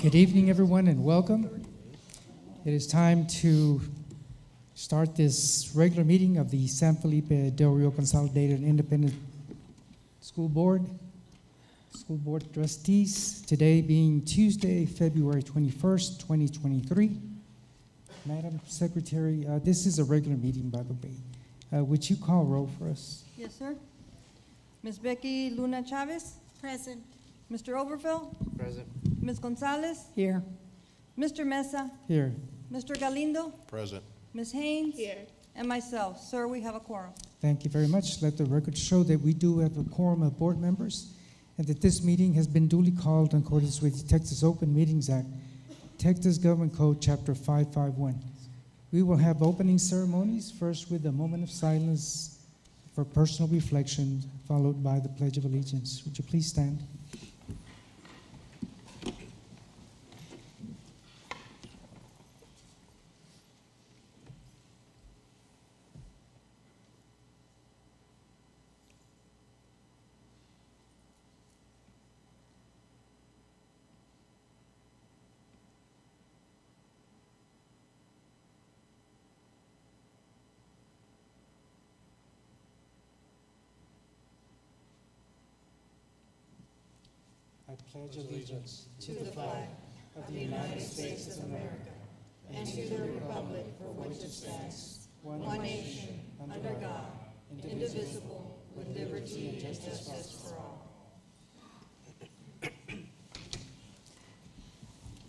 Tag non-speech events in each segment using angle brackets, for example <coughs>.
Good evening, everyone, and welcome. It is time to start this regular meeting of the San Felipe Del Rio Consolidated Independent School Board, School Board Trustees, today being Tuesday, February 21st, 2023. Madam Secretary, uh, this is a regular meeting, by the way. Uh, Would you call roll for us? Yes, sir. Ms. Becky Luna Chavez, Present. Mr. Overville, Present. Ms. Gonzalez, Here. Mr. Mesa, Here. Mr. Galindo, Present. Ms. Haynes, Here. and myself. Sir, we have a quorum. Thank you very much. Let the record show that we do have a quorum of board members and that this meeting has been duly called in accordance with the Texas Open Meetings Act, Texas Government Code, Chapter 551. We will have opening ceremonies, first with a moment of silence for personal reflection, followed by the Pledge of Allegiance. Would you please stand? I pledge allegiance To the flag of the United States of America and to the republic for which it stands, one nation, under God, indivisible, with liberty and justice for all.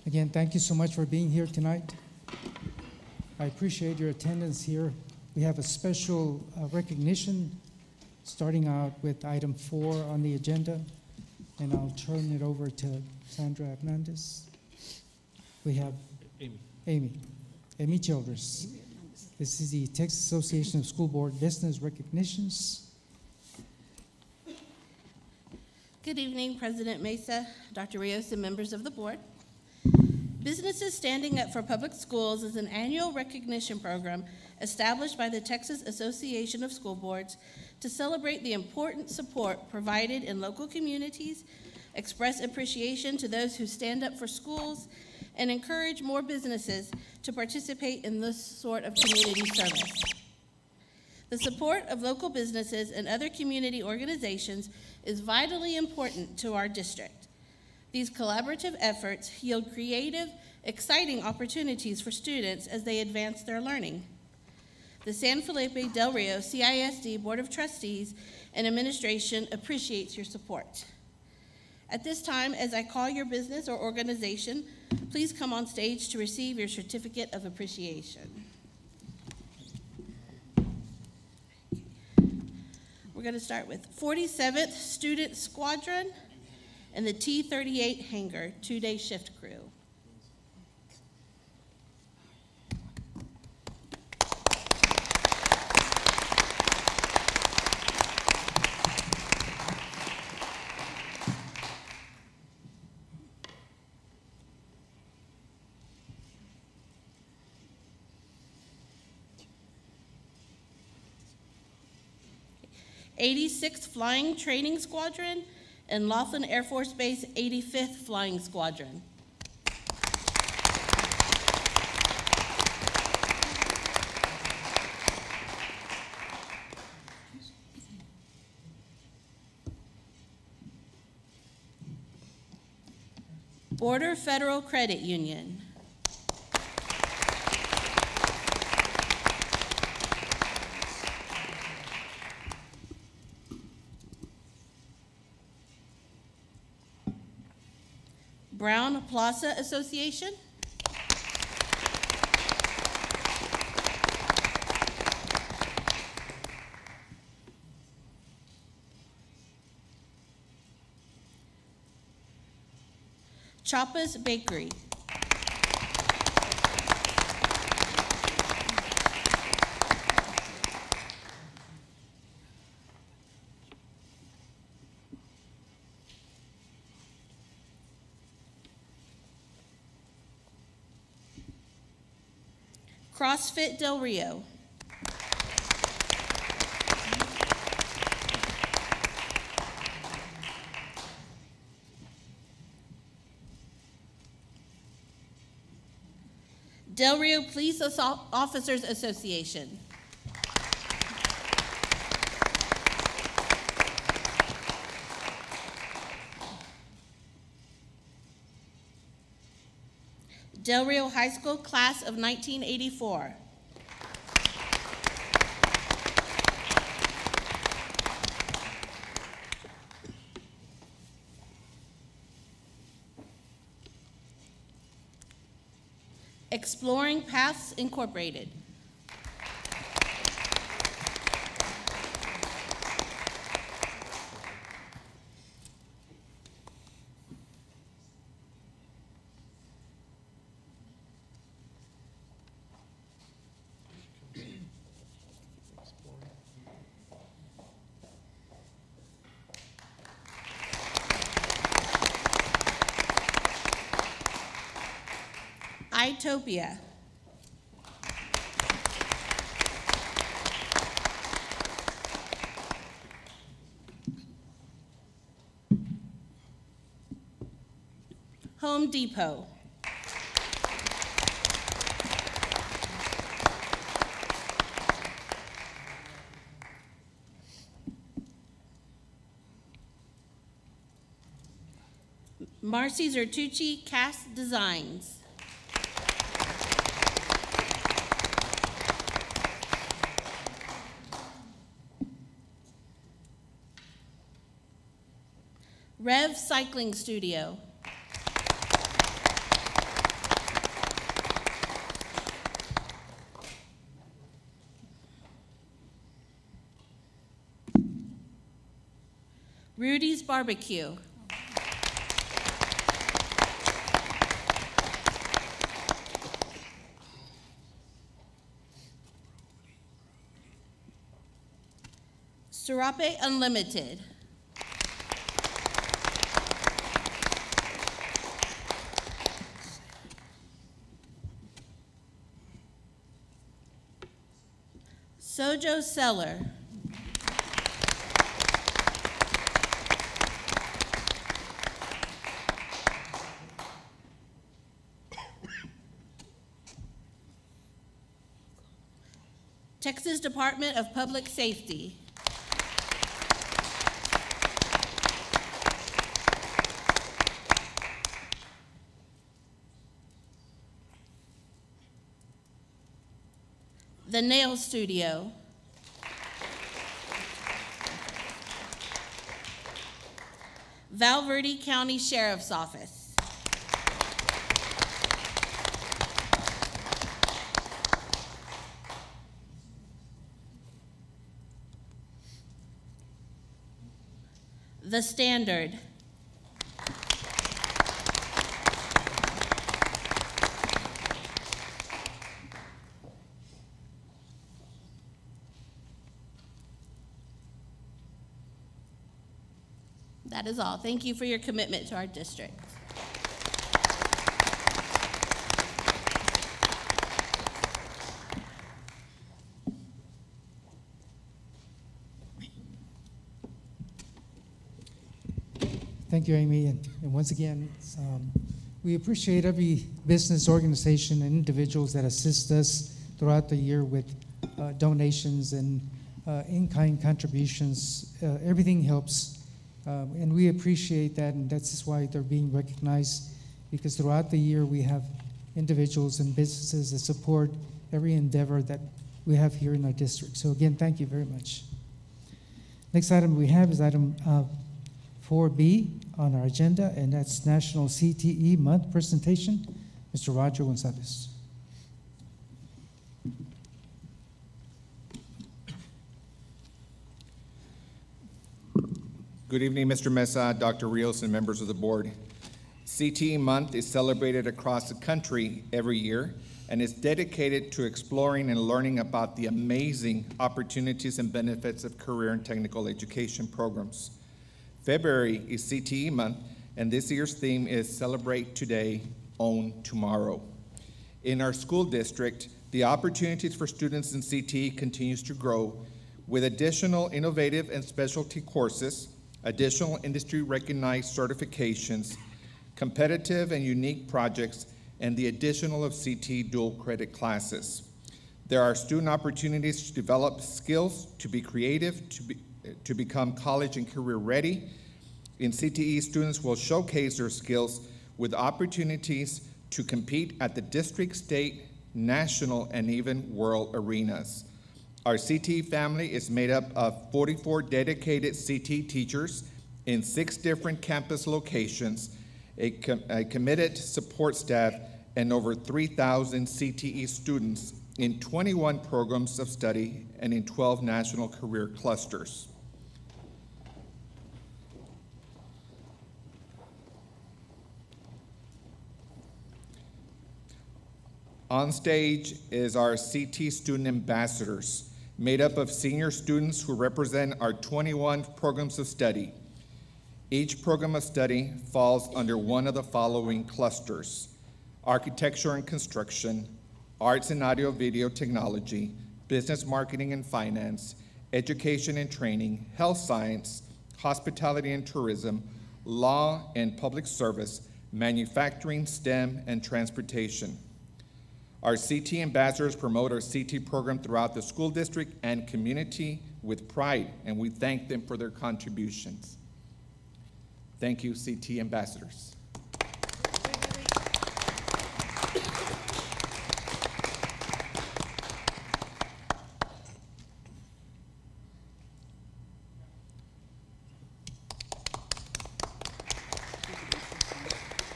Again, thank you so much for being here tonight. I appreciate your attendance here. We have a special uh, recognition, starting out with item four on the agenda, and I'll turn it over to Sandra Hernandez. We have Amy. Amy, Amy Childress. This is the Texas Association of School Board Business Recognitions. Good evening, President Mesa, Dr. Rios, and members of the board. Businesses Standing Up for Public Schools is an annual recognition program established by the Texas Association of School Boards to celebrate the important support provided in local communities, express appreciation to those who stand up for schools, and encourage more businesses to participate in this sort of community service. The support of local businesses and other community organizations is vitally important to our district. These collaborative efforts yield creative, exciting opportunities for students as they advance their learning. The San Felipe Del Rio CISD Board of Trustees and Administration appreciates your support. At this time, as I call your business or organization, please come on stage to receive your certificate of appreciation. We're going to start with 47th Student Squadron and the T-38 Hangar two-day shift crew. Eighty-sixth Flying Training Squadron and Laughlin Air Force Base 85th Flying Squadron. Border Federal Credit Union. Brown Plaza Association. Choppa's Bakery. CrossFit Del Rio. Del Rio Police Officers Association. Del Rio High School Class of 1984. Exploring Paths Incorporated. Itopia. Home Depot. Marcy Zertuche Cast Designs. Cycling Studio. Rudy's Barbecue. Serape Unlimited. Sojo Cellar. Texas Department of Public Safety. The Nail Studio. Val Verde County Sheriff's Office. The Standard. That is all. Thank you for your commitment to our district. Thank you, Amy. And, and once again, um, we appreciate every business organization and individuals that assist us throughout the year with uh, donations and uh, in-kind contributions. Uh, everything helps, um, and we appreciate that, and that's why they're being recognized. Because throughout the year, we have individuals and businesses that support every endeavor that we have here in our district. So again, thank you very much. Next item we have is item uh, 4B on our agenda, and that's National CTE Month presentation. Mr. Roger Gonzalez. Good evening, Mr. Mesa, Dr. Rios, and members of the board. CTE Month is celebrated across the country every year and is dedicated to exploring and learning about the amazing opportunities and benefits of career and technical education programs. February is CTE Month, and this year's theme is Celebrate Today, Own Tomorrow. In our school district, the opportunities for students in CTE continues to grow with additional innovative and specialty courses, additional industry recognized certifications, competitive and unique projects, and the additional of CT dual credit classes. There are student opportunities to develop skills, to be creative, to, be, to become college and career ready. In CTE, students will showcase their skills with opportunities to compete at the district, state, national, and even world arenas. Our CTE family is made up of 44 dedicated CTE teachers in six different campus locations, a, com- a committed support staff, and over 3,000 CTE students in 21 programs of study and in 12 national career clusters. On stage is our CT student ambassadors, made up of senior students who represent our 21 programs of study. Each program of study falls under one of the following clusters architecture and construction, arts and audio video technology, business marketing and finance, education and training, health science, hospitality and tourism, law and public service, manufacturing, STEM, and transportation. Our CT ambassadors promote our CT program throughout the school district and community with pride, and we thank them for their contributions. Thank you, CT ambassadors.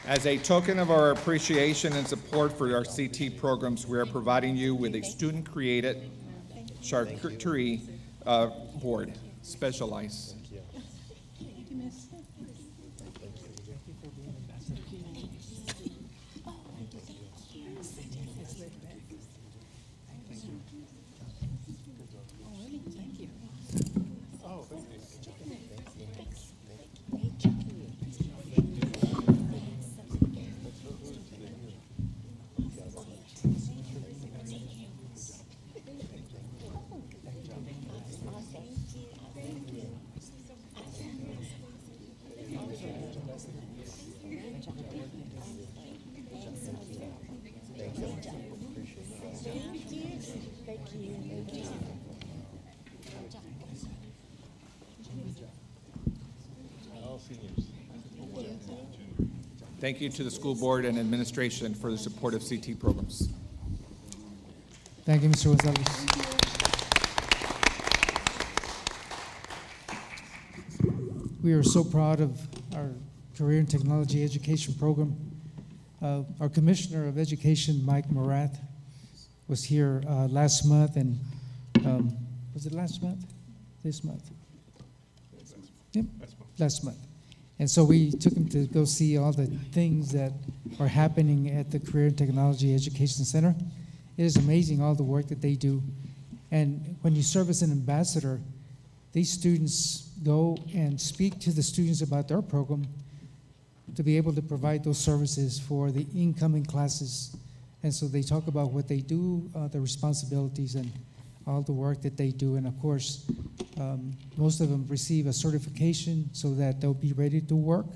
As a token of our appreciation and support for our CT programs, we are providing you with a student-created charcuterie uh, board, specialized. Thank you to the school board and administration for the support of CT programs. Thank you, Mr. Gonzalez. We are so proud of our Career and Technology Education Program. Uh, Our Commissioner of Education, Mike Morath, was here uh, last month, and, um, was it last month? This month? Yep, last month. And so we took him to go see all the things that are happening at the Career and Technology Education Center. It is amazing all the work that they do. And when you serve as an ambassador, these students go and speak to the students about their program to be able to provide those services for the incoming classes. And so they talk about what they do, uh, the responsibilities, and all the work that they do. And of course, um, most of them receive a certification so that they'll be ready to work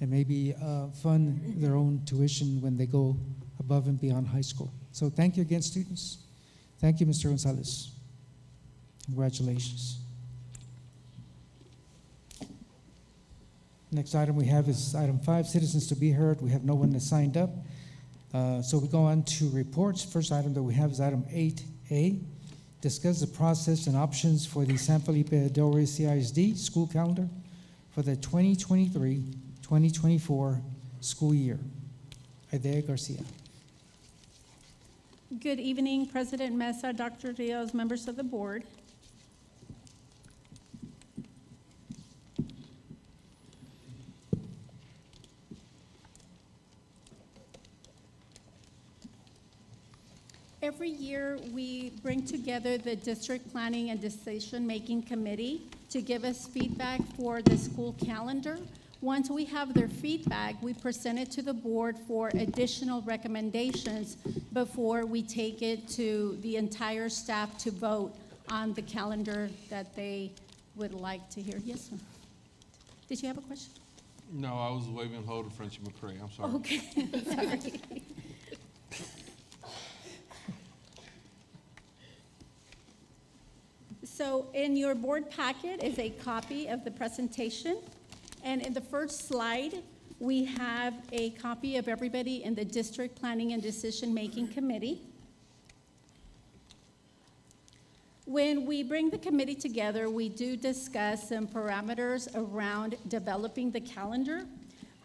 and maybe uh, fund their own tuition when they go above and beyond high school. So thank you again, students. Thank you, Mr. Gonzalez. Congratulations. Next item we have is item five, citizens to be heard. We have no one that signed up. Uh, So we go on to reports. First item that we have is item eight A. Discuss the process and options for the San Felipe Del Rio CISD school calendar for the 2023-2024 school year. Idea Garcia. Good evening, President Mesa, Dr. Rios, members of the board. Every year, we bring together the District Planning and Decision-Making Committee to give us feedback for the school calendar. Once we have their feedback, we present it to the board for additional recommendations before we take it to the entire staff to vote on the calendar that they would like to hear. Yes, sir. Did you have a question? No, I was waving hello to Frenchie McCray. I'm sorry. Okay, <laughs> sorry. So in your board packet is a copy of the presentation. And in the first slide, we have a copy of everybody in the District Planning and Decision-Making Committee. When we bring the committee together, we do discuss some parameters around developing the calendar,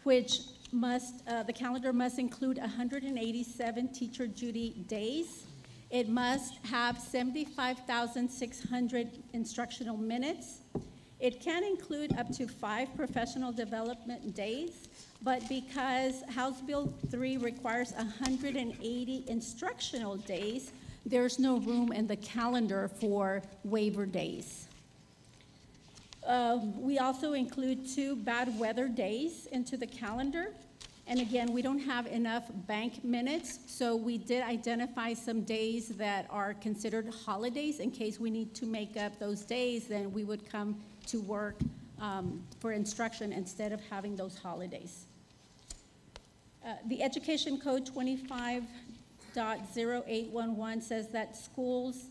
which must, uh, the calendar must include 187 teacher duty days. It must have 75,600 instructional minutes. It can include up to five professional development days, but because House Bill 3 requires 180 instructional days, there's no room in the calendar for waiver days. Uh, We also include two bad weather days into the calendar. And again, we don't have enough bank minutes, so we did identify some days that are considered holidays. In case we need to make up those days, then we would come to work um, for instruction instead of having those holidays. Uh, The Education Code 25.0811 says that schools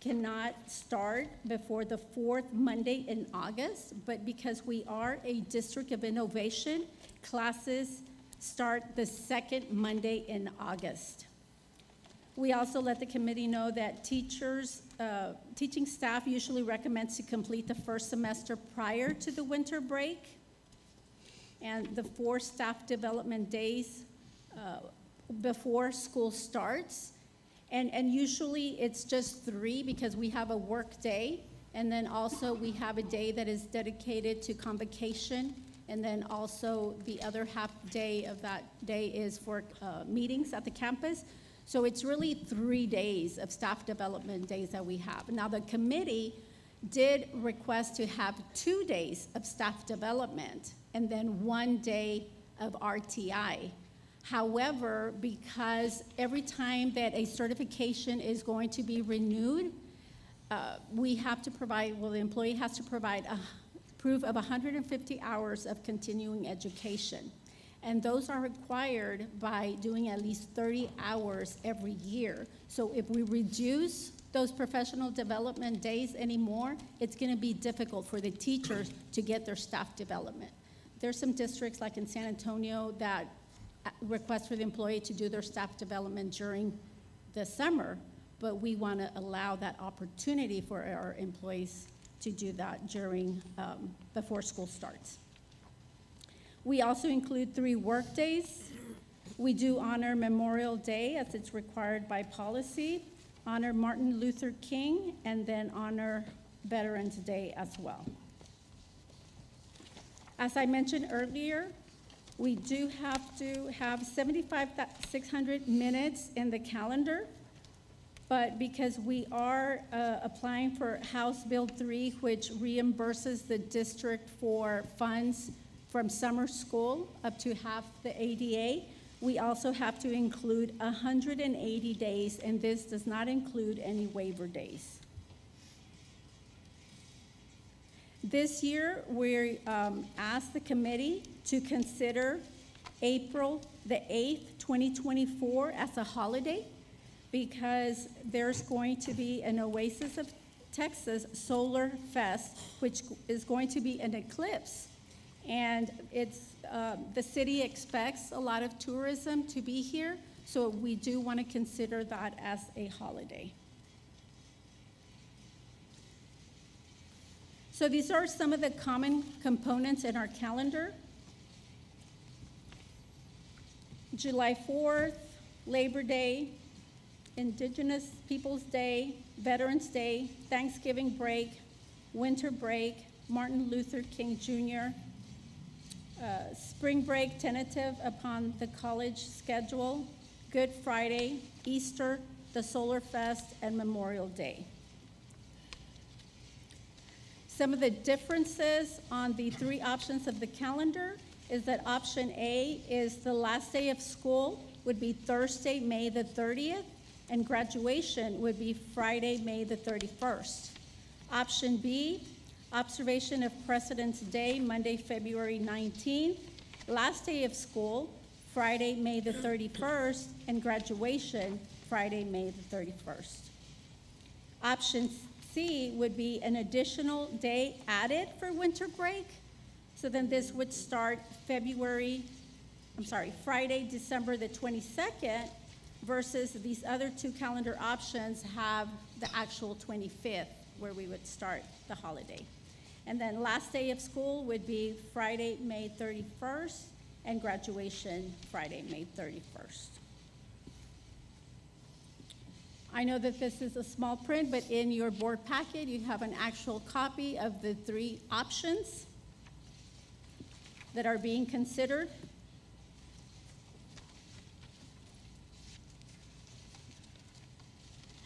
cannot start before the fourth Monday in August, but because we are a district of innovation, classes start the second Monday in August. We also let the committee know that teachers, uh, teaching staff usually recommends to complete the first semester prior to the winter break. And the four staff development days uh, before school starts. And, and usually it's just three because we have a work day. And then also we have a day that is dedicated to convocation. And then also the other half day of that day is for uh, meetings at the campus. So it's really three days of staff development days that we have. Now, the committee did request to have two days of staff development and then one day of RTI. However, because every time that a certification is going to be renewed, uh, we have to provide, well, the employee has to provide a proof of 150 hours of continuing education. And those are required by doing at least 30 hours every year. So if we reduce those professional development days anymore, it's going to be difficult for the teachers to get their staff development. There's some districts like in San Antonio that uh, request for the employee to do their staff development during the summer, but we want to allow that opportunity for our employees to do that during, um, before school starts. We also include three work days. We do honor Memorial Day as it's required by policy, honor Martin Luther King, and then honor Veterans Day as well. As I mentioned earlier, we do have to have 75,600 minutes in the calendar, but because we are uh, applying for House Bill 3, which reimburses the district for funds from summer school up to half the ADA, we also have to include 180 days, and this does not include any waiver days. This year, we um, asked the committee to consider April the 8th, 2024 as a holiday because there's going to be an Oasis of Texas Solar Fest, which is going to be an eclipse. And it's, uh, the city expects a lot of tourism to be here, so we do want to consider that as a holiday. So these are some of the common components in our calendar. July 4th, Labor Day, Indigenous Peoples Day, Veterans Day, Thanksgiving break, winter break, Martin Luther King Jr., uh, spring break tentative upon the college schedule, Good Friday, Easter, the Solar Fest, and Memorial Day. Some of the differences on the three options of the calendar is that option A is the last day of school would be Thursday, May the 30th, and graduation would be Friday, May the 31st. Option B, observation of President's Day, Monday, February 19th, last day of school, Friday, May the 31st, and graduation, Friday, May the 31st. Option C would be an additional day added for winter break. So then this would start February, I'm sorry, Friday, December the 22nd, versus these other two calendar options have the actual 25th, where we would start the holiday. And then last day of school would be Friday, May 31st, and graduation Friday, May 31st. I know that this is a small print, but in your board packet, you have an actual copy of the three options that are being considered.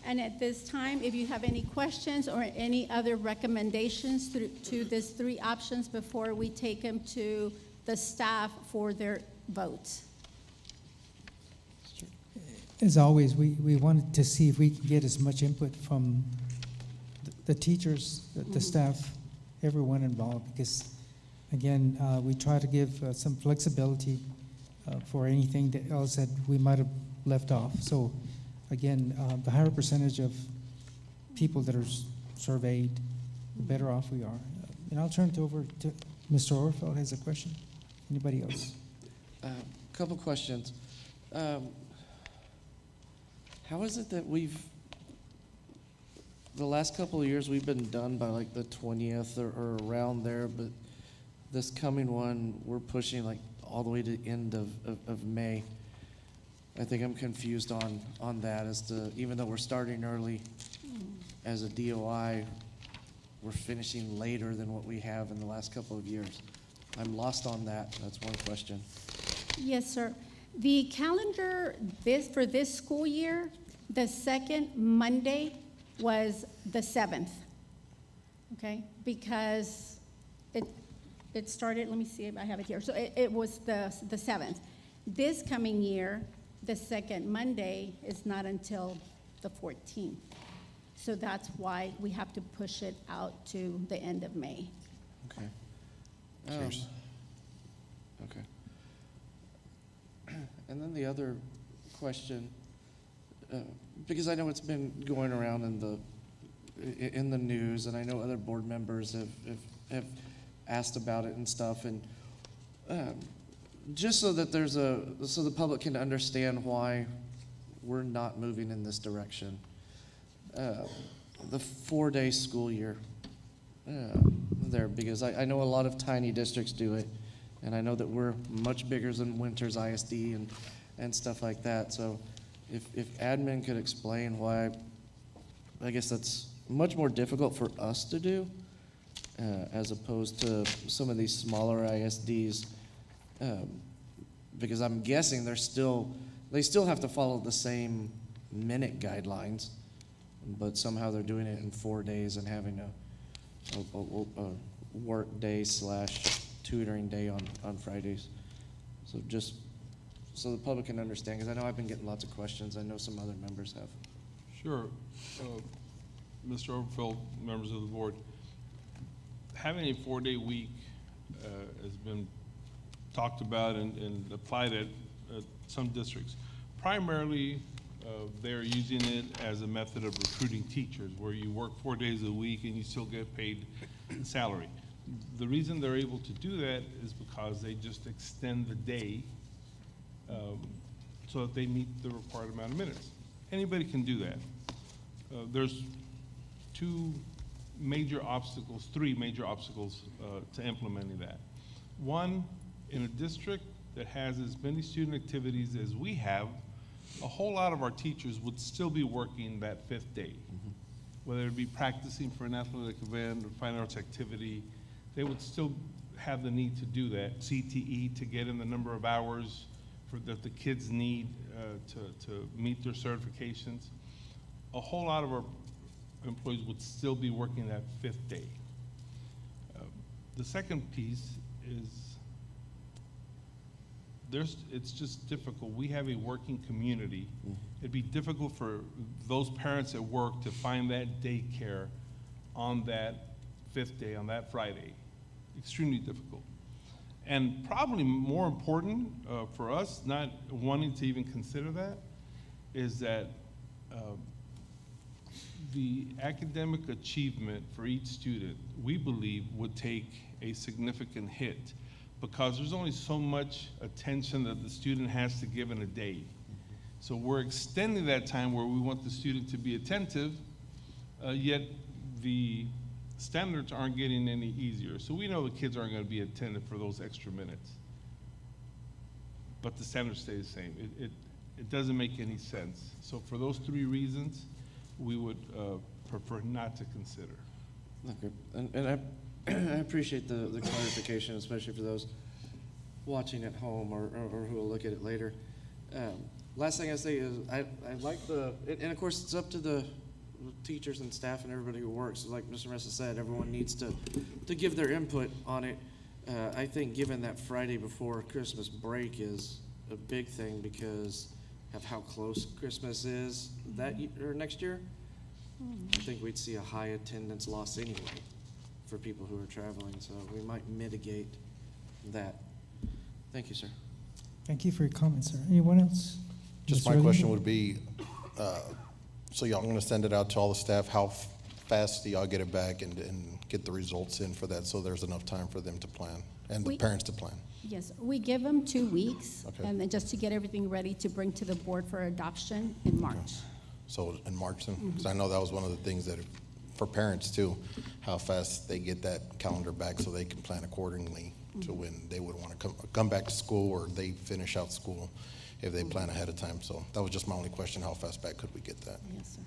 And at this time, if you have any questions or any other recommendations to, to these three options before we take them to the staff for their votes. As always, we, we wanted to see if we can get as much input from th- the teachers, the- the staff, everyone involved, because, again, uh, we try to give uh, some flexibility uh, for anything that else that we might have left off. So, again, uh, the higher percentage of people that are surveyed, the better off we are. And I'll turn it over to Mr. Overfield has a question. Anybody else? Uh, Couple questions. Um, How is it that we've, the last couple of years, we've been done by like the 20th or or around there, but this coming one, we're pushing like all the way to the end of, of- of May? I think I'm confused on, on that as to, even though we're starting early as a DOI, we're finishing later than what we have in the last couple of years. I'm lost on that. That's one question. Yes, sir. The calendar this, for this school year, the second Monday was the seventh. Okay, because it, it started, let me see if I have it here. So it, it was the, the seventh. This coming year, the second Monday is not until the fourteenth. So that's why we have to push it out to the end of May. Okay. Um, Okay. <clears throat> And then the other question, uh, because I know it's been going around in the, in the news, and I know other board members have, have, have asked about it and stuff, and um, just so that there's a, so the public can understand why we're not moving in this direction. Uh, The four-day school year, uh, there because I, I know a lot of tiny districts do it, and I know that we're much bigger than Winters ISD and, and stuff like that. So if, if admin could explain why, I guess that's much more difficult for us to do uh, as opposed to some of these smaller ISDs. Um, because I'm guessing they're still, they still have to follow the same minute guidelines, but somehow they're doing it in four days and having a, a, a, a work day slash tutoring day on, on Fridays. So just so the public can understand, because I know I've been getting lots of questions. I know some other members have. Sure. Uh, Mr. Overfield, members of the board, having a four-day week uh, has been talked about and, and applied at, some districts. Primarily, uh, they're using it as a method of recruiting teachers, where you work four days a week and you still get paid salary. The reason they're able to do that is because they just extend the day um, so that they meet the required amount of minutes. Anybody can do that. Uh, There's two major obstacles, three major obstacles uh, to implementing that. One, in a district that has as many student activities as we have, a whole lot of our teachers would still be working that fifth day. Whether it be practicing for an athletic event or fine arts activity, they would still have the need to do that, CTE, to get in the number of hours for, that the kids need uh, to, to meet their certifications. A whole lot of our employees would still be working that fifth day. Uh, The second piece is there's, it's just difficult. We have a working community. It'd be difficult for those parents at work to find that daycare on that fifth day, on that Friday. Extremely difficult. And probably more important uh, for us, not wanting to even consider that, is that uh, the academic achievement for each student, we believe, would take a significant hit because there's only so much attention that the student has to give in a day. So we're extending that time where we want the student to be attentive, uh, yet the standards aren't getting any easier. So we know the kids aren't going to be attentive for those extra minutes. But the standards stay the same. It, it, it doesn't make any sense. So for those three reasons, we would uh, prefer not to consider. Okay, and, and I, <clears throat> I appreciate the, the clarification, especially for those watching at home or, or, or who will look at it later. Um, last thing I say is, I, I like the, and, of course, it's up to the teachers and staff and everybody who works. Like Mr. Mesa said, everyone needs to, to give their input on it. Uh, I think given that Friday before Christmas break is a big thing because of how close Christmas is that, ye- or next year, I think we'd see a high attendance loss anyway for people who are traveling, so we might mitigate that. Thank you, sir. Thank you for your comments, sir. Anyone else? Just Mr. my Rodriguez? question would be, uh, so y'all I'm gonna send it out to all the staff, how f- fast do y'all get it back and, and get the results in for that, so there's enough time for them to plan, and the We- parents to plan? Yes, we give them two weeks, Okay. and then just to get everything ready to bring to the board for adoption in March. So in March then? Because I know that was one of the things that, for parents too, how fast they get that calendar back so they can plan accordingly to when they would want to come, come back to school or they finish out school if they plan ahead of time. So that was just my only question, how fast back could we get that? Yes, sir.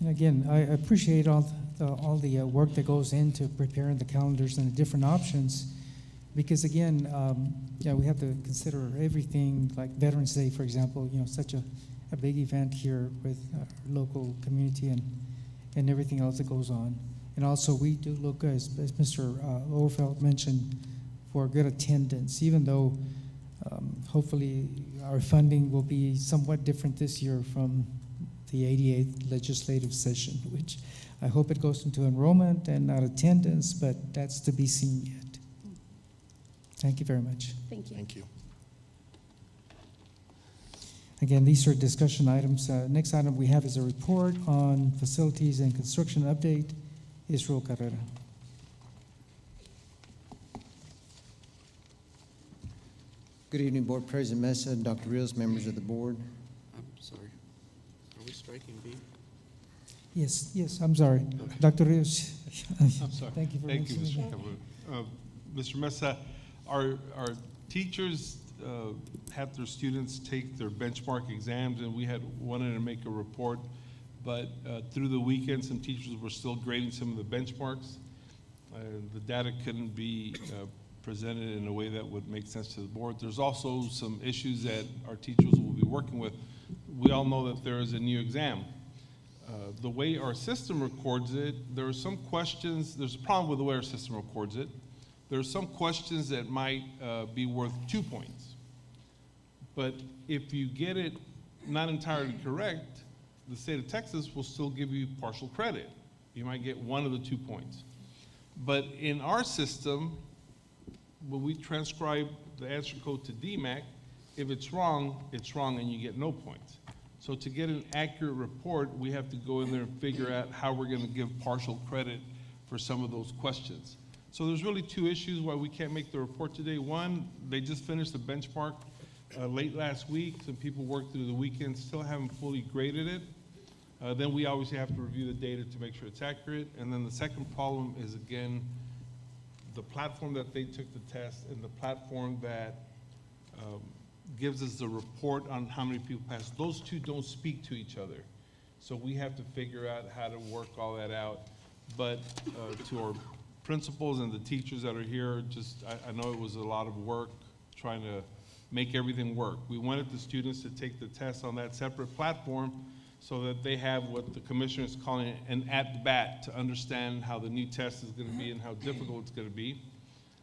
And again, I appreciate all, the all the uh, work that goes into preparing the calendars and the different options. Because again, um, yeah, we have to consider everything, like Veterans Day, for example, you know, such a, a big event here with our local community and, and everything else that goes on. And also, we do look, as, as Mr. uh, Overfield mentioned, for good attendance, even though um, hopefully our funding will be somewhat different this year from the 88th legislative session, <laughs> which I hope it goes into enrollment and not attendance, but that's to be seen yet. Thank you very much. Thank you. Thank you. Again, these are discussion items. Uh, Next item we have is a report on facilities and construction update. Israel Carrera. Good evening, Board President Mesa, Dr. Rios, members of the board. I'm sorry. Are we striking B? Yes, yes, I'm sorry. Dr. Rios. <laughs> I'm sorry. Thank you for Thank you, Mr. that. Uh, Mr. Mesa, our, our teachers uh, had their students take their benchmark exams, and we had wanted to make a report, but uh, through the weekend, some teachers were still grading some of the benchmarks. The data couldn't be uh, presented in a way that would make sense to the board. There's also some issues that our teachers will be working with. We all know that there is a new exam. Uh, the way our system records it, there are some questions, there's a problem with the way our system records it. There are some questions that might uh, be worth two points. But if you get it not entirely correct, the state of Texas will still give you partial credit. You might get one of the two points. But in our system, when we transcribe the answer code to DMAC, if it's wrong, it's wrong and you get no points. So to get an accurate report, we have to go in there and figure out how we're gonna give partial credit for some of those questions. So there's really two issues why we can't make the report today. One, they just finished the benchmark uh, late last week. Some people worked through the weekend, still haven't fully graded it. Uh, Then we obviously have to review the data to make sure it's accurate. And then the second problem is, again, the platform that they took the test and the platform that um, gives us the report on how many people passed. Those two don't speak to each other. So we have to figure out how to work all that out. But uh, to our principals and the teachers that are here, just, I, I know it was a lot of work trying to make everything work. We wanted the students to take the test on that separate platform so that they have what the commissioner is calling an at-bat to understand how the new test is gonna be and how difficult it's gonna be.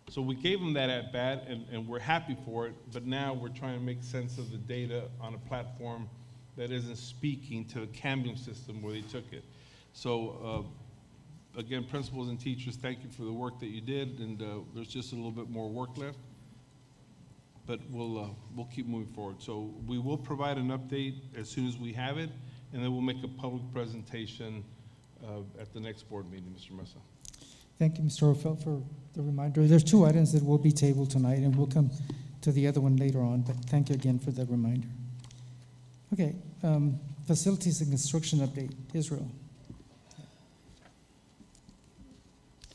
So we gave them that at bat, and, and we're happy for it, but now we're trying to make sense of the data on a platform that isn't speaking to the Cambium system where they took it. So, uh, again, principals and teachers, thank you for the work that you did, and, uh, there's just a little bit more work left. But we'll, uh, we'll keep moving forward. So we will provide an update as soon as we have it, and then we'll make a public presentation uh, at the next board meeting, Mr. Mesa. Thank you, Mr. Overfield, for the reminder. There's two items that will be tabled tonight, and we'll come to the other one later on, but thank you again for the reminder. Okay, um, facilities and construction update, Israel.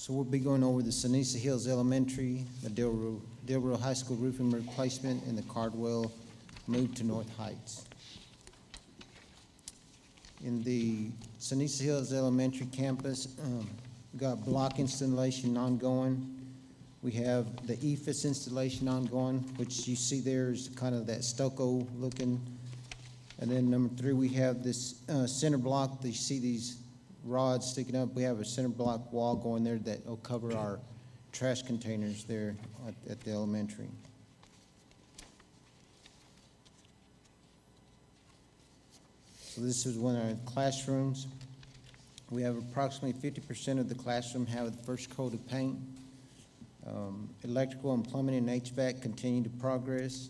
So we'll be going over the Ceniza Hills Elementary, the Del Rio, High School roofing replacement, and the Cardwell move to North Heights. In the Ceniza Hills Elementary campus, um, got block installation ongoing. We have the E EIFS installation ongoing, which you see there is kind of that stucco looking. And then number three, we have this uh, cinder block, you see these rods sticking up. We have a cinder block wall going there that will cover our trash containers there at, at the elementary. So this is one of our classrooms. We have approximately fifty percent of the classroom have the first coat of paint. Um, Electrical and plumbing and HVAC continue to progress.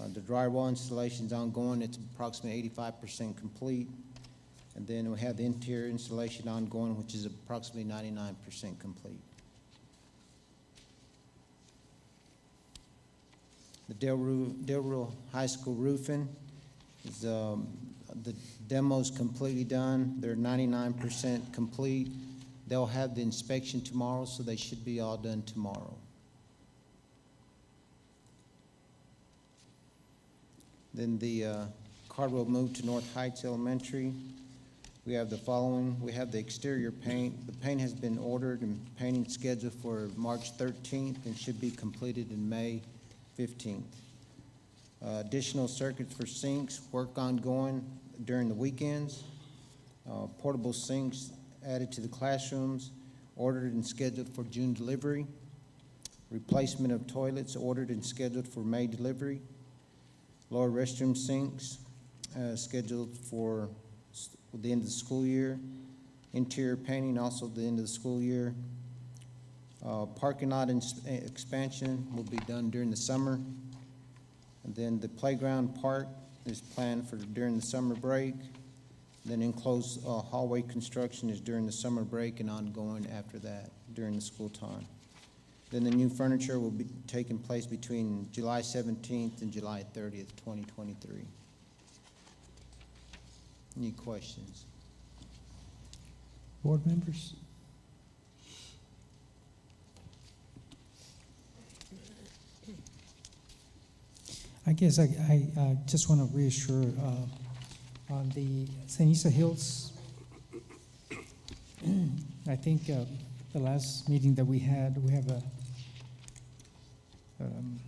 Uh, The drywall installation is ongoing, it's approximately eighty-five percent complete. And then we have the interior installation ongoing, which is approximately ninety-nine percent complete. The Del Ru, Rio High School roofing is, um, the demo's completely done. They're ninety-nine percent complete. They'll have the inspection tomorrow, so they should be all done tomorrow. Then the uh, Cardwell moved to North Heights Elementary. We have the following, we have the exterior paint. The paint has been ordered and painting scheduled for March 13th and should be completed in May 15th. Uh, Additional circuits for sinks, work ongoing during the weekends. Uh, Portable sinks added to the classrooms, ordered and scheduled for June delivery. Replacement of toilets ordered and scheduled for May delivery. Lower restroom sinks uh, scheduled for s- the end of the school year. Interior painting also at the end of the school year. Uh, Parking lot expansion will be done during the summer. And then the playground park is planned for during the summer break. Then enclosed uh, hallway construction is during the summer break and ongoing after that, during the school time. Then the new furniture will be taking place between July seventeenth and July thirtieth, twenty twenty-three. Any questions? Board members? I guess I, I just want to reassure uh, on the Ceniza Hills. <clears throat> I think uh, the last meeting that we had, we have a um,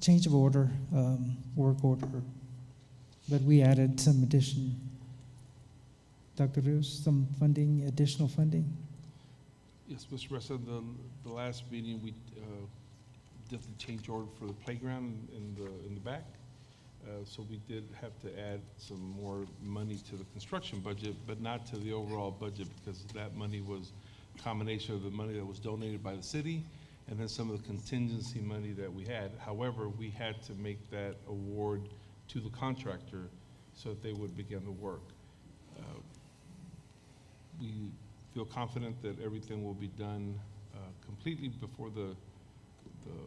change of order, um, work order, but we added some addition Dr. Rios, some funding, additional funding? Yes, Mr. Mesa, the, the last meeting, we uh, did the change order for the playground in the, in the back. Uh, So we did have to add some more money to the construction budget, but not to the overall budget because that money was a combination of the money that was donated by the city and then some of the contingency money that we had. However, we had to make that award to the contractor so that they would begin the work. Uh, We feel confident that everything will be done uh, completely before the, the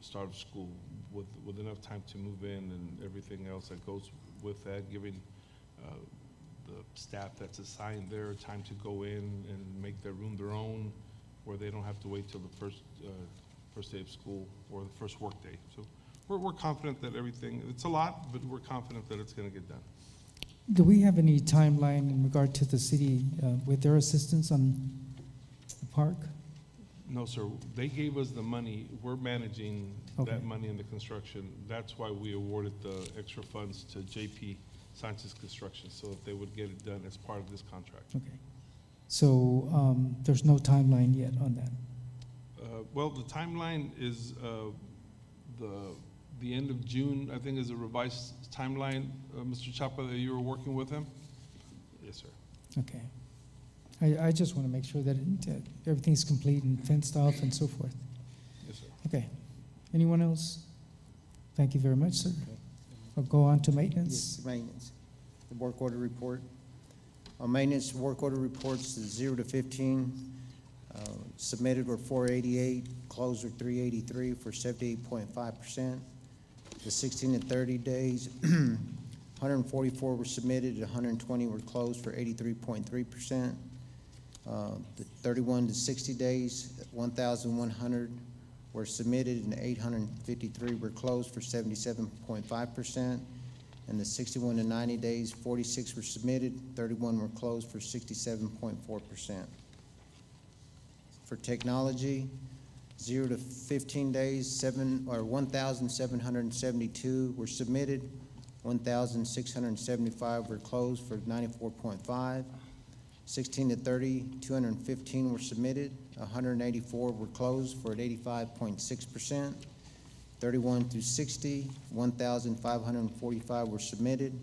start of school with, with enough time to move in and everything else that goes with that, giving uh, the staff that's assigned there time to go in and make their room their own, where they don't have to wait till the first, uh, first day of school or the first workday. So we're, we're confident that everything, it's a lot, but we're confident that it's gonna get done. Do we have any timeline in regard to the city uh, with their assistance on the park? No, sir. They gave us the money. We're managing Okay. that money in the construction. That's why we awarded the extra funds to JP Sanchez Construction, so that they would get it done as part of this contract. Okay. So um, there's no timeline yet on that? Uh, Well, the timeline is uh, the, the end of June, I think is a revised timeline. Uh, Mr. Chapa, that you were working with him? Yes, sir. Okay. I, I just want to make sure that it- that everything's complete and fenced off and so forth. Yes, sir. Okay. Anyone else? Thank you very much, sir. We'll go on to maintenance. Yes, maintenance. The work order report. On maintenance, work order reports is zero to fifteen. Uh, Submitted were four eighty-eight, closed were three eighty-three for seventy-eight point five percent. The sixteen to thirty days, <clears throat> hundred and forty-four were submitted, hundred and twenty were closed for eighty-three point three percent. Uh, The thirty-one to sixty days, one thousand one hundred were submitted and eight hundred and fifty-three were closed for seventy-seven point five percent. And the sixty-one to ninety days, forty-six were submitted, thirty-one were closed for sixty-seven point four percent. For technology, zero to fifteen days, seven, or one thousand seven hundred and seventy-two were submitted, one thousand six hundred and seventy-five were closed for ninety-four point five. Sixteen to 30, 215 were submitted, hundred and eighty-four were closed for eighty-five point six percent. Thirty-one through 60, 1,545 were submitted,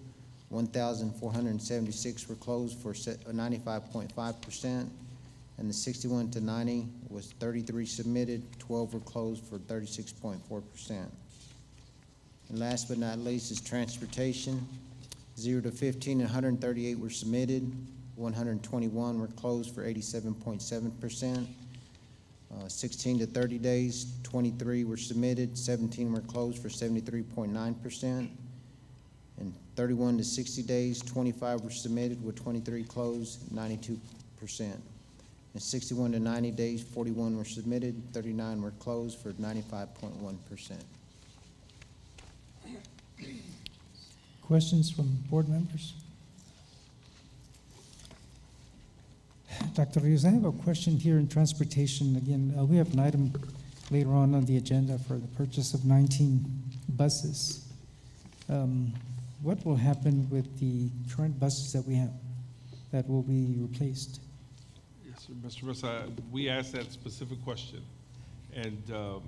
one thousand four hundred and seventy-six were closed for ninety-five point five percent. And the sixty-one to ninety was thirty-three submitted, twelve were closed for thirty-six point four percent. And last but not least is transportation. Zero to fifteen, hundred and thirty-eight were submitted, one hundred and twenty-one were closed for eighty-seven point seven percent. Uh, Sixteen to thirty days, twenty-three were submitted, seventeen were closed for seventy-three point nine percent. And thirty-one to sixty days, twenty-five were submitted with twenty-three closed, ninety-two percent. And sixty-one to ninety days, forty-one were submitted, thirty-nine were closed for ninety-five point one percent. Questions from board members? Dr. Rios, I have a question here in transportation. Again, uh, we have an item later on on the agenda for the purchase of 19 buses. Um, What will happen with the current buses that we have that will be replaced? Mr. Mesa, we asked that specific question. And um,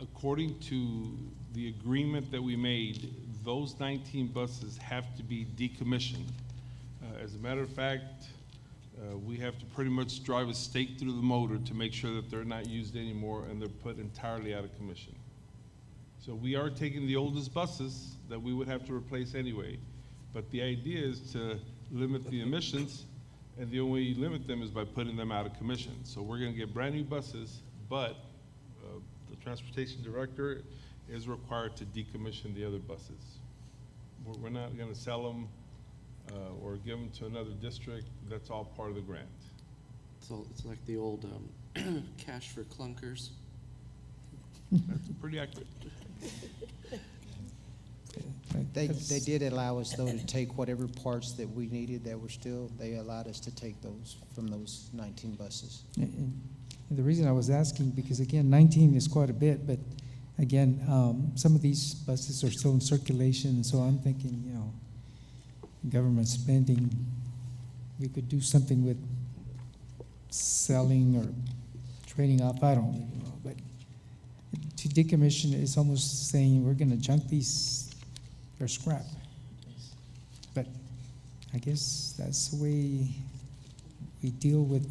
according to the agreement that we made, those 19 buses have to be decommissioned. Uh, As a matter of fact, uh, we have to pretty much drive a stake through the motor to make sure that they're not used anymore and they're put entirely out of commission. So we are taking the oldest buses that we would have to replace anyway. But the idea is to limit the emissions, and the only way you limit them is by putting them out of commission. So we're gonna get brand-new buses, but uh, the transportation director is required to decommission the other buses. We're, we're not gonna sell them uh, or give them to another district. That's all part of the grant. So it's like the old um, <clears throat> cash for clunkers. That's pretty accurate. <laughs> They, they did allow us, though, to take whatever parts that we needed that were still, they allowed us to take those from those nineteen buses. And and the reason I was asking, because again, 19 is quite a bit, but again, um, some of these buses are still in circulation, so I'm thinking, you know, government spending, we could do something with selling or trading off, I don't know, but to decommission is almost saying we're gonna junk these, they're scrap. But I guess that's the way we deal with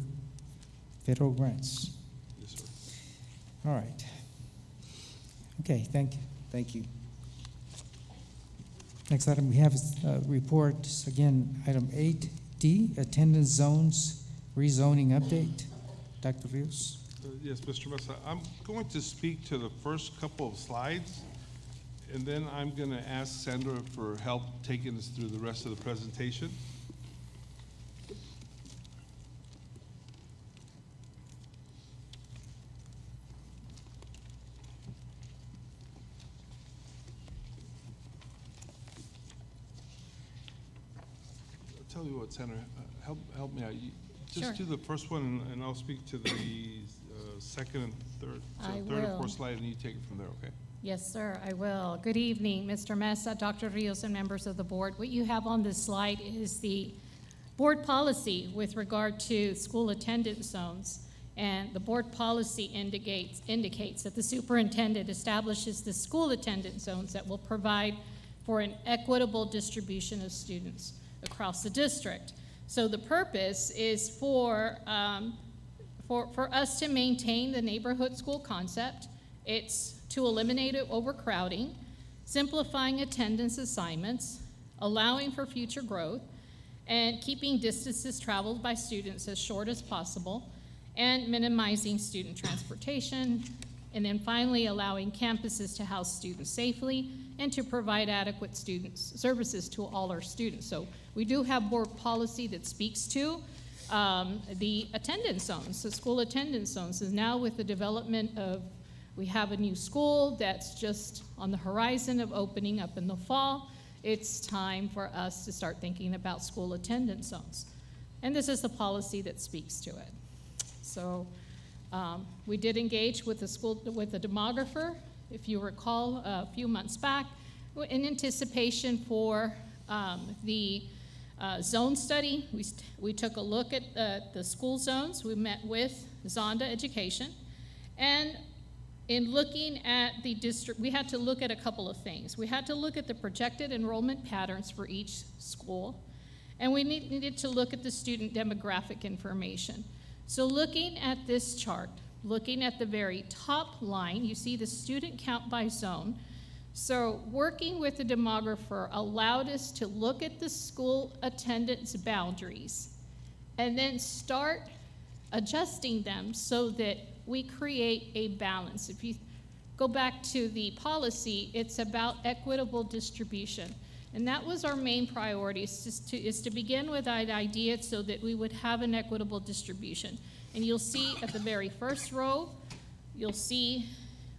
federal grants. Yes, sir. All right. Okay, thank you. Thank you. Next item we have is uh, reports, again, item 8D, attendance zones rezoning update. Dr. Rios? Uh, Yes, Mr. Mesa, I'm going to speak to the first couple of slides, and then I'm going to ask Sandra for help taking us through the rest of the presentation. I'll tell you what, Sandra, uh, help, help me out. You- Sure. Just do the first one, and- and I'll speak to the uh, second and third. So I third and fourth slide, and you take it from there, okay? Yes, sir, I will. Good evening, Mr. Mesa, Dr. Rios, and members of the board. What you have on this slide is the board policy with regard to school attendance zones. And the board policy indicates, indicates that the superintendent establishes the school attendance zones that will provide for an equitable distribution of students across the district. So the purpose is for, um, for, for us to maintain the neighborhood school concept. It's to eliminate overcrowding. simplifying attendance assignments, allowing for future growth, and keeping distances traveled by students as short as possible, and minimizing student transportation, and then finally allowing campuses to house students safely and to provide adequate student services to all our students. So we do have board policy that speaks to um, the attendance zones, the school attendance zones. And now with the development of, we have a new school that's just on the horizon of opening up in the fall. It's time for us to start thinking about school attendance zones. And this is the policy that speaks to it. So um, we did engage with the school, with the demographer, if you recall, a few months back, in anticipation for um, the uh, zone study. We, we took a look at uh, the school zones. We met with Zonda Education. And in looking at the district, we had to look at a couple of things. We had to look at the projected enrollment patterns for each school, and we need- needed to look at the student demographic information. So, looking at this chart, looking at the very top line, you see the student count by zone. So, working with the demographer allowed us to look at the school attendance boundaries and then start adjusting them so that we create a balance. If you go back to the policy, it's about equitable distribution. And that was our main priority, is to, is to begin with that idea so that we would have an equitable distribution. And you'll see at the very first row, you'll see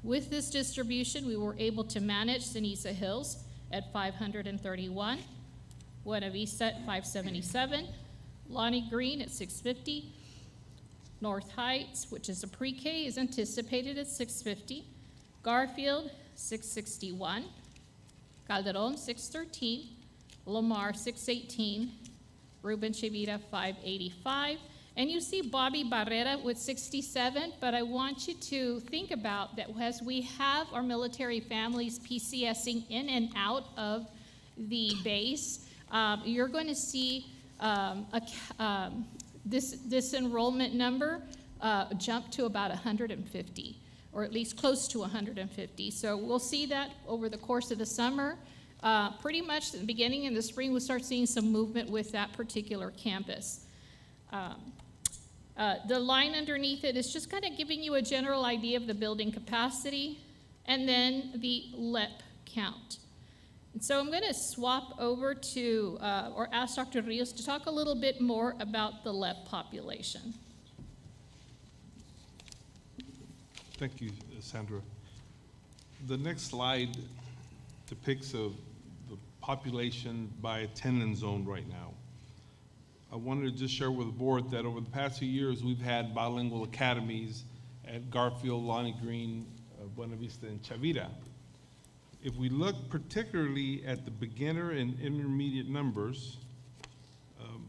with this distribution, we were able to manage Ceniza Hills at 531, Buena Vista at 577, Lonnie Green at 650, North Heights, which is a pre-K, is anticipated at 650, Garfield 661, Calderon 613, Lamar 618, Ruben Chavira 585, and you see Bobby Barrera with 67, but I want you to think about that as we have our military families PCSing in and out of the base, um, you're going to see um, a, um, this, this enrollment number uh, jump to about 150, or at least close to 150. So we'll see that over the course of the summer. Uh, pretty much the beginning in the spring, we'll start seeing some movement with that particular campus. Um, uh, the line underneath it is just kind of giving you a general idea of the building capacity and then the LEP count. So I'm going to swap over to, uh, or ask Dr. Rios to talk a little bit more about the LEP population. Thank you, Sandra. The next slide depicts of the population by attendance zone right now. I wanted to just share with the board that over the past few years, we've had bilingual academies at Garfield, Lonnie Green, uh, Buena Vista, and Chavira. If we look particularly at the beginner and intermediate numbers, um,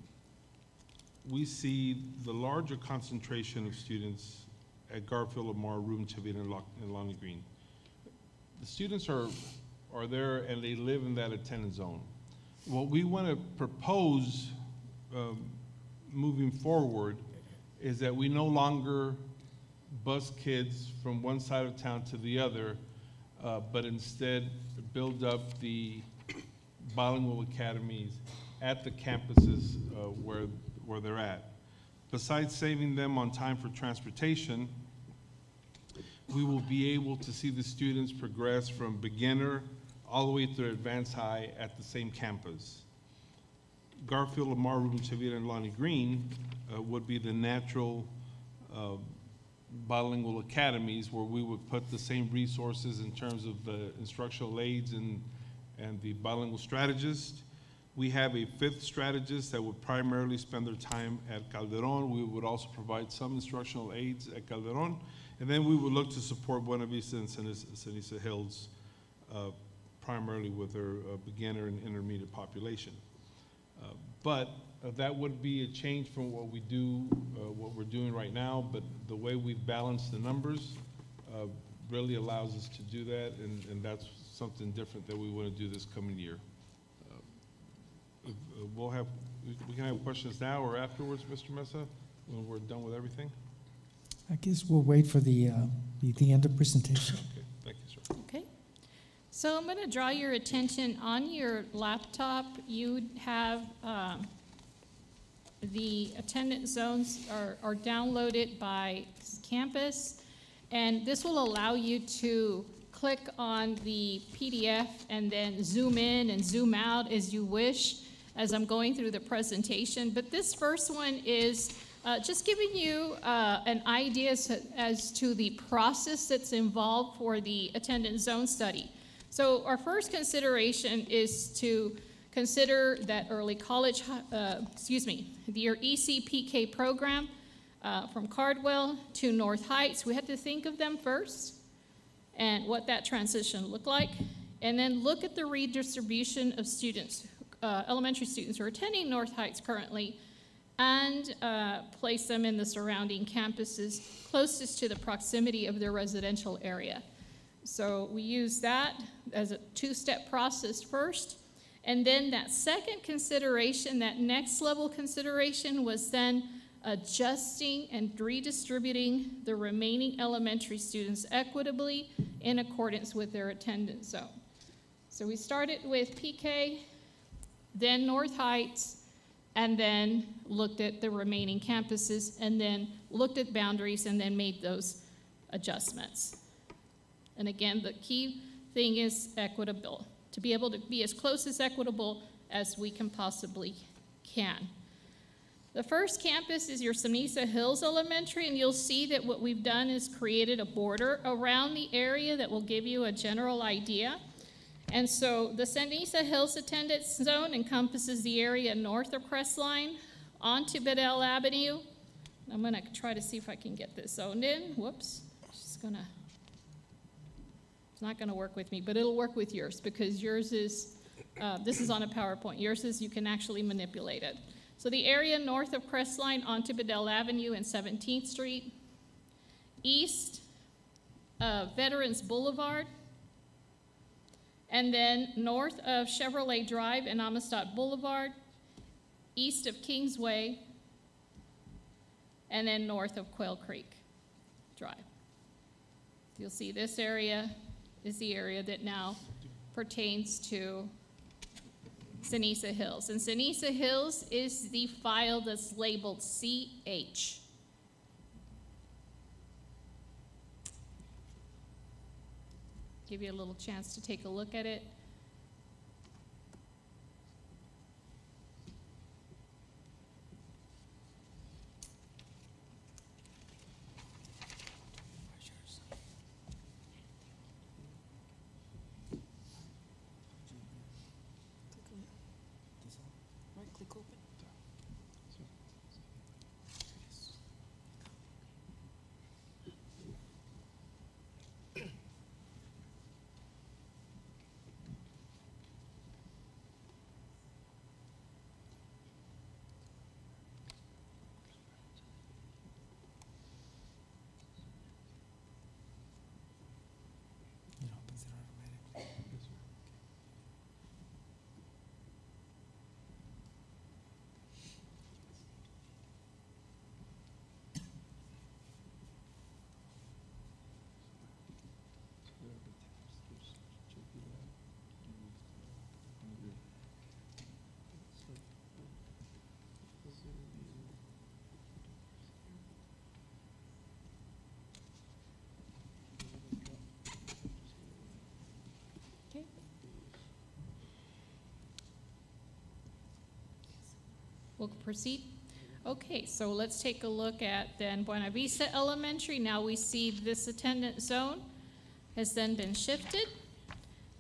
we see the larger concentration of students at Garfield, Lamar, Ruben, Chavira, and Lo- and Lonnie Green. The students are, are there and they live in that attendance zone. What we want to propose um, moving forward is that we no longer bus kids from one side of town to the other, uh, but instead build up the bilingual academies at the campuses uh, where, where they're at. Besides saving them on time for transportation, we will be able to see the students progress from beginner all the way through advanced high at the same campus. Garfield, Lamar, Ruben Chavira, and Lonnie Green uh, would be the natural uh, bilingual academies where we would put the same resources in terms of the instructional aides and, and the bilingual strategist. We have a fifth strategist that would primarily spend their time at Calderon. We would also provide some instructional aides at Calderon. And then we would look to support Buena Vista and Ceniza Hills uh, primarily with their uh, beginner and intermediate population. Uh, But uh, that would be a change from what we do, uh, what we're doing right now, but the way we've balanced the numbers uh, really allows us to do that, and, and that's something different that we want to do this coming year. Uh, if, uh, We'll have, we we can have questions now or afterwards, Mr. Mesa, when we're done with everything? I guess we'll wait for the, uh, the, the end of presentation. Okay, thank you, sir. Okay. So I'm going to draw your attention on your laptop. You have um, the attendance zones are, are downloaded by campus, and this will allow you to click on the PDF and then zoom in and zoom out as you wish as I'm going through the presentation. But this first one is uh, just giving you uh, an idea as, as to the process that's involved for the attendance zone study. So our first consideration is to consider that early college, uh, excuse me, your ECPK program uh, from Cardwell to North Heights. We had to think of them first and what that transition looked like, and then look at the redistribution of students, uh, elementary students who are attending North Heights currently, and uh, place them in the surrounding campuses closest to the proximity of their residential area. So we use that as a two-step process first, and then that second consideration, that next level consideration was then adjusting and redistributing the remaining elementary students equitably in accordance with their attendance zone. So we started with PK, then North Heights, and then looked at the remaining campuses, and then looked at boundaries, and then made those adjustments. And again, the key thing is equitable, to be able to be as close as equitable as we can possibly can. The first campus is your Ceniza Hills Elementary, and you'll see that what we've done is created a border around the area that will give you a general idea. And so the Ceniza Hills attendance zone encompasses the area north of Crestline onto Bedell Avenue. I'm going to try to see if I can get this zoned in. Whoops. Just to. It's not going to work with me, but it'll work with yours because yours is. Uh, this is on a PowerPoint. Yours is you can actually manipulate it. So the area north of Crestline onto Bedell Avenue and 17th Street, east of Veterans Boulevard, and then north of Chevrolet Drive and Amistad Boulevard, east of Kingsway, and then north of Quail Creek Drive. You'll see this area is the area that now pertains to Ceniza Hills. And Ceniza Hills is the file that's labeled CH. Give you a little chance to take a look at it. Okay. We'll proceed. Okay, so let's take a look at then Buena Vista Elementary. Now we see this attendance zone has then been shifted.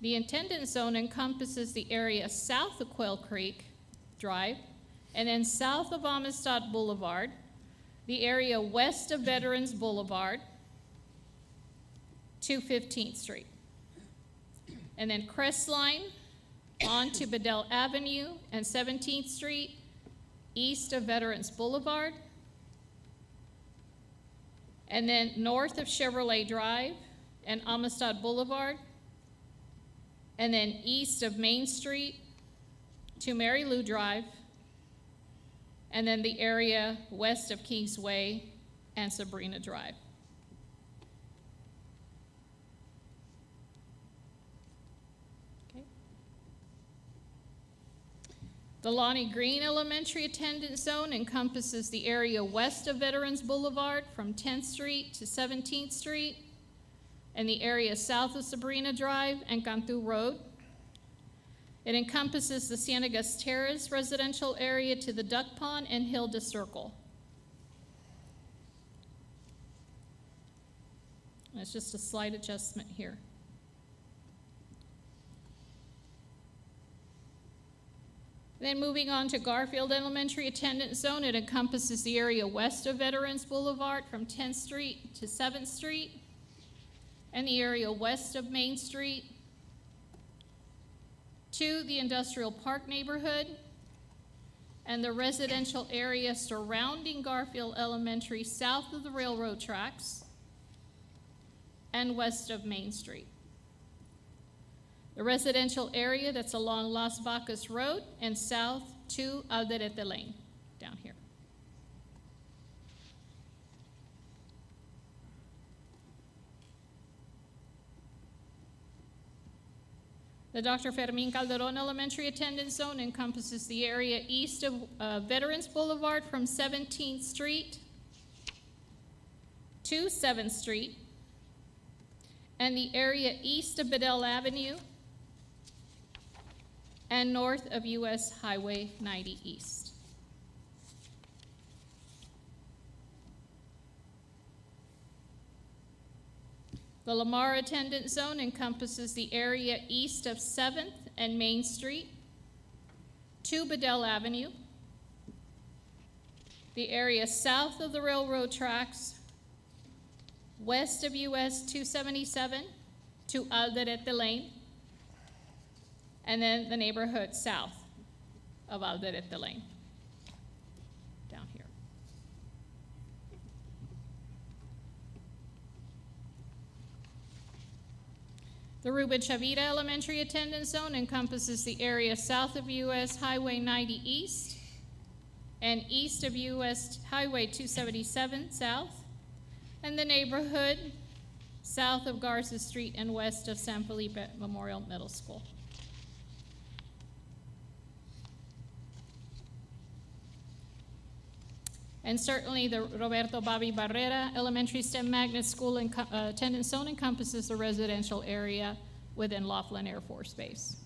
The attendance zone encompasses the area south of Quail Creek Drive and then south of Amistad Boulevard, the area west of Veterans Boulevard to 15th Street. And then Crestline on to Bedell Avenue and 17th Street, east of Veterans Boulevard. And then north of Chevrolet Drive and Amistad Boulevard. And then east of Main Street to Mary Lou Drive. And then the area west of Kingsway and Sabrina Drive. The Lonnie Green Elementary attendance zone encompasses the area west of Veterans Boulevard from 10th Street to 17th Street, and the area south of Sabrina Drive and Cantu Road. It encompasses the Cienegas Terrace residential area to the Duck Pond and Hilda Circle. It's just a slight adjustment here. Then moving on to Garfield Elementary Attendance Zone, it encompasses the area west of Veterans Boulevard from 10th Street to 7th Street, and the area west of Main Street to the Industrial Park neighborhood, and the residential area surrounding Garfield Elementary south of the railroad tracks and west of Main Street. The residential area that's along Las Vacas Road and south to Alderete Lane, down here. The Dr. Fermin Calderon Elementary Attendance Zone encompasses the area east of uh, Veterans Boulevard from 17th Street to 7th Street, and the area east of Bedell Avenue and north of US Highway 90 East. The Lamar Attendance Zone encompasses the area east of 7th and Main Street to Bedell Avenue, the area south of the railroad tracks, west of US 277 to Alderete Lane, and then the neighborhood south of Alderete Lane, down here. The Ruben Chavira Elementary Attendance Zone encompasses the area south of US Highway 90 East and east of US Highway 277 South, and the neighborhood south of Garza Street and west of San Felipe Memorial Middle School. And certainly, the Roberto Bobby Barrera Elementary STEM Magnet School enco- uh, attendance zone encompasses the residential area within Laughlin Air Force Base.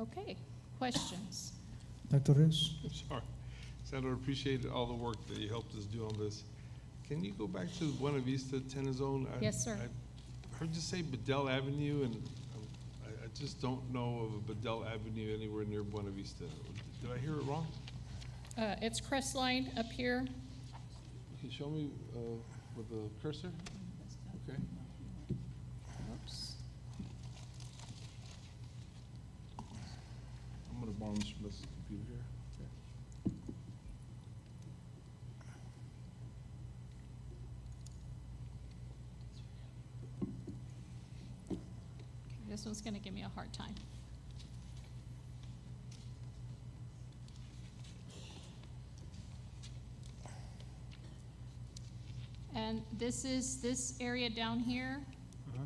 Okay, questions? Dr. Rios? Sorry. Sandra, appreciate all the work that you helped us do on this. Can you go back to the Buena Vista tennis zone? I- Yes, sir. I heard you say Bedell Avenue, and I, I just don't know of a Bedell Avenue anywhere near Buena Vista. Did I hear it wrong? Uh, It's Crestline up here. Can you show me uh, with the cursor? Okay. Oops. I'm gonna borrow Mr. Smith's computer here. Okay. This one's going to give me a hard time. And this is this area down here Uh-huh.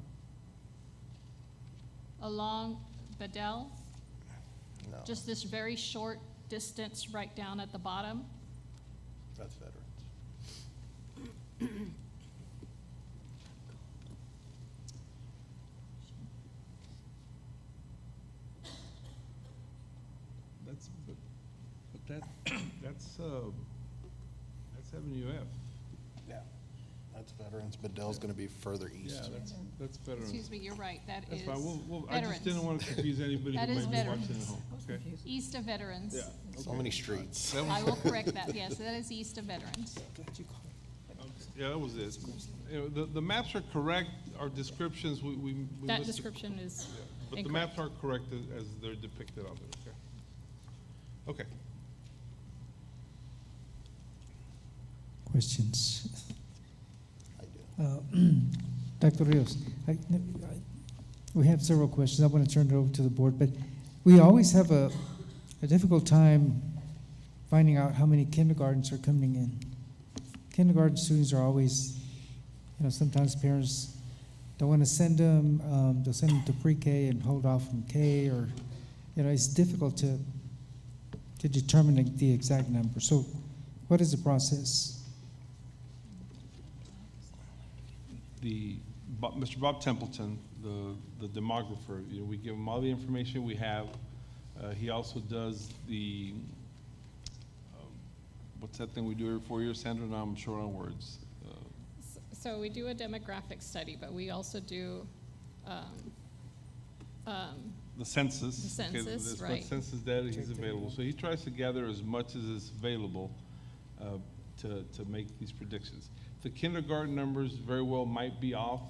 along Bedell, No, just this very short distance right down at the bottom. that's veterans. <clears throat> That's, but, but that, <coughs> that's, uh, that's Avenue F. Yeah. That's veterans, but Dell's gonna be further Yeah, east. that's, that's veterans. Excuse me, you're right, that That's is fine, we'll, we'll, I just didn't want to confuse anybody That who is might be watching at veterans. home, okay? East of Veterans. Yeah. So many streets. That I was, will <laughs> correct that, yes, that is east of Veterans. yeah, that was it. You know, the, the maps are correct, our descriptions, we, we. we That listed- description is yeah, But the incorrect. maps are correct as, as they're depicted on there, okay? Okay. Questions? I do. Uh, <clears throat> Dr. Rios, I- I- we have several questions. I want to turn it over to the board, but we always have a, a difficult time finding out how many kindergartens are coming in. Kindergarten students are always, you know, sometimes parents don't want to send them, um, they'll send them to pre-K and hold off from K, or, you know, it's difficult to, to determine the exact number. So what is the process? The, Mr. Bob Templeton, the, the demographer, you know, we give him all the information we have. Uh, he also does the, um, what's that thing we do every four years, Sandra? Now I'm short on words. Uh, S- So we do a demographic study, but we also do, um, um, The census. The okay, census, there's what right. Census data is available. So he tries to gather as much as is available uh, to, to make these predictions. The kindergarten numbers very well might be off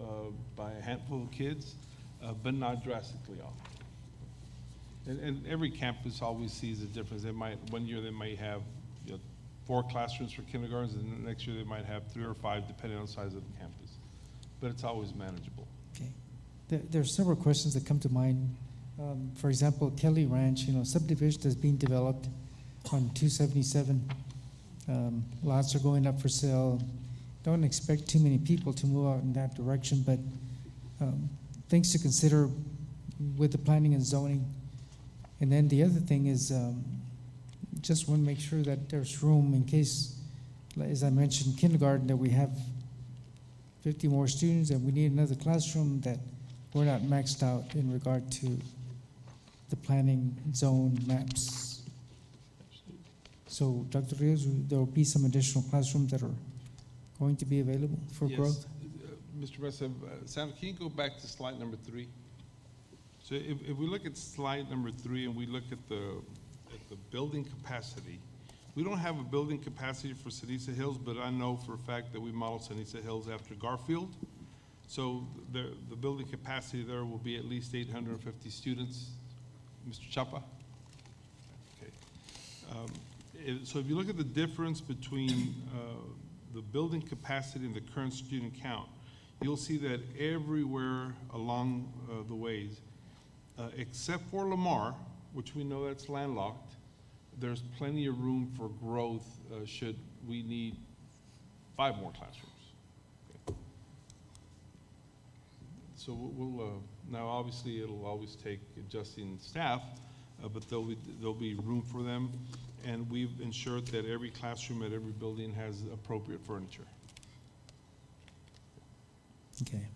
uh, by a handful of kids, uh, but not drastically off. And, and every campus always sees a difference. They might, one year they might have, you know, four classrooms for kindergartens, and the next year they might have three or five, depending on the size of the campus. But it's always manageable. Okay. There, there are several questions that come to mind. Um, for example, Kelly Ranch, you know, subdivision that's being developed on two seventy-seven. Um, lots are going up for sale. Don't expect too many people to move out in that direction, but, um, things to consider with the planning and zoning. And then the other thing is, um, just want to make sure that there's room in case, as I mentioned, kindergarten, that we have 50 more students and we need another classroom, that we're not maxed out in regard to the planning zone maps. So, Dr. Rios, there will be some additional classrooms that are going to be available for Yes. growth? Uh, Mr. Mesa, uh, Sandra, can you go back to slide number three? So if, if we look at slide number three and we look at the, at the building capacity, we don't have a building capacity for Ceniza Hills, but I know for a fact that we model Ceniza Hills after Garfield. So the, the building capacity there will be at least eight hundred and fifty students. Mr. Chapa? Okay. Um, So if you look at the difference between uh, the building capacity and the current student count, you'll see that everywhere along uh, the ways, uh, except for Lamar, which we know that's landlocked, there's plenty of room for growth uh, should we need five more classrooms. Okay. So we'll- we'll, uh, now obviously it'll always take adjusting staff, uh, but there'll be, there'll be room for them. And we've ensured that every classroom at every building has appropriate furniture. Okay.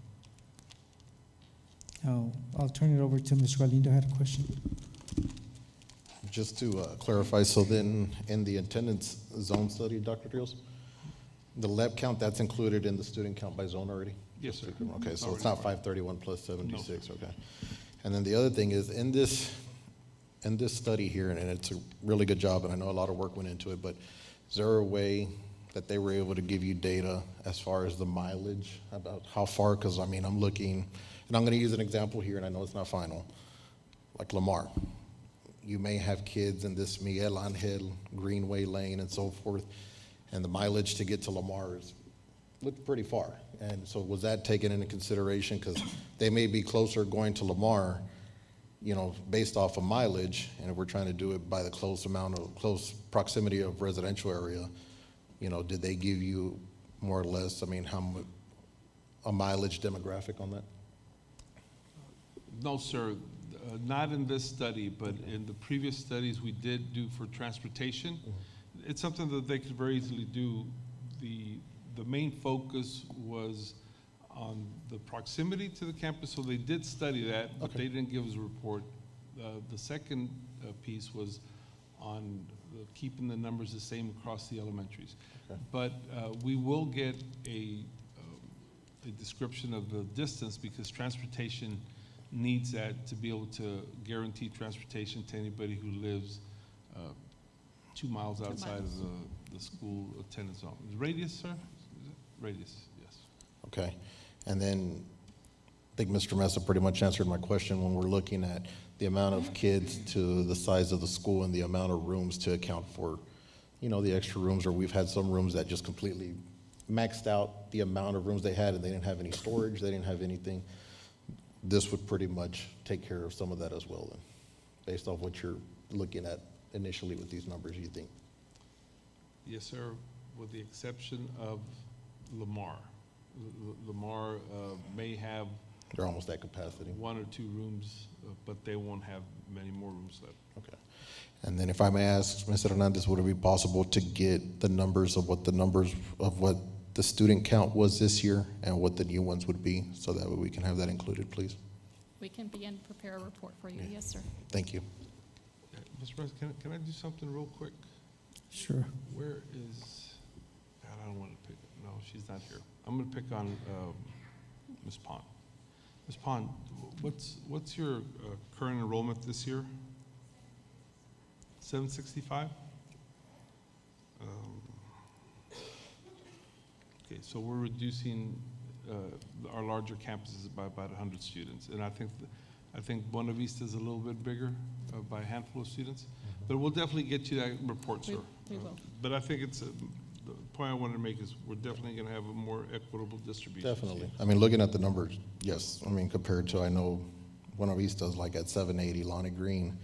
Now, I'll turn it over to Ms. Galindo, I had a question. Just to uh, clarify, so then in the attendance zone study, Dr. Rios, the lab count, that's included in the student count by zone already? Yes, sir. Okay, so Already it's not five thirty-one plus seventy-six, okay. And then the other thing is, in this, in this study here, and it's a really good job, and I know a lot of work went into it, but is there a way that they were able to give you data as far as the mileage, about how far, because I mean, I'm looking, and I'm gonna use an example here, and I know it's not final, like Lamar. You may have kids in this Miguel Angel, Greenway Lane, and so forth, and the mileage to get to Lamar is looked pretty far. And so was that taken into consideration? Because they may be closer going to Lamar, you know, based off of mileage, and if we're trying to do it by the close amount of, close proximity of residential area, you know, did they give you more or less, I mean, how mu, a mileage demographic on that? No, sir, Uh, not in this study, but in the previous studies we did do for transportation. It's something that they could very easily do. The, the main focus was on the proximity to the campus, so they did study that, but they didn't give us a report. Uh, The second uh, piece was on the- keeping the numbers the same across the elementaries. But uh, we will get a, um, a description of the distance because transportation needs that to be able to guarantee transportation to anybody who lives uh, two miles outside of the, the school attendance zone. Radius, sir? Radius, yes. Okay, and then, I think Mr. Mesa pretty much answered my question when we're looking at the amount of kids to the size of the school and the amount of rooms to account for, you know, the extra rooms, or we've had some rooms that just completely maxed out the amount of rooms they had and they didn't have any storage, they didn't have anything. This would pretty much take care of some of that as well then, based off what you're looking at initially with these numbers, you think? Yes, sir, with the exception of Lamar. L- Lamar uh, may have They're almost at capacity. one or two rooms, uh, but they won't have many more rooms left. Okay. And then if I may ask, Mr. Hernandez, would it be possible to get the numbers of what the numbers of what the student count was this year and what the new ones would be, so that way we can have that included, please? We can begin to prepare a report for you. Yes, sir. Thank you. Uh, Mr. President, can, can I do something real quick? Sure. Where is, God, I don't want to pick, no, she's not here. I'm going to pick on um, Ms. Pond. Ms. Pond, what's, what's your uh, current enrollment this year? 765? Um, Okay, so we're reducing uh, our larger campuses by about 100 students. And I think, th- I think Buena Vista is a little bit bigger uh, by a handful of students. But we'll definitely get you that report, We- sir. we Uh, will. But I think it's, uh, the point I wanted to make is we're definitely going to have a more equitable distribution. Definitely. I mean, looking at the numbers, yes, I mean, compared to, I know Buena Vista's like at seven eighty, Lonnie Green,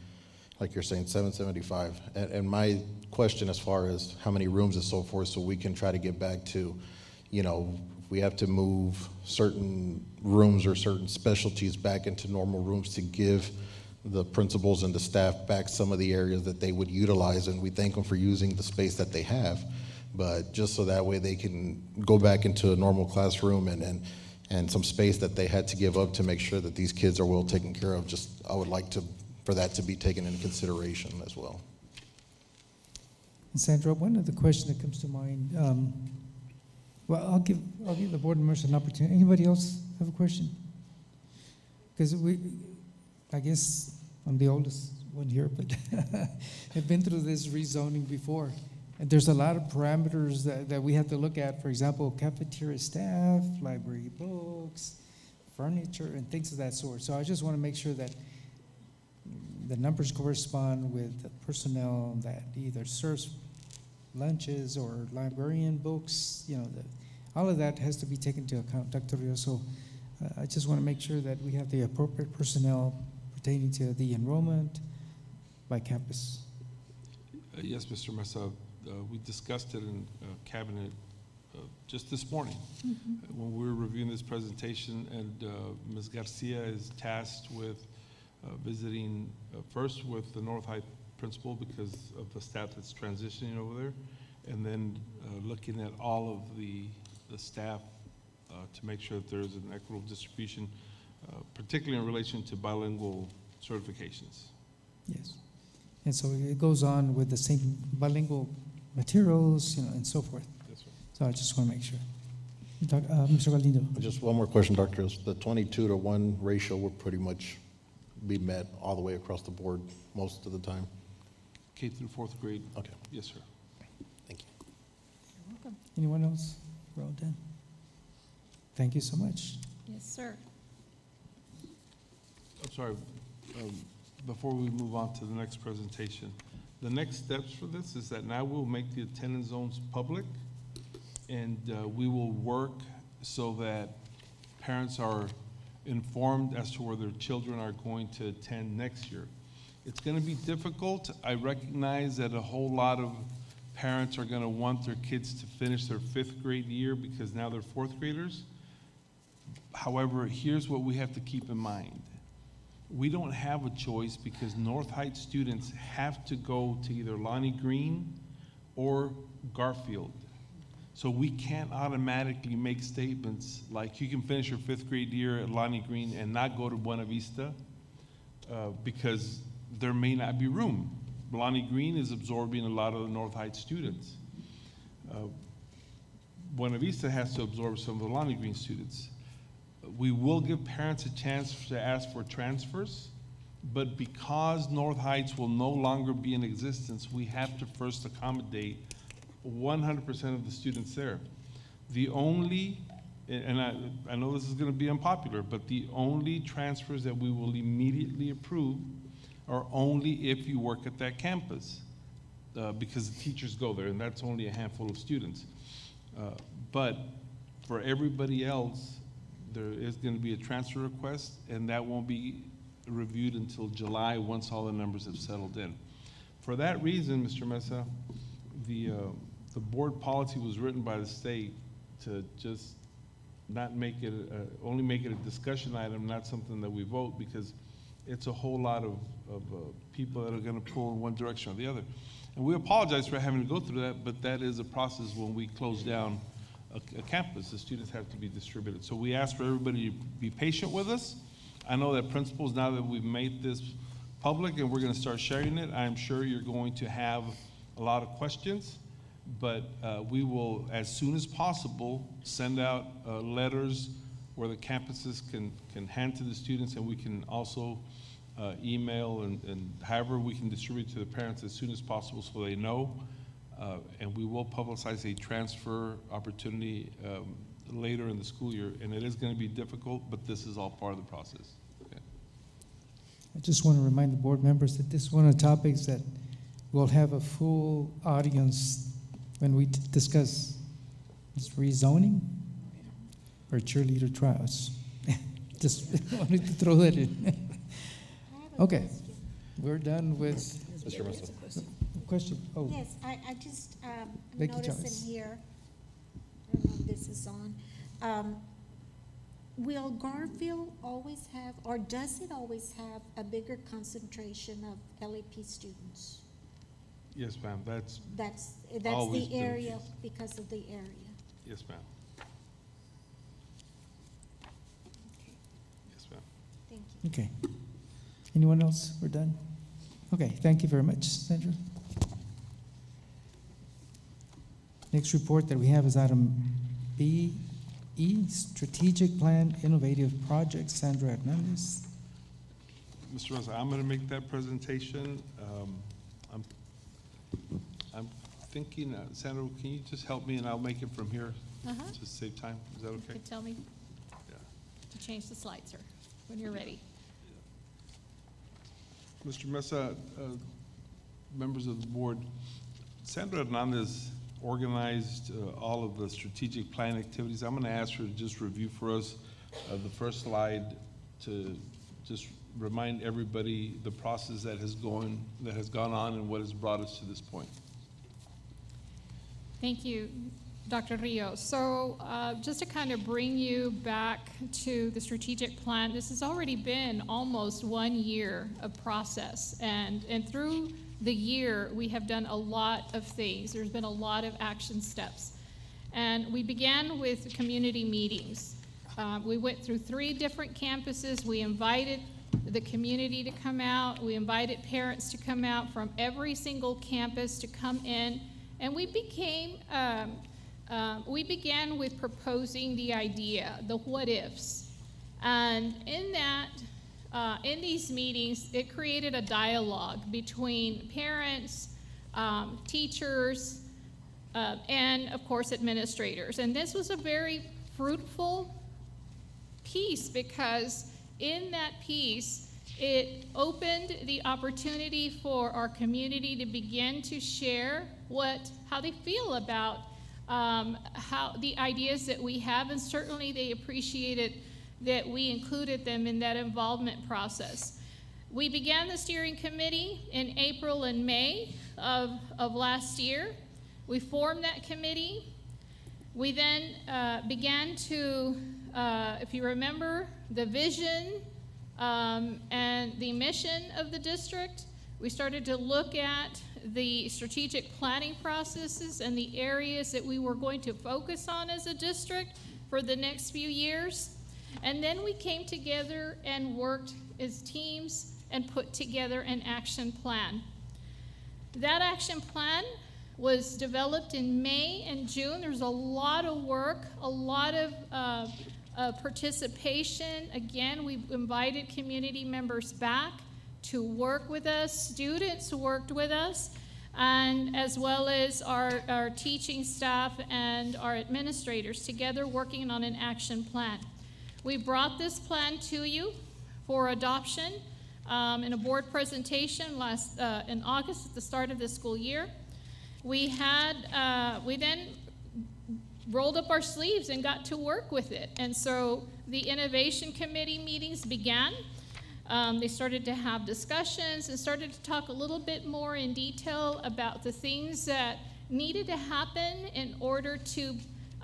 like you're saying, seven seventy-five. And, and my question as far as how many rooms and so forth, so we can try to get back to, you know, we have to move certain rooms or certain specialties back into normal rooms to give the principals and the staff back some of the areas that they would utilize, and we thank them for using the space that they have. But just so that way they can go back into a normal classroom and, and, and some space that they had to give up to make sure that these kids are well taken care of, just, I would like to, for that to be taken into consideration as well. Sandra, one of the questions that comes to mind, um, well, I'll give, I'll give the board members an opportunity. Anybody else have a question? Because we, I guess I'm the oldest one here, but <laughs> I've been through this rezoning before. And there's a lot of parameters that, that we have to look at. For example, cafeteria staff, library books, furniture, and things of that sort. So I just want to make sure that the numbers correspond with the personnel that either serves lunches or librarian books, you know, the, all of that has to be taken into account, Dr. Rios. So uh, I just want to make sure that we have the appropriate personnel pertaining to the enrollment by campus. Uh, Yes, Mr. Mesa, uh, we discussed it in uh, cabinet uh, just this morning. When we were reviewing this presentation, and uh, Ms. Garcia is tasked with uh, visiting uh, first with the North High principal because of the staff that's transitioning over there, and then uh, looking at all of the, the staff uh, to make sure that there is an equitable distribution, uh, particularly in relation to bilingual certifications. Yes. And so it goes on with the same bilingual materials, you know, and so forth. Yes, sir. So I just want to make sure. Doc- uh, Mr. Galindo? Just one more question, Dr. Rios. The twenty-two to one ratio would pretty much be met all the way across the board most of the time? K through fourth grade, Okay, yes, sir. thank you. You're welcome. Anyone else? We're all done. Thank you so much. Yes, sir. I'm sorry, um, before we move on to the next presentation, the next steps for this is that now we'll make the attendance zones public, and uh, we will work so that parents are informed as to where their children are going to attend next year. It's gonna be difficult. I recognize that a whole lot of parents are gonna want their kids to finish their fifth grade year because now they're fourth graders. However, here's what we have to keep in mind. We don't have a choice because North Heights students have to go to either Lonnie Green or Garfield. So we can't automatically make statements like you can finish your fifth grade year at Lonnie Green and not go to Buena Vista uh, because there may not be room. Lonnie Green is absorbing a lot of the North Heights students. Uh, Buena Vista has to absorb some of the Lonnie Green students. We will give parents a chance to ask for transfers, but because North Heights will no longer be in existence, we have to first accommodate one hundred percent of the students there. The only, and I, I know this is gonna be unpopular, but the only transfers that we will immediately approve are only if you work at that campus, uh, because the teachers go there, and that's only a handful of students. Uh, But for everybody else, there is gonna be a transfer request, and that won't be reviewed until July, once all the numbers have settled in. For that reason, Mr. Mesa, the, uh, the board policy was written by the state to just not make it, uh, only make it a discussion item, not something that we vote, because it's a whole lot of, of uh, people that are gonna pull in one direction or the other. And we apologize for having to go through that, but that is a process when we close down a, a campus, the students have to be distributed. So we ask for everybody to be patient with us. I know that principals, now that we've made this public and we're gonna start sharing it, I'm sure you're going to have a lot of questions. But uh, we will, as soon as possible, send out uh, letters where the campuses can, can hand to the students, and we can also uh, email and, and however we can distribute to the parents as soon as possible so they know. Uh, And we will publicize a transfer opportunity um, later in the school year, and it is going to be difficult, but this is all part of the process. Okay. I just want to remind the board members that this is one of the topics that we'll have a full audience when we t- discuss is rezoning or cheerleader trials. <laughs> Just <laughs> wanted to throw that in. <laughs> Okay, we're done with Mr. Mesa. Question. Oh, Yes, I, I just, um, Becky noticed Chavez. in here, I don't know if this is on, um, will Garfield always have, or does it always have a bigger concentration of LEP students? Yes, ma'am, that's, That's, that's the area, case. because of the area. yes, ma'am. Yes, ma'am. Thank you. okay. Anyone else? We're done? Okay, thank you very much, Sandra. Next report that we have is item B, E, Strategic Plan Innovative Projects, Sandra Hernandez. Mr. Mesa, I'm going to make that presentation. Um, I'm, I'm thinking, uh, Sandra, can you just help me and I'll make it from here Uh-huh. to save time? Is that You okay? could tell me Yeah. to change the slide, sir, when you're ready. Mr. Mesa, uh, members of the board, Sandra Hernandez organized uh, all of the strategic plan activities. I'm going to ask her to just review for us uh, the first slide to just remind everybody the process that has gone, that has gone on and what has brought us to this point. Thank you, Dr. Rio. So uh, just to kind of bring you back to the strategic plan, this has already been almost one year of process. And, and through the year, we have done a lot of things. There's been a lot of action steps. And we began with community meetings. Uh, we went through three different campuses. We invited the community to come out. We invited parents to come out from every single campus to come in. And we became, um, um, we began with proposing the idea, the what ifs. And in that, uh, in these meetings, it created a dialogue between parents, um, teachers, uh, and of course administrators. And this was a very fruitful piece because in that piece, it opened the opportunity for our community to begin to share what, how they feel about um, how the ideas that we have, and certainly they appreciated that we included them in that involvement process. We began the steering committee in April and May of, of last year. We formed that committee. We then uh, began to, uh, if you remember, the vision um, and the mission of the district. We started to look at the strategic planning processes and the areas that we were going to focus on as a district for the next few years. And then we came together and worked as teams and put together an action plan. That action plan was developed in May and June. There's a lot of work, a lot of uh, uh, participation. Again, we invited community members back to work with us. Students worked with us, and as well as our, our teaching staff and our administrators together working on an action plan. We brought this plan to you for adoption um, in a board presentation last uh, in August at the start of the school year. We had uh, we then rolled up our sleeves and got to work with it, and so the innovation committee meetings began. Um, they started to have discussions and started to talk a little bit more in detail about the things that needed to happen in order to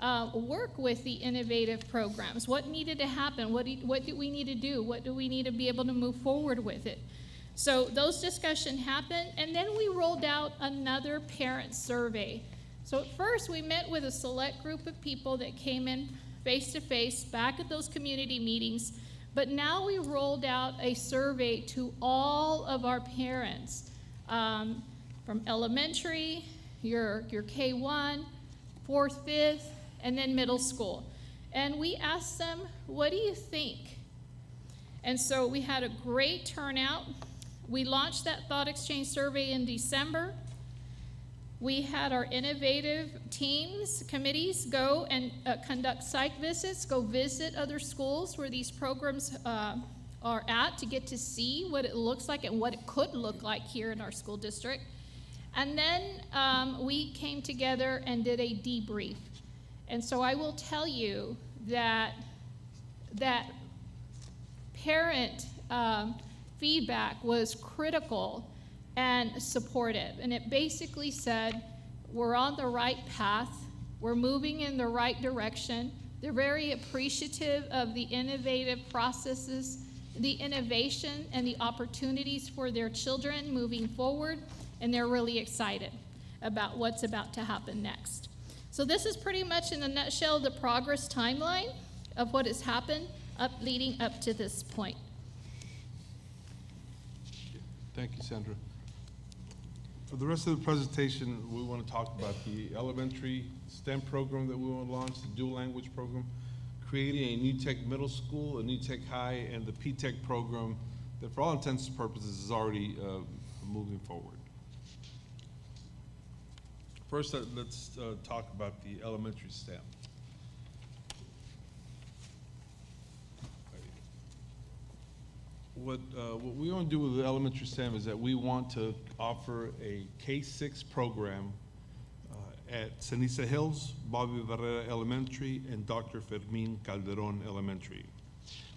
uh, work with the innovative programs. What needed to happen? What do, what do we need to do? What do we need to be able to move forward with it? So those discussions happened, and then we rolled out another parent survey. So at first, we met with a select group of people that came in face to face back at those community meetings. But now we rolled out a survey to all of our parents um, from elementary, your, your K 1, fourth, fifth, and then middle school. And we asked them, What do you think? And so we had a great turnout. We launched that thought exchange survey in December. We had our innovative teams, committees go and uh, conduct site visits, go visit other schools where these programs uh, are at to get to see what it looks like and what it could look like here in our school district. And then um, we came together and did a debrief. And so I will tell you that that parent um, feedback was critical and supportive. And it basically said, we're on the right path, we're moving in the right direction. They're very appreciative of the innovative processes, the innovation, and the opportunities for their children moving forward, and they're really excited about what's about to happen next. So, this is pretty much in a nutshell the progress timeline of what has happened up leading up to this point. Thank you, Sandra. For the rest of the presentation, we want to talk about the elementary STEM program that we want to launch, the dual language program, creating a new tech middle school, a new tech high, and the P-Tech program that for all intents and purposes is already uh, moving forward. First, uh, let's uh, talk about the elementary STEM. What, uh, what we want to do with the elementary STEM is that we want to offer a K-6 program uh, at Ceniza Hills, Bobby Barrera Elementary, and Dr. Fermin Calderon Elementary.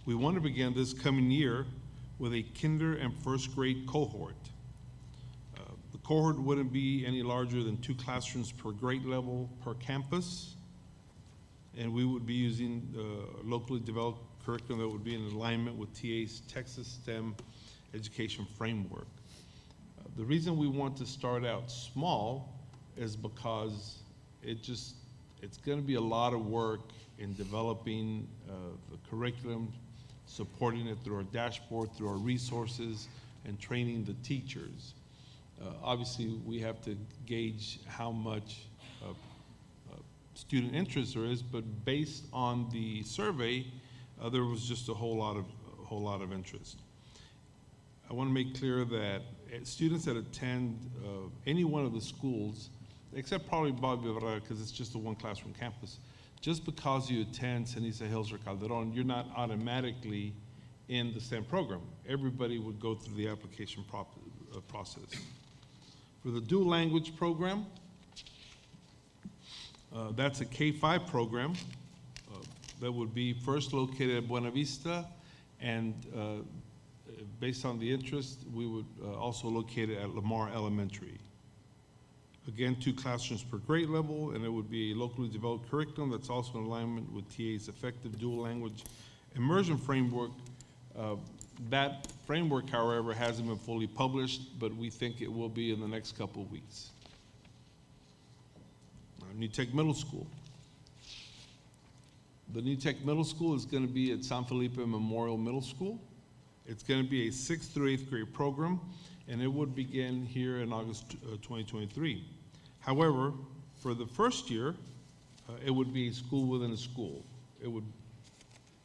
We want to begin this coming year with a kinder and first grade cohort. Cohort wouldn't be any larger than two classrooms per grade level per campus. And we would be using locally developed curriculum that would be in alignment with TEA's Texas STEM education framework. The reason we want to start out small is because it just, it's going to be a lot of work in developing uh, the curriculum, supporting it through our dashboard, through our resources, and training the teachers. Uh, Obviously, we have to gauge how much uh, uh, student interest there is, but based on the survey, there was just a whole lot of, a whole lot of interest. I want to make clear that students that attend any one of the schools, except probably Bobby because it's just a one classroom campus, just because you attend Ceniza Hills or Calderon, you're not automatically in the STEM program. Everybody would go through the application process. For the dual language program, uh, that's a K-5 program uh, that would be first located at Buena Vista, and uh, based on the interest, we would uh, also locate it at Lamar Elementary. Again, two classrooms per grade level, and it would be a locally developed curriculum that's also in alignment with TEA's effective dual language immersion framework. That framework, however, hasn't been fully published, but we think it will be in the next couple of weeks. New Tech Middle School. The New Tech Middle School is going to be at San Felipe Memorial Middle School. It's going to be a sixth through eighth grade program, and it would begin here in August uh, 2023. However, for the first year, uh, it would be school within a school. It would,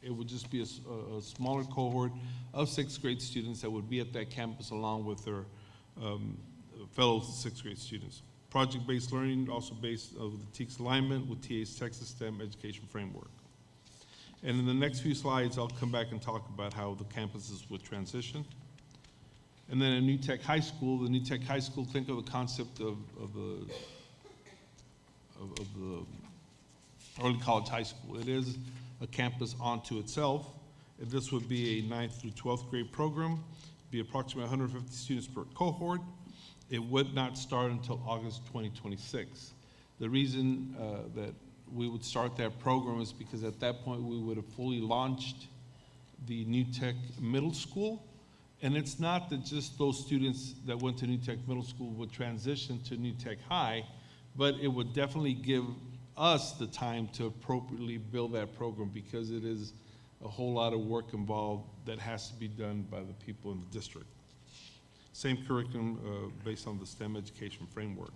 it would just be a smaller cohort of sixth grade students that would be at that campus along with their um, fellow sixth grade students. Project-based learning, also based of the TEKS alignment with TEA's Texas STEM education framework. And in the next few slides, I'll come back and talk about how the campuses would transition. And then a New Tech High School, the New Tech High School, think of the concept of, of the, of, of the early college high school. It is a campus onto itself. And This would be a ninth through 12th grade program, be approximately 150 students per cohort. It would not start until August 2026. The reason uh, that we would start that program is because at that point, we would have fully launched the New Tech Middle School. And it's not that just those students that went to New Tech Middle School would transition to New Tech High, but it would definitely give us the time to appropriately build that program because it is a whole lot of work involved that has to be done by the people in the district. Same curriculum uh, based on the STEM education framework.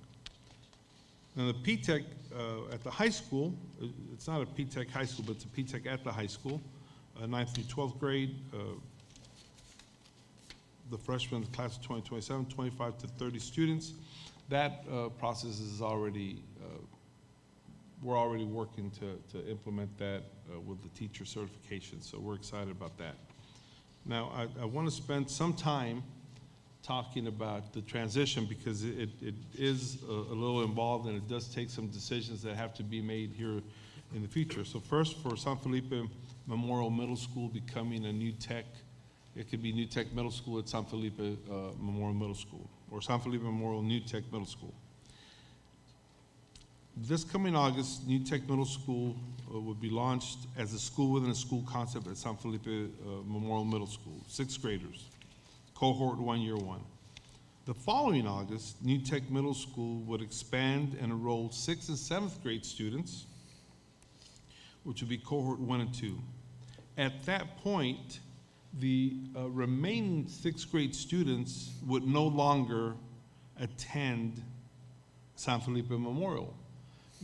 Now, the P-TECH uh, at the high school, uh, it's not a P-TECH high school, but it's a P-TECH at the high school, uh, ninth through 12th grade, uh, the freshmen, class of 2027, 25 to 30 students. That uh, process is already, we're already working to, to implement that uh, with the teacher certification, so we're excited about that. Now, I, I want to spend some time talking about the transition because it, it is a, a little involved and it does take some decisions that have to be made here in the future. So first, for San Felipe Memorial Middle School becoming a new tech, it could be New Tech Middle School at San Felipe uh, Memorial Middle School or San Felipe Memorial New Tech Middle School. This coming August, New Tech Middle School uh, will be launched as a school within a school concept at San Felipe uh, Memorial Middle School, sixth graders, cohort one, year one. The following August, New Tech Middle School would expand and enroll sixth and seventh grade students, which would be cohort one and two. At that point, the uh, remaining sixth grade students would no longer attend San Felipe Memorial.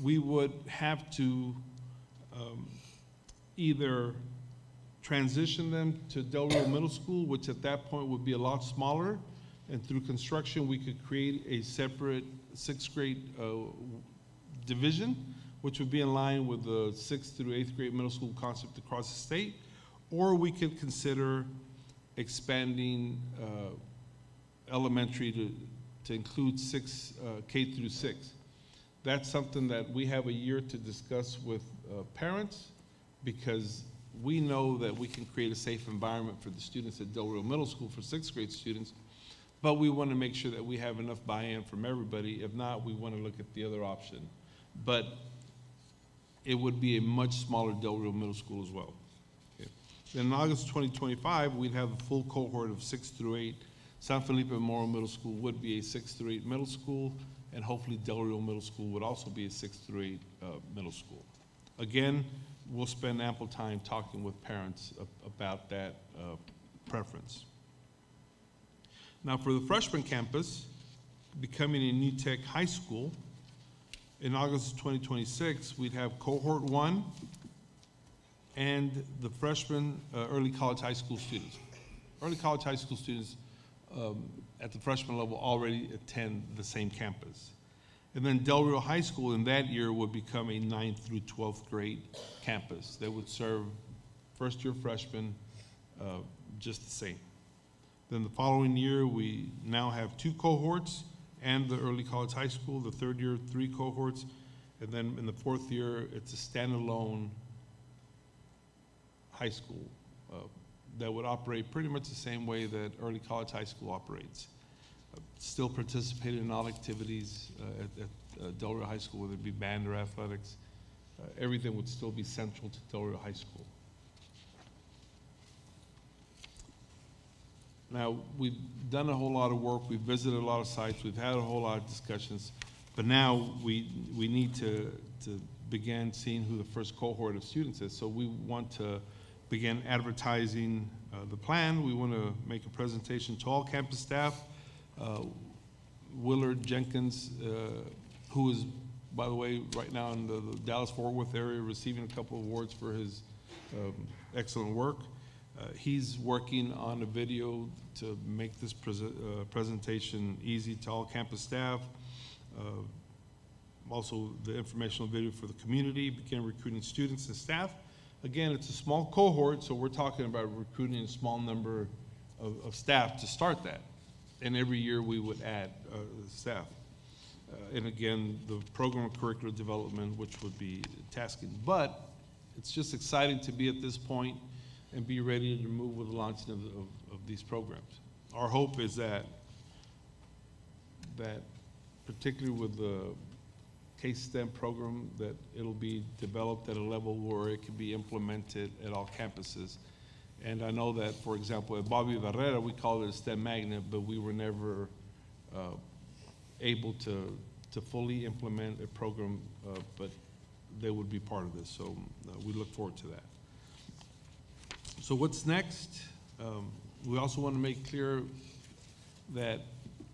We would have to um, either transition them to Del Rio Middle School, which at that point would be a lot smaller, and through construction, we could create a separate sixth grade uh, division, which would be in line with the sixth through eighth grade middle school concept across the state, or we could consider expanding uh, elementary to, to include six, uh, K through six. That's something that we have a year to discuss with uh, parents because we know that we can create a safe environment for the students at Del Rio Middle School for sixth grade students, but we want to make sure that we have enough buy-in from everybody. If not, we want to look at the other option. But it would be a much smaller Del Rio Middle School as well. Okay. In August 2025, we'd have a full cohort of six through eight. San Felipe Memorial Middle School would be a six through eight middle school, and hopefully Del Rio Middle School would also be a six through eight uh, middle school. Again, we'll spend ample time talking with parents about that uh, preference. Now, for the freshman campus, becoming a new tech high school, in August of 2026, we'd have cohort one and the freshman uh, early college high school students. Early college high school students um, at the freshman level already attend the same campus. And then Del Rio High School in that year would become a ninth through 12th grade campus that would serve first year freshmen uh, just the same. Then the following year, we now have two cohorts and the early college high school, the third year, three cohorts. And then in the fourth year, it's a standalone high school uh, that would operate pretty much the same way that early college high school operates. Uh, Still participated in all activities uh, at, at uh, Del Rio High School, whether it be band or athletics. Uh, Everything would still be central to Del Rio High School. Now, we've done a whole lot of work, we've visited a lot of sites, we've had a whole lot of discussions, but now we, we need to, to begin seeing who the first cohort of students is. So we want to begin advertising uh, the plan. We want to make a presentation to all campus staff. Uh, Willard Jenkins, uh, who is, by the way, right now in the the Dallas-Fort Worth area, receiving a couple awards for his um, excellent work. Uh, He's working on a video to make this prese- uh, presentation easy to all campus staff. Also, the informational video for the community, begin recruiting students and staff. Again, it's a small cohort, so we're talking about recruiting a small number of, of staff to start that. And every year, we would add uh, staff. Uh, And again, the program curricular development, which would be tasking. But it's just exciting to be at this point and be ready to move with the launching of, of, of these programs. Our hope is that, that particularly with the K-STEM program that it'll be developed at a level where it can be implemented at all campuses. And I know that, for example, at Bobby Barrera, we call it a STEM magnet, but we were never uh, able to, to fully implement a program, uh, but they would be part of this. So uh, we look forward to that. So what's next? Um, We also want to make clear that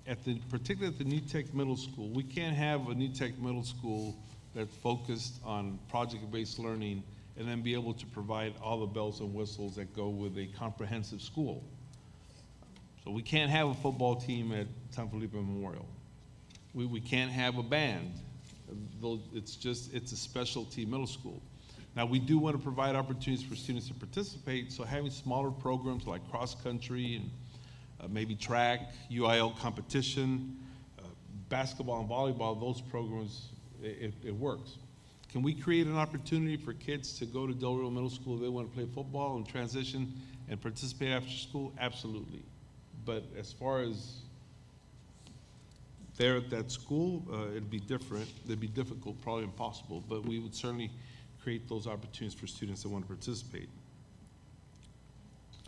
at the, particularly at the New Tech Middle School, we can't have a New Tech Middle School that's focused on project-based learning and then be able to provide all the bells and whistles that go with a comprehensive school. So we can't have a football team at San Felipe Memorial. We, we can't have a band. It's just, it's a specialty middle school. Now, we do want to provide opportunities for students to participate, so having smaller programs like cross-country and maybe track, UIL competition, uh, basketball and volleyball, those programs, it, it works. Can we create an opportunity for kids to go to Del Rio Middle School if they want to play football and transition and participate after school? Absolutely. But as far as there at that school, uh, it'd be different, it'd be difficult, probably impossible, but we would certainly create those opportunities for students that want to participate.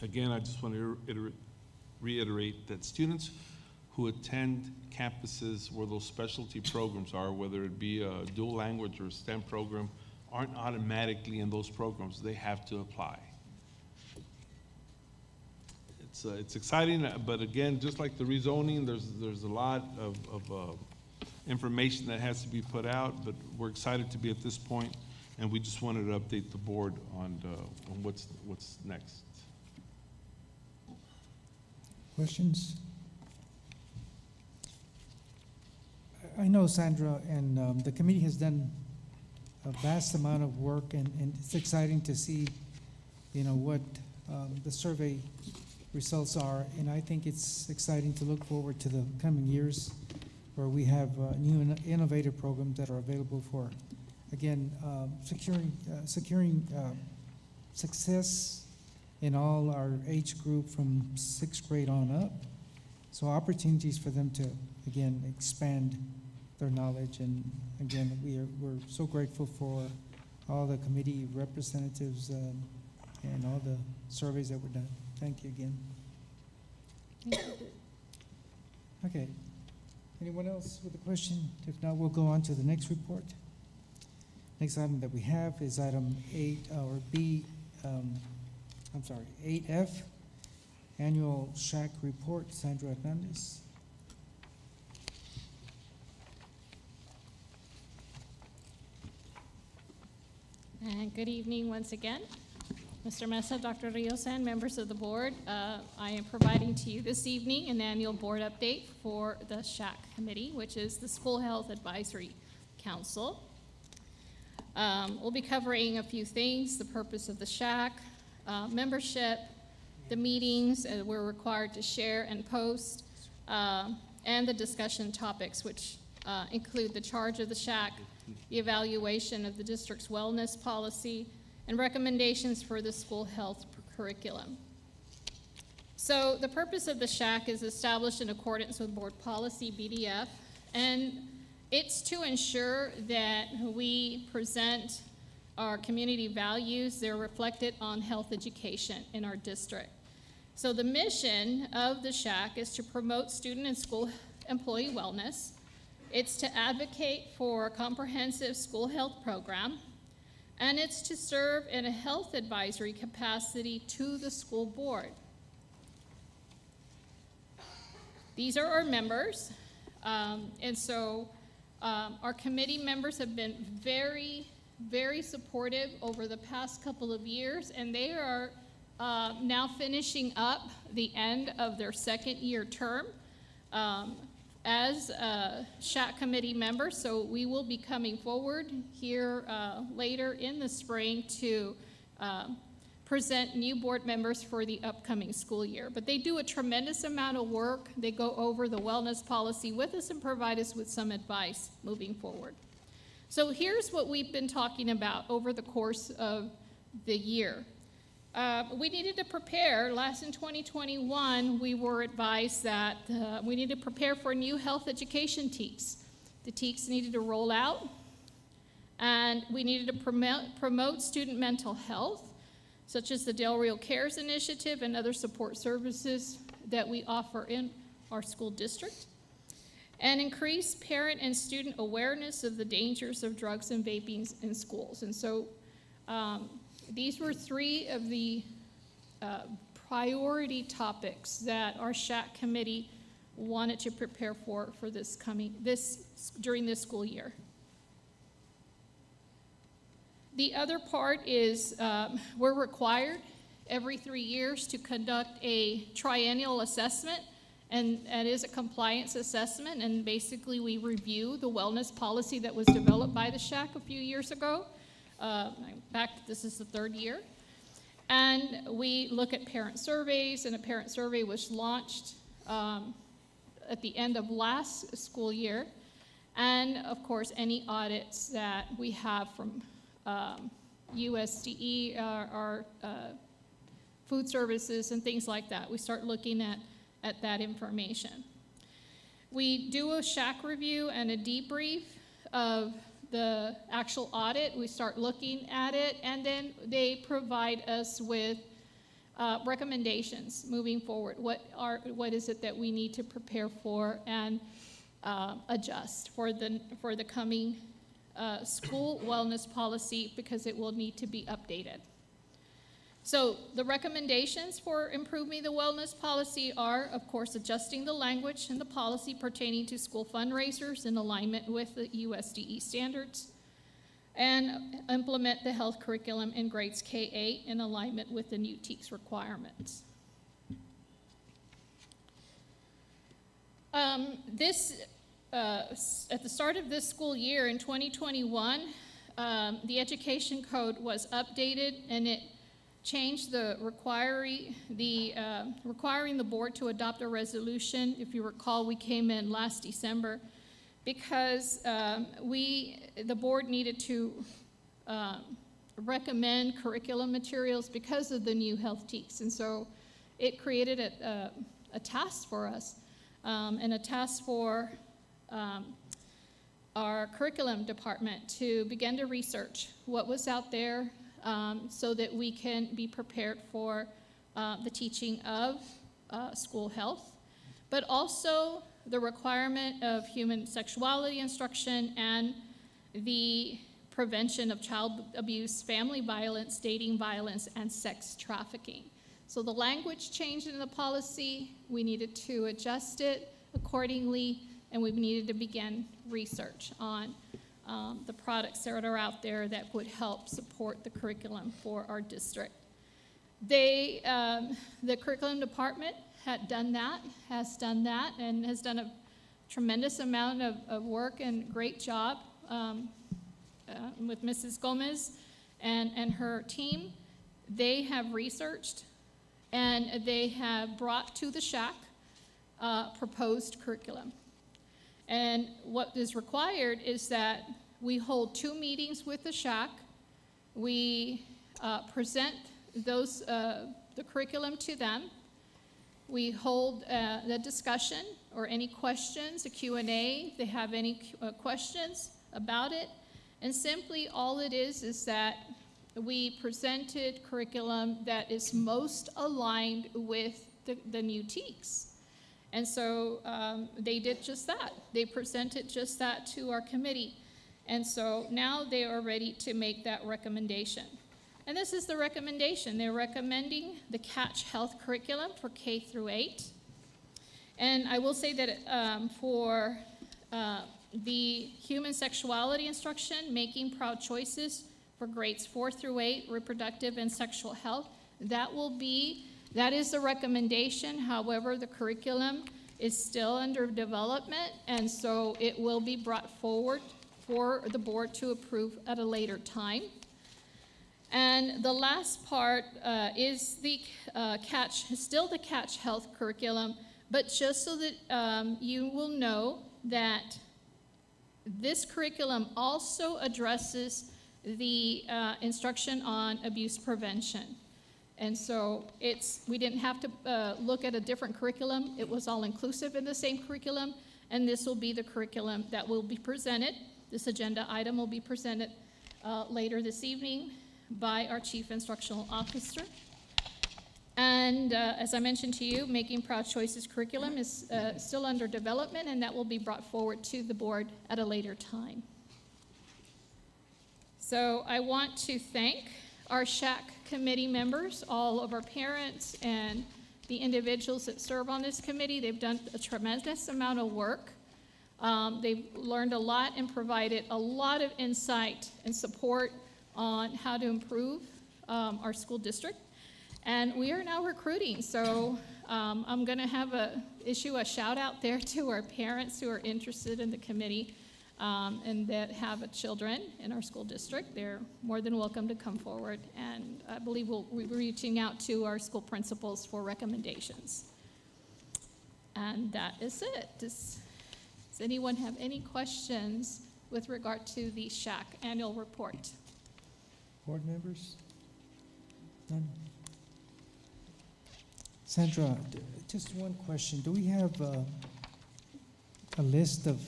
Again, I just want to reiterate that students who attend campuses where those specialty programs are, whether it be a dual language or STEM program, aren't automatically in those programs. They have to apply. It's, uh, it's exciting, uh, but again, just like the rezoning, there's, there's a lot of, of, uh, information that has to be put out, but we're excited to be at this point, and we just wanted to update the board on, uh, on what's, what's next. Questions? I- know Sandra and um, the committee has done a vast amount of work, and, and it's exciting to see, you know, what um, the survey results are, and I think it's exciting to look forward to the coming years where we have uh, new and innovative programs that are available for, again, um, securing, uh, securing um, success in all our age group from sixth grade on up. So opportunities for them to, again, expand their knowledge. And again, we are, we're so grateful for all the committee representatives um, and all the surveys that were done. Thank you again. Okay. Anyone else with a question? If not, we'll go on to the next report. Next item that we have is item eight, or B, um, I'm sorry, eight F, Annual SHAC Report, Sandra Hernandez. And good evening once again. Mr. Mesa, Dr. Rios, and members of the board, uh, I am providing to you this evening an annual board update for the SHAC Committee, which is the School Health Advisory Council. Um, We'll be covering a few things, the purpose of the SHAC, uh, membership, the meetings uh, we're required to share and post, uh, and the discussion topics, which uh, include the charge of the SHAC, the evaluation of the district's wellness policy, and recommendations for the school health curriculum. So the purpose of the SHAC is established in accordance with board policy BDF, and it's to ensure that we present our community values, they're reflected on health education in our district. So the mission of the SHAC is to promote student and school employee wellness. It's to advocate for a comprehensive school health program, and it's to serve in a health advisory capacity to the school board. These are our members, um, and so um, our committee members have been very, very supportive over the past couple of years, and they are uh, now finishing up the end of their second year term um, as uh, SHAC committee members. So we will be coming forward here uh, later in the spring to um, present new board members for the upcoming school year. But they do a tremendous amount of work. They go over the wellness policy with us and provide us with some advice moving forward. So here's what we've been talking about over the course of the year. Uh, we needed to prepare. Last in 2021, we were advised that uh, we needed to prepare for new health education TEKS. The TEKS needed to roll out And we needed to promote, promote student mental health, such as the Del Rio Cares Initiative and other support services that we offer in our school district. And increase parent and student awareness of the dangers of drugs and vaping in schools. And so um, these were three of the uh, priority topics that our SHAC committee wanted to prepare for for this coming this during this school year. The other part is um, we're required every three years to conduct a triennial assessment, and that is a compliance assessment. And basically, we review the wellness policy that was developed by the SHAC a few years ago. Uh, in fact, this is the third year. And we look at parent surveys, and a parent survey was launched um, at the end of last school year. And of course, any audits that we have from um, USDE, our, our uh, food services, and things like that. We start looking at, at that information. We do a SHAC review and a debrief of the actual audit. We start looking at it, and then they provide us with uh, recommendations moving forward. What are what is it that we need to prepare for and uh, adjust for the for the coming uh, school wellness policy because it will need to be updated. So the recommendations for improving the wellness policy are, of course, adjusting the language in the policy pertaining to school fundraisers in alignment with the USDE standards, and implement the health curriculum in grades K-8 in alignment with the new TEKS requirements. Um, this uh, at the start of this school year in 2021, um, the education code was updated and it changed the requiring the uh, requiring the board to adopt a resolution. If you recall, we came in last December because um, we the board needed to um, recommend curriculum materials because of the new health TEKS, and so it created a, a, a task for us um, and a task for um, our curriculum department to begin to research what was out there um, so that we can be prepared for uh, the teaching of uh, school health, but also the requirement of human sexuality instruction and the prevention of child abuse, family violence, dating violence, and sex trafficking. So the language changed in the policy. We needed to adjust it accordingly and we've needed to begin research on um, the products that are out there that would help support the curriculum for our district. They, um, the curriculum department had done that, has done that, and has done a tremendous amount of, of work and great job um, uh, with Mrs. Gomez and, and her team. They have researched and they have brought to the SHAC uh, proposed curriculum. And what is required is that we hold two meetings with the SHAC. We uh, present those, uh, the curriculum to them. We hold uh, the discussion or any questions, a Q&A, if they have any uh, questions about it. And simply all it is is that we presented curriculum that is most aligned with the, the new TEKS. And so um, they did just that. They presented just that to our committee. And so now they are ready to make that recommendation. And this is the recommendation. They're recommending the Catch Health curriculum for K through 8. And I will say that um, for uh, the human sexuality instruction, making proud choices for grades 4 through 8, reproductive and sexual health, that will be that is the recommendation. However, the curriculum is still under development, and so it will be brought forward for the board to approve at a later time. And the last part uh, is the uh, catch, still the catch health curriculum, but just so that um, you will know that this curriculum also addresses the uh, instruction on abuse prevention. And so it's, we didn't have to uh, look at a different curriculum. It was all inclusive in the same curriculum. And this will be the curriculum that will be presented. This agenda item will be presented uh, later this evening by our Chief Instructional Officer. And uh, as I mentioned to you, Making Proud Choices curriculum is uh, still under development, and that will be brought forward to the board at a later time. So I want to thank our SHAC committee members, all of our parents, and the individuals that serve on this committee. They've done a tremendous amount of work. Um, they've learned a lot and provided a lot of insight and support on how to improve um, our school district. And we are now recruiting, so um, I'm going to have a issue a shout out there <laughs> to our parents who are interested in the committee um, and that have children in our school district. They're more than welcome to come forward, and I believe we'll be reaching out to our school principals for recommendations. And that is it. Does, does anyone have any questions with regard to the SHAC annual report? Board members? None? Sandra, just one question. Do we have uh, a list of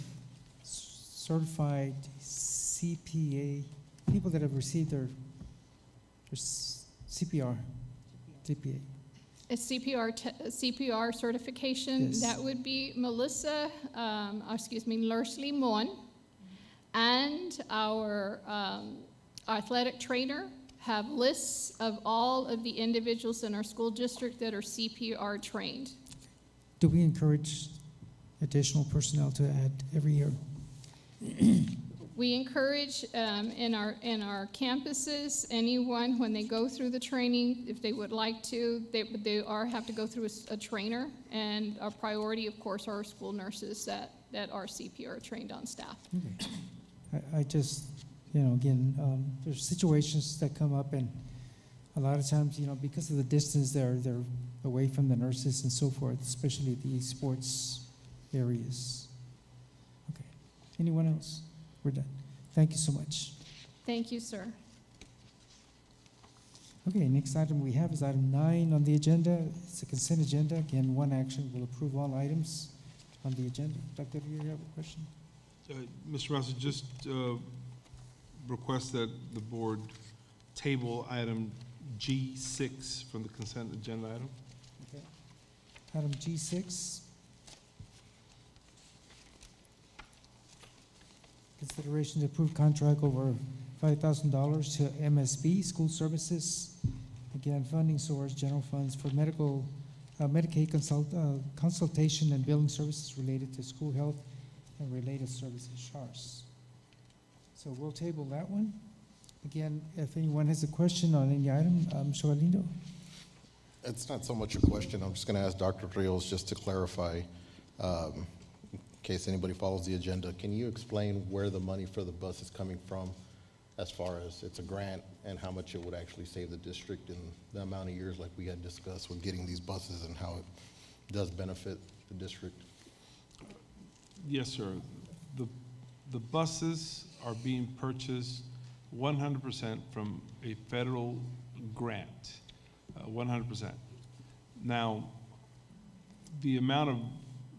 certified CPA, people that have received their their CPR, CPA? A CPR, CPR certification, Yes. that would be Melissa, um, uh, excuse me, Leslie Mon, and our um, athletic trainer have lists of all of the individuals in our school district that are CPR trained. Do we encourage additional personnel to add every year? We encourage um, in our, in our campuses, anyone, when they go through the training, if they would like to, they, they are, have to go through a trainer. And our priority, of course, are our school nurses that, that are CPR trained on staff. Okay. I, I just, you know, again, um, there's situations that come up and a lot of times, you know, because of the distance, they're, they're away from the nurses and so forth, especially the sports areas. Anyone else? We're done. Thank you so much. Thank you, sir. Okay, next item we have is item nine on the agenda. It's a consent agenda. Again, one action will approve all items on the agenda. Dr. Do you have a question? Uh, Mr. Massey, just uh, request that the board table item G6 from the consent agenda item. Okay. Item G6, Consideration to approve contract over five thousand dollars to MSB School Services. Again, funding source, general funds for medical, uh, Medicaid consult, uh, consultation and billing services related to school health and related services, SHARS. So we'll table that one. Again, if anyone has a question on any item, um. Galindo? It's not so much a question, I'm just gonna ask Dr. Rios just to clarify, um, case anybody follows the agenda, can you explain where the money for the bus is coming from? As far as it's a grant and how much it would actually save the district in the amount of years like we had discussed with getting these buses and how it does benefit the district? Yes, sir. The, the buses are being purchased one hundred percent from a federal grant, uh, one hundred percent. Now, the amount of,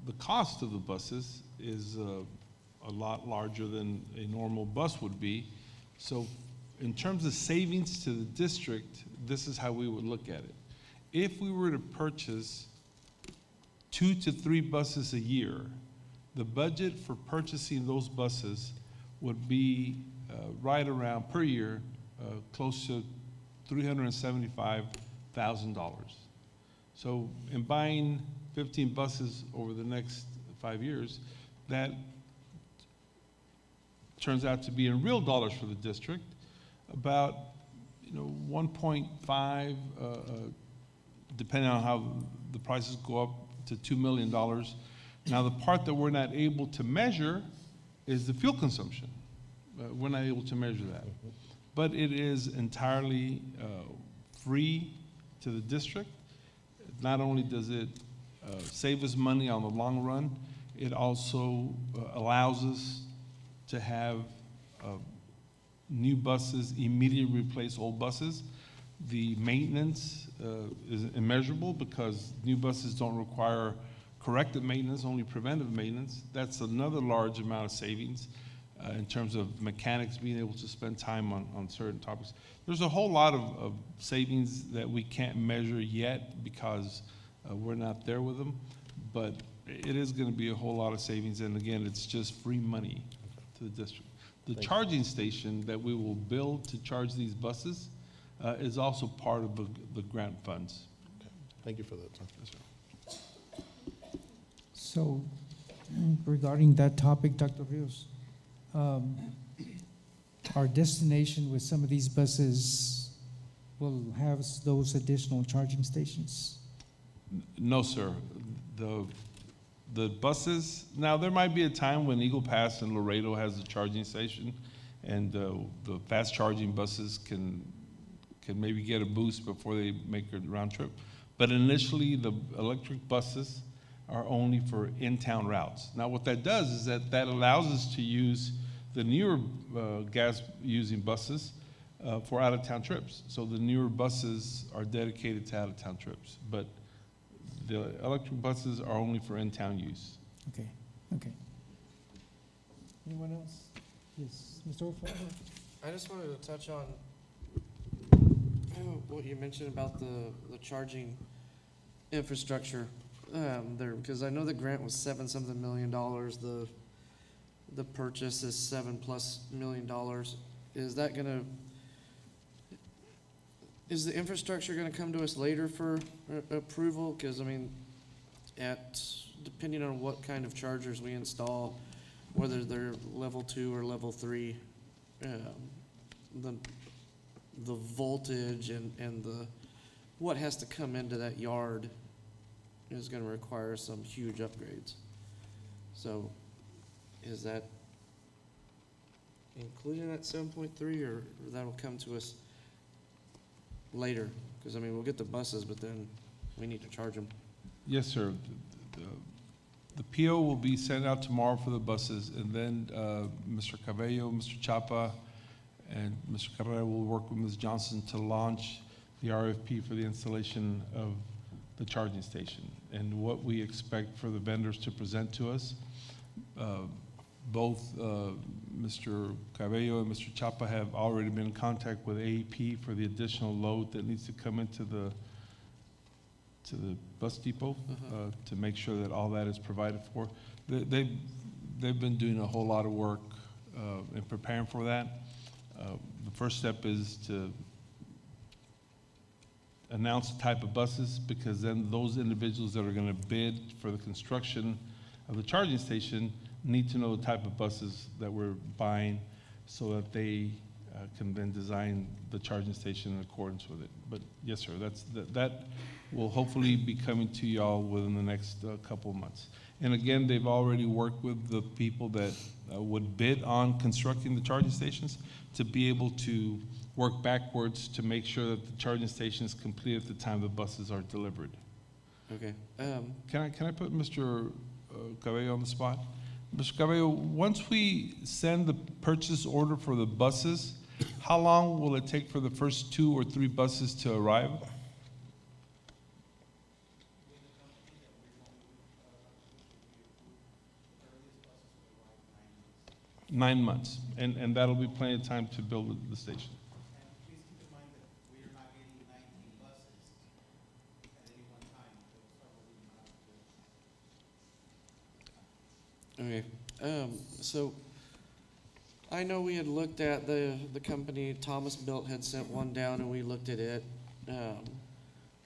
the cost of the buses is uh, a lot larger than a normal bus would be. So in terms of savings to the district, this is how we would look at it. If we were to purchase two to three buses a year, the budget for purchasing those buses would be uh, right around, per year, uh, close to $375,000. So in buying 15 buses over the next five years, that turns out to be in real dollars for the district, about, you know, 1.5, uh, uh, depending on how the prices go up to $2 million. Now, the part that we're not able to measure is the fuel consumption. Uh, We're not able to measure that. But it is entirely uh, free to the district. Not only does it save us money on the long run, it also uh, allows us to have uh, new buses immediately replace old buses. The maintenance uh, is immeasurable because new buses don't require corrective maintenance, only preventive maintenance. That's another large amount of savings. uh, in terms of mechanics being able to spend time on, on certain topics. There's a whole lot of, of savings that we can't measure yet because uh, we're not there with them, but it is going to be a whole lot of savings, and again, it's just free money to the district. The Thank you. charging station that we will build to charge these buses uh, is also part of the, the grant funds. Thank you for that, sir. Yes, sir. So regarding that topic, Dr. Rios, um, our destination with some of these buses will have those additional charging stations? No, sir. The, the buses, now, there might be a time when Eagle Pass and Laredo has a charging station, and uh, the fast charging buses can, can maybe get a boost before they make a round trip. But initially, the electric buses are only for in-town routes. Now, what that does is that that allows us to use the newer uh, gas-using buses uh, for out-of-town trips. So the newer buses are dedicated to out-of-town trips. But the electric buses are only for in-town use. Okay, okay. Anyone else? Yes, Mr. Overfield? I just wanted to touch on what you mentioned about the, the charging infrastructure um, there, because I know the grant was seven something million dollars, the, the purchase is seven plus million dollars. Is that gonna, is the infrastructure gonna come to us later for a- approval? Because, I mean, at, depending on what kind of chargers we install, whether they're level two or level three, um, the, the voltage and, and the, what has to come into that yard is gonna require some huge upgrades. So, is that included in that seven point three, or that'll come to us later? Cause I mean, we'll get the buses, but then we need to charge them. Yes, sir. The- The PO will be sent out tomorrow for the buses, and then uh, Mr. Cabello, Mr. Chapa, and Mr. Carrera will work with Ms. Johnson to launch the RFP for the installation of the charging station and what we expect for the vendors to present to us. Uh, Both uh, Mr. Cabello and Mr. Chapa have already been in contact with AEP for the additional load that needs to come into the, to the bus depot uh, to make sure that all that is provided for. They- They've, they've been doing a whole lot of work uh, in preparing for that. Uh, The first step is to announce the type of buses, because then those individuals that are going to bid for the construction of the charging station need to know the type of buses that we're buying so that they uh, can then design the charging station in accordance with it. But yes, sir, that's, that- that will hopefully be coming to y'all within the next uh, couple of months. And again, they've already worked with the people that uh, would bid on constructing the charging stations to be able to work backwards to make sure that the charging station is complete at the time the buses are delivered. Okay. Um, Can I, can I put Mr. uh, Cabello on the spot? Mr. Cabello, once we send the purchase order for the buses, how long will it take for the first two or three buses to arrive? Nine months, and, and that'll be plenty of time to build the- the station. Please keep in mind that we are not getting nineteen buses at any one time. There will probably not Okay, um, so, I know we had looked at the, the company, Thomas Built had sent one down and we looked at it. Um,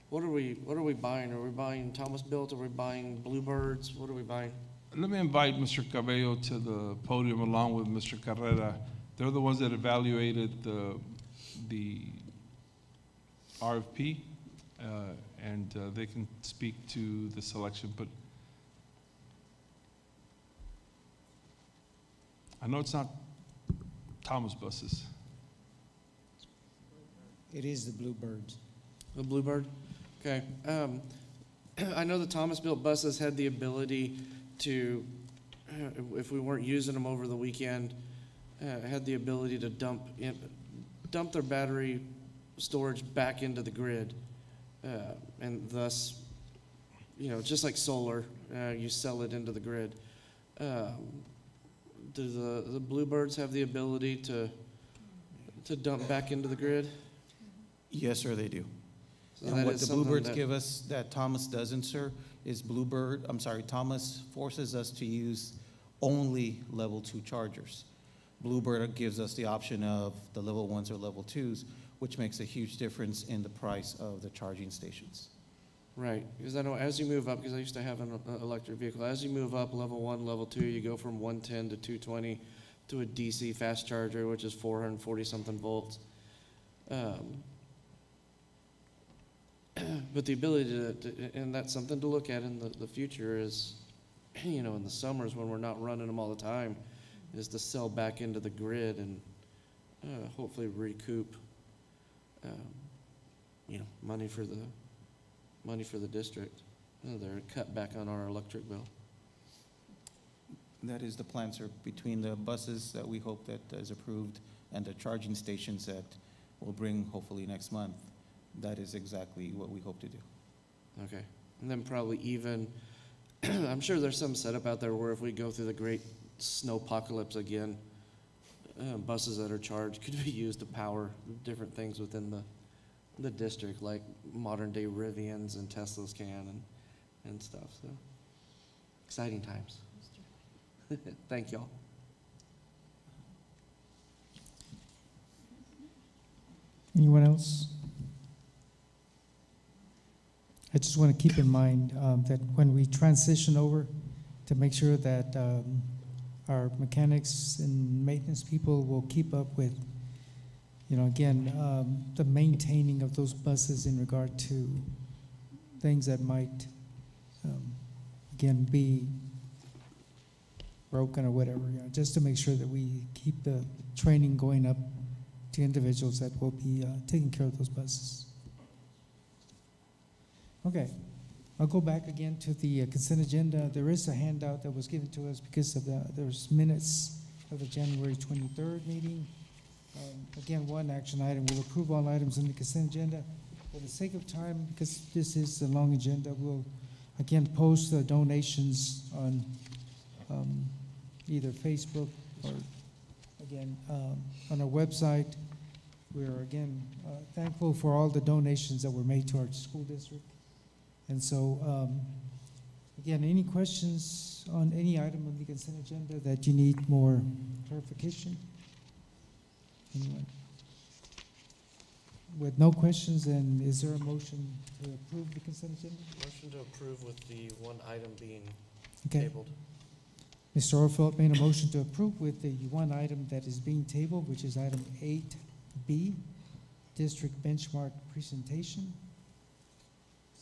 what are we, what are we buying? Are we buying Thomas Built? Are we buying Bluebirds? What are we buying? Let me invite Mr. Cabello to the podium along with Mr. Carrera. They're the ones that evaluated the, the RFP, uh, and uh, they can speak to the selection, but I know it's not Thomas buses. It is the Bluebirds. The Bluebird? Okay, um, <clears throat> I know the Thomas Built buses had the ability to, uh, if we weren't using them over the weekend, uh, had the ability to dump in, dump their battery storage back into the grid. Uh, and thus, you know, just like solar, uh, you sell it into the grid. Um, do the, the Bluebirds have the ability to, to dump back into the grid? Yes, sir, they do. So And that what is the something Bluebirds that- give us that Thomas doesn't, sir, is Bluebird, I'm sorry, Thomas forces us to use only level two chargers. Bluebird gives us the option of the level ones or level twos, which makes a huge difference in the price of the charging stations. Right, because I know as you move up, because I used to have an uh, electric vehicle, as you move up level one, level two, you go from one ten to two twenty to a DC fast charger, which is four hundred and forty something volts. Um, <clears throat> But the ability to, to- and that's something to look at in the, the future is, <clears throat> you know, in the summers when we're not running them all the time, is to sell back into the grid and uh, hopefully recoup, um, you know, money for the, money for the district. Uh, They're cut back on our electric bill. That is the plan, sir, between the buses that we hope that is approved and the charging stations that we'll bring hopefully next month. That is exactly what we hope to do. Okay. And then probably even, <clears throat> I'm sure there's some setup out there where if we go through the great snow apocalypse again, uh, buses that are charged could be used to power different things within the, the district, like modern day Rivians and Teslas can and, and stuff, so. Exciting times. <laughs> Thank y'all. Anyone else? I just want to keep in mind um, that when we transition over, to make sure that um, our mechanics and maintenance people will keep up with, you know, again, um, the maintaining of those buses in regard to things that might, um, again, be broken or whatever, you know, just to make sure that we keep the training going up to individuals that will be uh, taking care of those buses. Okay, I'll go back again to the uh, consent agenda. There is a handout that was given to us because of the, there's minutes of the January 23rd meeting. Um, Again, one action item, we'll approve all items in the consent agenda. For the sake of time, because this is a long agenda, we'll again post the donations on um, either Facebook or, again, um, on our website. We're again uh, thankful for all the donations that were made to our school district. And so, um, again, any questions on any item on the consent agenda that you need more clarification? Anyone? With no questions, then is there a motion to approve the consent agenda? Motion to approve with the one item being Okay, Mr. Overfield made a motion to approve with the one item that is being tabled, which is item eight B, district benchmark presentation.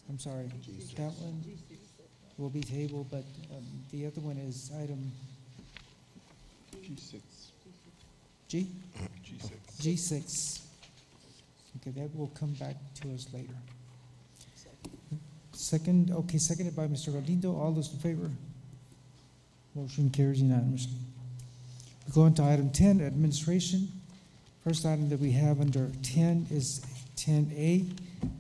I'm sorry, that one will be tabled, but um, the other one is item G six. G, G six. G six. Okay, that will come back to us later. Second, okay, seconded by Mr. Galindo. All those in favor? Motion carries unanimously. We go on to item ten, administration. First item that we have under ten is ten A,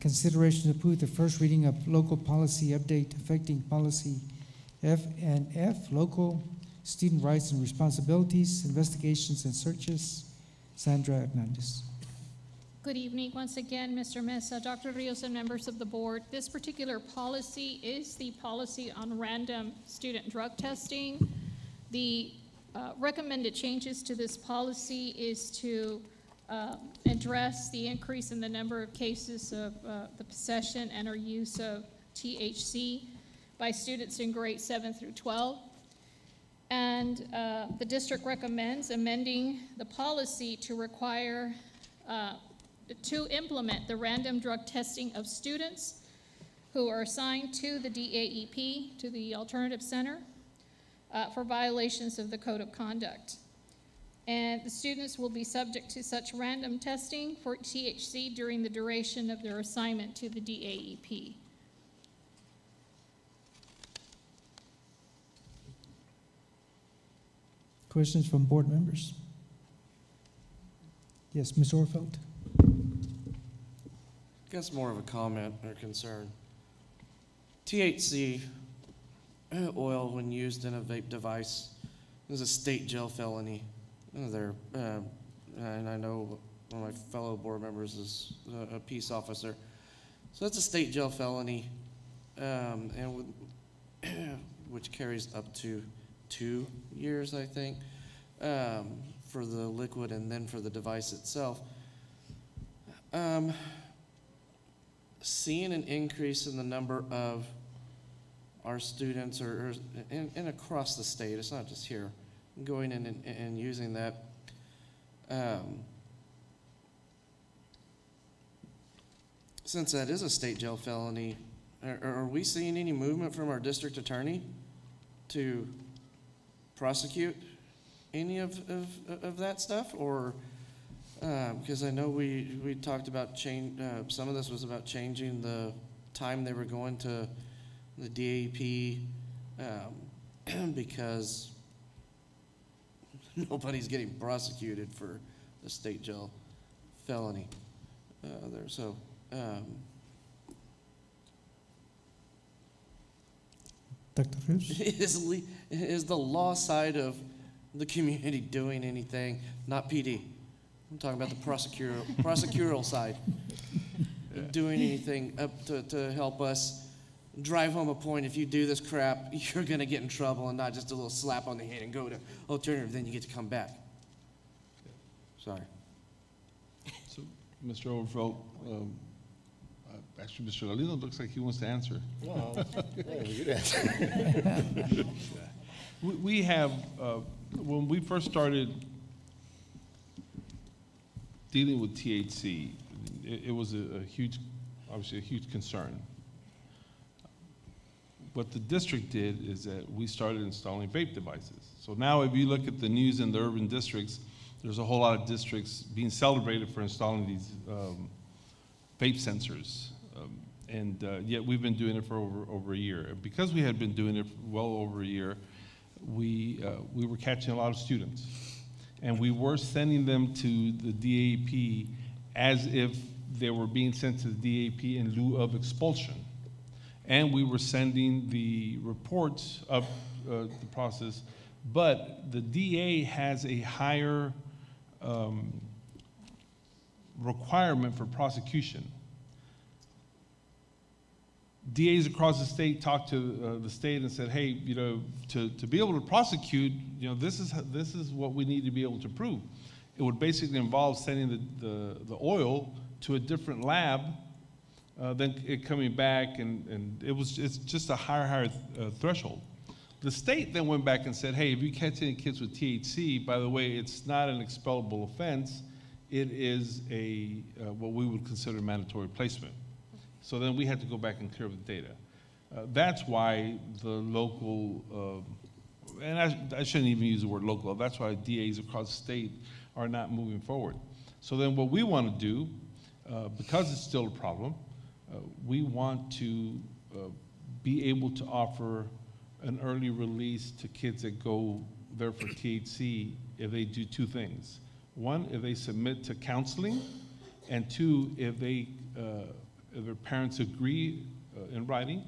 consideration to approve the first reading of local policy update affecting policy F and F, local student rights and responsibilities, investigations and searches. Sandra Hernandez. Good evening once again, Mr. Mesa, Dr. Rios, and members of the board. This particular policy is the policy on random student drug testing. The uh, recommended changes to this policy is to uh, address the increase in the number of cases of uh, the possession and or use of THC by students in grades 7 through 12. And uh, the district recommends amending the policy to require, uh, to implement the random drug testing of students who are assigned to the DAEP, to the Alternative Center, uh, for violations of the Code of Conduct. And the students will be subject to such random testing for THC during the duration of their assignment to the DAEP. Questions from board members? Yes, Ms. Overfield? I guess more of a comment or concern. THC oil, when used in a vape device, is a state jail felony. There, uh, and I know one of my fellow board members is a, a peace officer. So that's a state jail felony, um, and with, <coughs> which carries up to two years, I think, um, for the liquid and then for the device itself. Um, seeing an increase in the number of our students or, or across the state, it's not just here, going in and, and using that. Um, since that is a state jail felony, are, are we seeing any movement from our district attorney to prosecute any of, of, of that stuff? Or, uh, because I know we, we talked about change, uh, some of this was about changing the time they were going to the DAP, um, <clears throat> because <laughs> nobody's getting prosecuted for a state jail felony, uh, there, so, um, Dr. <laughs> Is, le- is the law side of the community doing anything, not PD? I'm talking about the prosecutorial, prosecutorial side. <laughs> Doing anything up to, to help us drive home a point, if you do this crap, <laughs> you're gonna get in trouble and not just a little slap on the hand and go to alternative, then you get to come back. Sorry. So, Mr. Overfield, um, actually, Mr. Galindo looks like he wants to answer. No, <laughs> you answer. <laughs> We, we have, uh, when we first started dealing with THC, it, it was a, a huge, obviously a huge concern. What the district did is that we started installing vape devices. So now if you look at the news in the urban districts, there's a whole lot of districts being celebrated for installing these um, vape sensors. And uh, yet we've been doing it for over, over a year. Because we had been doing it well over a year, we, uh, we were catching a lot of students. And we were sending them to the DAP as if they were being sent to the DAP in lieu of expulsion. And we were sending the reports of uh, the process, but the DA has a higher um, requirement for prosecution. DAs across the state talked to uh, the state and said, hey, you know, to, to be able to prosecute, you know, this is, this is what we need to be able to prove. It would basically involve sending the, the, the oil to a different lab, uh, then it coming back, and, and it was, it's just a higher, higher uh, threshold. The state then went back and said, hey, if you catch any kids with THC, by the way, it's not an expellable offense. It is a, uh, what we would consider mandatory placement. So then we had to go back and clear the data. Uh, that's why the local, uh, and I, I shouldn't even use the word local, that's why DAs across the state are not moving forward. So then what we want to do, uh, because it's still a problem, uh, we want to uh, be able to offer an early release to kids that go there for THC if they do two things. One, if they submit to counseling, and two, if they, uh, their parents agree uh, in writing,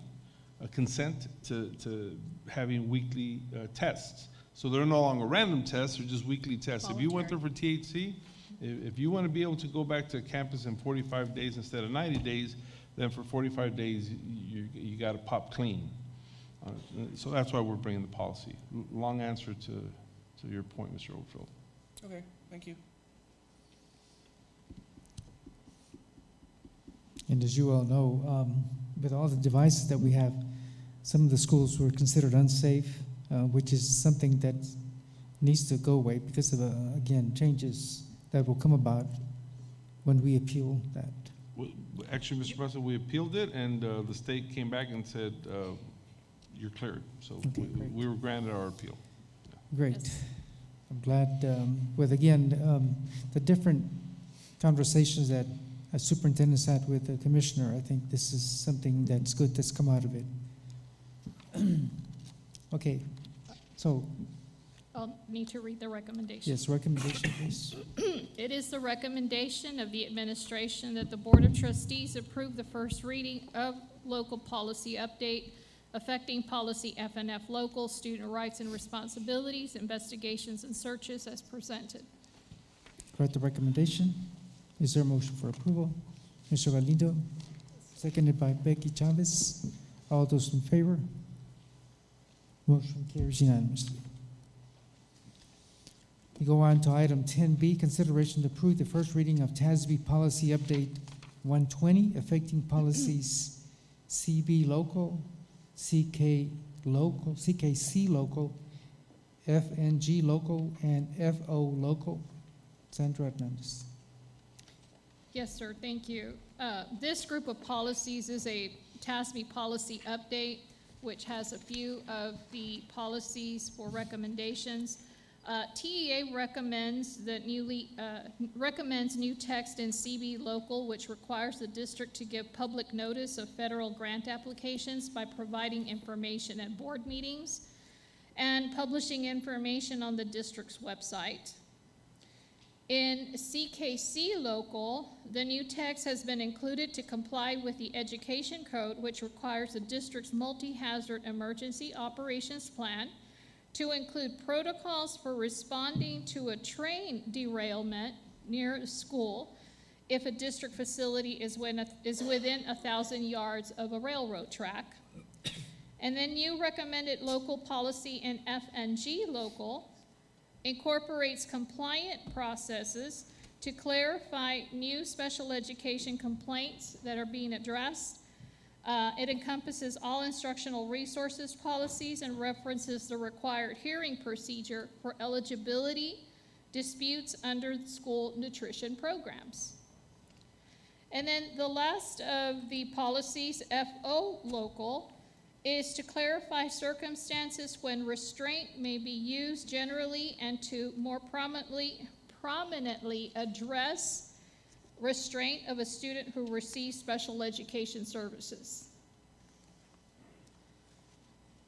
uh, consent to, to having weekly uh, tests. So they're no longer random tests, they're just weekly tests. If you went there for THC, if, if you want to be able to go back to campus in 45 days instead of 90 days, then for 45 days, you, you got to pop clean. Uh, So that's why we're bringing the policy. Long answer to, to your point, Mr. Overfield. Okay, thank you. And as you all know, um, with all the devices that we have, some of the schools were considered unsafe, uh, which is something that needs to go away because of, uh, again, changes that will come about when we appeal that. W- w- Actually, Mr. President, we appealed it, and uh, the state came back and said, uh, you're cleared. So Okay, we- we were granted our appeal. Great. Yes. I'm glad, um, with, again, um, the different conversations that a superintendent's had with the commissioner, I think this is something that's good that's come out of it. <clears throat> Okay, so, I'll need to read the recommendation. yes, recommendation, please. <clears throat> It is the recommendation of the administration that the Board of Trustees approve the first reading of local policy update affecting policy FNF local, student rights and responsibilities, investigations and searches as presented. Heard the recommendation. Is there a motion for approval? Mr. Galindo, seconded by Becky Chavez. All those in favor? Motion carries unanimously. We go on to item ten B, consideration to approve the first reading of TASB Policy Update one twenty, affecting policies CB local, CK local, CKC local, FNG local, and FO local. Sandra Hernandez. Yes, sir, thank you. Uh, This group of policies is a TASB policy update, which has a few of the policies for recommendations. Uh, TEA recommends that newly, uh, recommends new text in CB local, which requires the district to give public notice of federal grant applications by providing information at board meetings and publishing information on the district's website. In CKC local, the new text has been included to comply with the Education Code, which requires the district's multi-hazard emergency operations plan to include protocols for responding to a train derailment near a school if a district facility is when, is within a thousand yards of a railroad track. And then new recommended local policy in FNG local incorporates compliant processes to clarify new special education complaints that are being addressed. Uh, it encompasses all instructional resources policies and references the required hearing procedure for eligibility disputes under school nutrition programs. And then the last of the policies, FO local, is to clarify circumstances when restraint may be used generally and to more prominently, prominently address restraint of a student who receives special education services.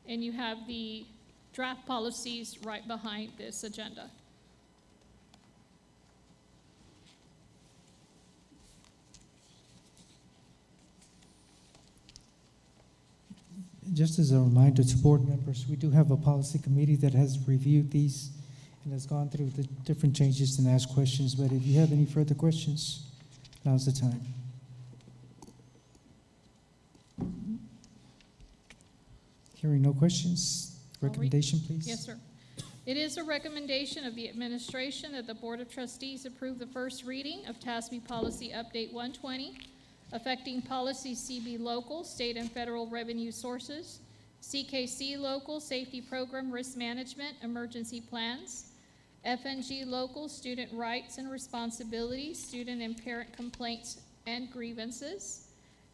And you have the draft policies right behind this agenda. Just as a reminder to board members, we do have a policy committee that has reviewed these and has gone through the different changes and asked questions, but if you have any further questions, now's the time. Hearing no questions, recommendation, please? Yes, sir. It is a recommendation of the administration that the Board of Trustees approve the first reading of TASB Policy Update 120, affecting policy CB local, state and federal revenue sources, CKC local, safety program risk management, emergency plans, FNG local, student rights and responsibilities, student and parent complaints and grievances,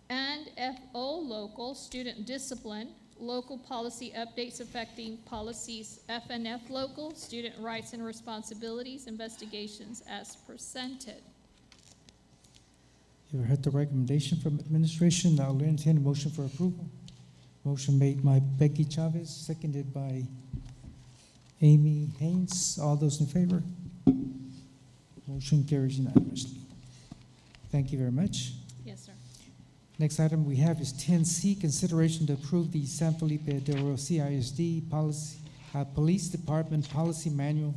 and FO local, student discipline, local policy updates affecting policies FNF local, student rights and responsibilities, investigations as presented. You heard the recommendation from administration, I'll entertain a motion for approval. Motion made by Becky Chavez, seconded by Amy Haynes. All those in favor? Motion carries unanimously. Thank you very much. Yes, sir. Next item we have is ten C, consideration to approve the San Felipe Del Rio CISD policy, uh, Police Department Policy Manual.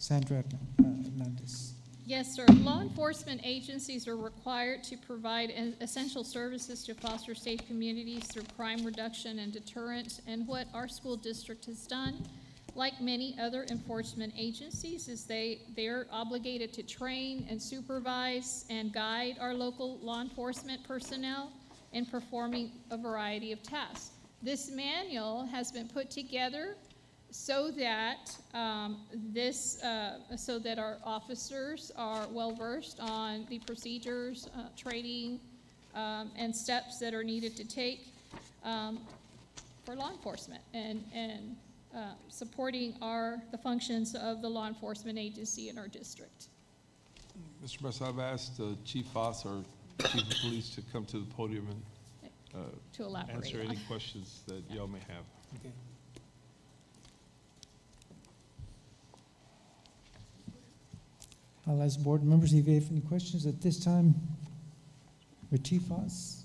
Sandra Hernandez. Yes, sir. Law enforcement agencies are required to provide essential services to foster safe communities through crime reduction and deterrence. And what our school district has done, like many other enforcement agencies, is they, they're obligated to train and supervise and guide our local law enforcement personnel in performing a variety of tasks. This manual has been put together so that um, this, uh, so that our officers are well-versed on the procedures, uh, training, um, and steps that are needed to take um, for law enforcement and, and uh, supporting our, the functions of the law enforcement agency in our district. Mr. Mesa, I've asked uh, Chief Foss, our Chief of Police, to come to the podium and uh, To elaborate answer on. any questions that y'all may have. Okay. I'll ask board members if you have any questions at this time. With Chief Foss?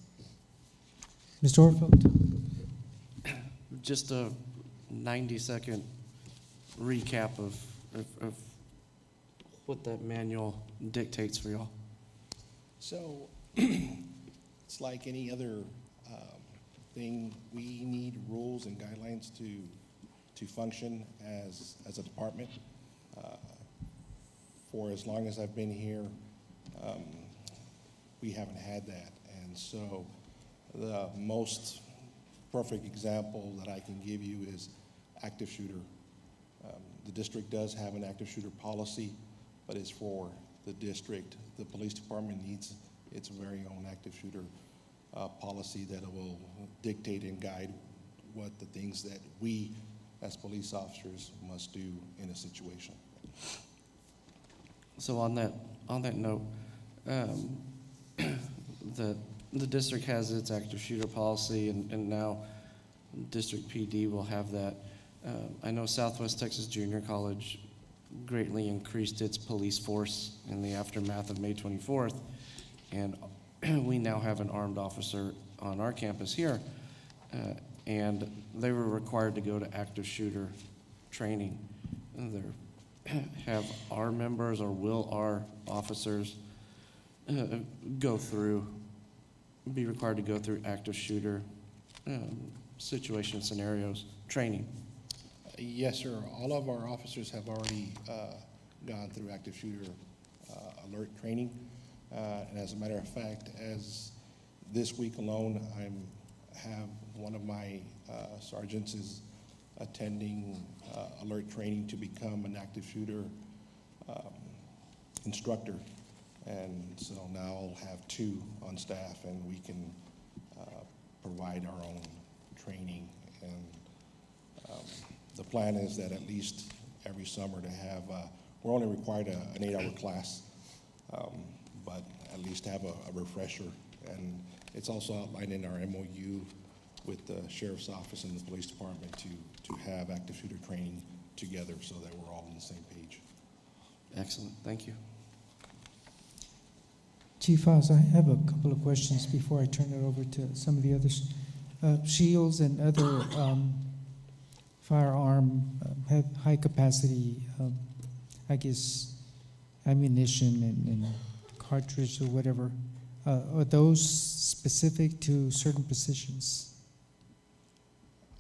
Mr. Overfield? just a 90-second recap of, of, of what that manual dictates for y'all. So, <clears throat> it's like any other um, thing, we need rules and guidelines to, to function as, as a department. Uh, For as long as I've been here, um, we haven't had that. And so, the most perfect example that I can give you is active shooter. Um, The district does have an active shooter policy, but it's for the district. The police department needs its very own active shooter uh, policy that will dictate and guide what the things that we, as police officers, must do in a situation. So on that, on that note, um, <coughs> the, the district has its active shooter policy, and, and now District PD will have that. Um, I know Southwest Texas Junior College greatly increased its police force in the aftermath of May 24th, and <coughs> we now have an armed officer on our campus here, uh, and they were required to go to active shooter training. They're <clears throat> have our members or will our officers uh, go through, be required to go through active shooter um, situation scenarios training? Yes, sir. All of our officers have already uh, gone through active shooter uh, ALERRT training. Uh, And as a matter of fact, as this week alone, I'm, have one of my uh, sergeants is attending uh, ALERRT training to become an active shooter um, instructor. And so now I'll have two on staff and we can uh, provide our own training. And um, the plan is that at least every summer to have, uh, we're only required a- an eight-hour class, um, but at least have a a refresher. And it's also outlined in our MOU with the sheriff's office and the police department to, to have active shooter training together so that we're all on the same page. Excellent, thank you. Chief Foss, I have a couple of questions before I turn it over to some of the others. Uh, Shields and other um, firearm, uh, have high-capacity, um, I guess, ammunition and and cartridge or whatever, uh, are those specific to certain positions?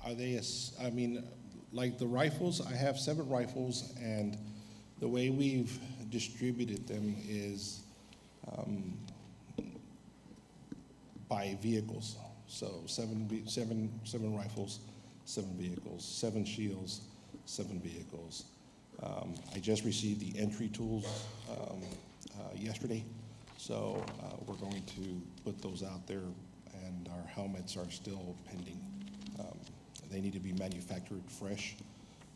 Are they, I mean, like the rifles, I have seven rifles, and the way we've distributed them is um, by vehicles. So seven, ve- seven, seven rifles, seven vehicles, seven shields, seven vehicles. Um, I just received the entry tools um, uh, yesterday, so uh, we're going to put those out there, and our helmets are still pending. They need to be manufactured fresh,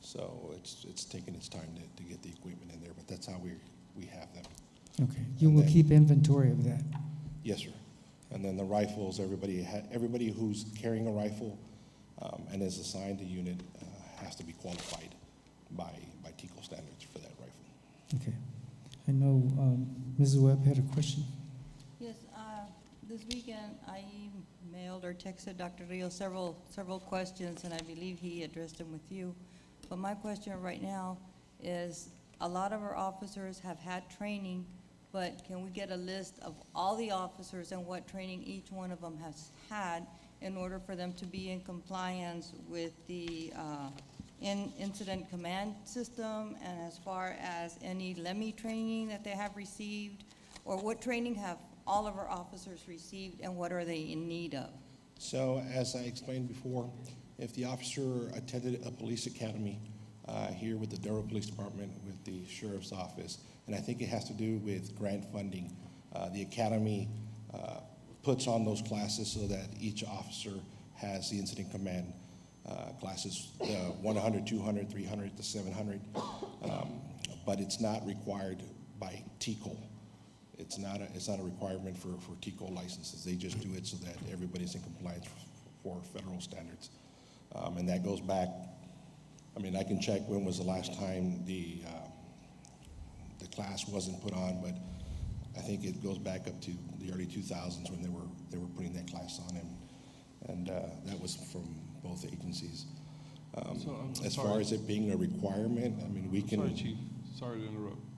so it's, it's taking its time to, to get the equipment in there, but that's how we, we have them. Okay, you will Okay. keep inventory of that? Yes, sir. And then the rifles, everybody ha, everybody who's carrying a rifle um, and is assigned a unit uh, has to be qualified by, by TCOLE standards for that rifle. Okay. I know um, Mrs. Webb had a question. Yes, uh, this weekend, I or texted Dr. Rio several, several questions, and I believe he addressed them with you. But my question right now is, a lot of our officers have had training, but can we get a list of all the officers and what training each one of them has had in order for them to be in compliance with the uh, in incident command system, and as far as any LEMI training that they have received, or what training have all of our officers received, and what are they in need of? So as I explained before, if the officer attended a police academy uh, here with the Del Rio Police Department, with the sheriff's office, and I think it has to do with grant funding, uh, the academy uh, puts on those classes so that each officer has the incident command uh, classes, uh, 100, 200, 300 to 700, um, but it's not required by TCOLE. It's not a, it's not a requirement for, for TCOLE licenses. They just do it so that everybody's in compliance for federal standards. Um, and that goes back, I mean, I can check when was the last time the, uh, the class wasn't put on, but I think it goes back up to the early 2000s when they were, they were putting that class on. And, and uh, that was from both agencies. Um, So, I'm As far as it being a requirement, I mean, we can. Sorry, Chief, sorry to interrupt.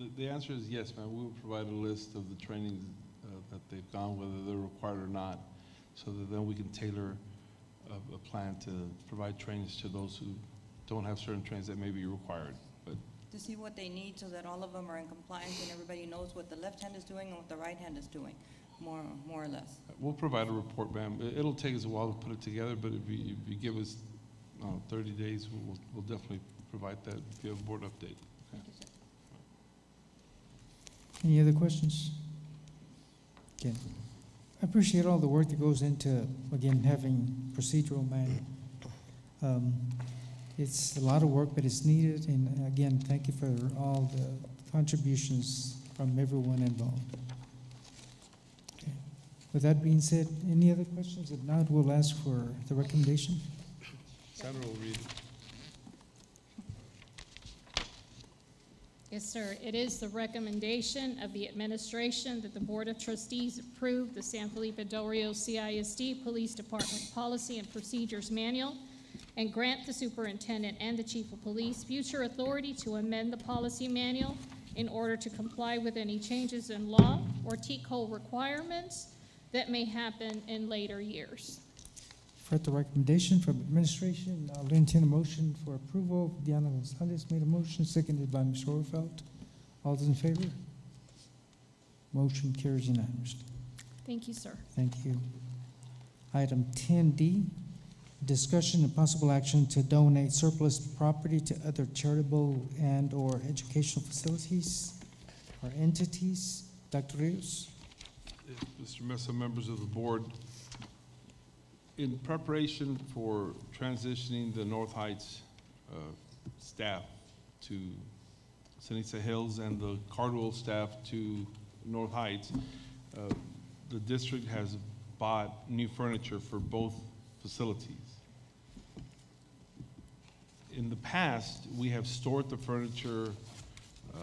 The, the answer is yes, ma'am, we will provide a list of the trainings uh, that they've gone, whether they're required or not, so that then we can tailor a, a plan to provide trainings to those who don't have certain trainings that may be required. But To see what they need so that all of them are in compliance and everybody knows what the left hand is doing and what the right hand is doing, more, more or less. we'll provide a report, ma'am. It- It'll take us a while to put it together, but if you, if you give us, uh, thirty days, we'll, we'll definitely provide that, if a board update. Any other questions? Again, I appreciate all the work that goes into, again, having procedural manual. Um, It's a lot of work, but it's needed, and again, thank you for all the contributions from everyone involved. With that being said, any other questions? If not, we'll ask for the recommendation. Sandra will read Yes, sir. It is the recommendation of the administration that the Board of Trustees approve the San Felipe Del Rio CISD Police Department Policy and Procedures Manual and grant the superintendent and the chief of police future authority to amend the policy manual in order to comply with any changes in law or TCOLE requirements that may happen in later years. For the recommendation from administration, I'll entertain a motion for approval. Diana Gonzalez made a motion, seconded by Ms. Overfield. All those in favor? Motion carries unanimously. Thank you, sir. Thank you. Item ten D, discussion and possible action to donate surplus property to other charitable and/or educational facilities or entities. Dr. Rios? Mr. Mesa, members of the board, in preparation for transitioning the North Heights uh, staff to Ceniza Hills and the Cardwell staff to North Heights, uh, the district has bought new furniture for both facilities. In the past, we have stored the furniture uh,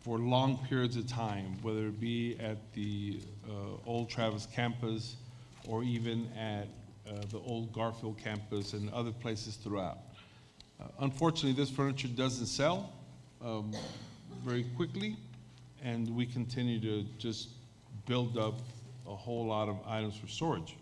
for long periods of time, whether it be at the uh, old Travis campus or even at the old Garfield campus and other places throughout. Uh, Unfortunately, this furniture doesn't sell um, very quickly, and we continue to just build up a whole lot of items for storage.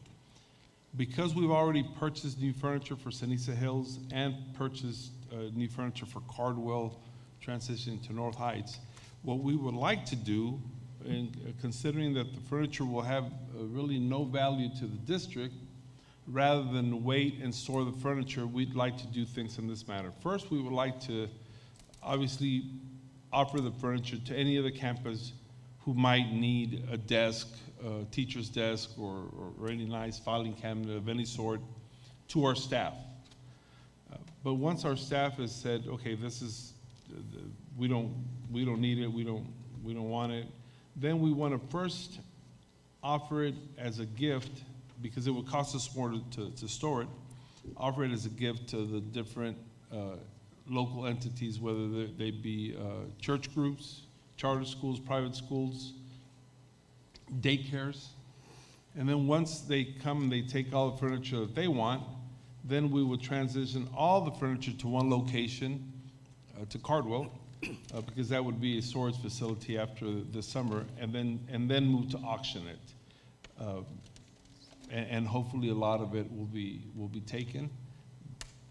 Because we've already purchased new furniture for Ceniza Hills and purchased uh, new furniture for Cardwell transitioning to North Heights, what we would like to do, and considering that the furniture will have uh, really no value to the district, rather than wait and store the furniture, we'd like to do things in this manner. First, we would like to obviously offer the furniture to any other campus who might need a desk, a teacher's desk, or, or, any nice filing cabinet of any sort to our staff. Uh, But once our staff has said, okay, this is, uh, the- we don't, we don't need it, we don't, we don't want it, then we want to first offer it as a gift, because it would cost us more to, to, to store it, offer it as a gift to the different, uh, local entities, whether they, be, uh, church groups, charter schools, private schools, daycares. And then once they come and they take all the furniture that they want, then we will transition all the furniture to one location, uh, to Cardwell, uh, because that would be a storage facility after the summer, and then, and then move to auction it. Uh, And, hopefully a lot of it will be, will be taken,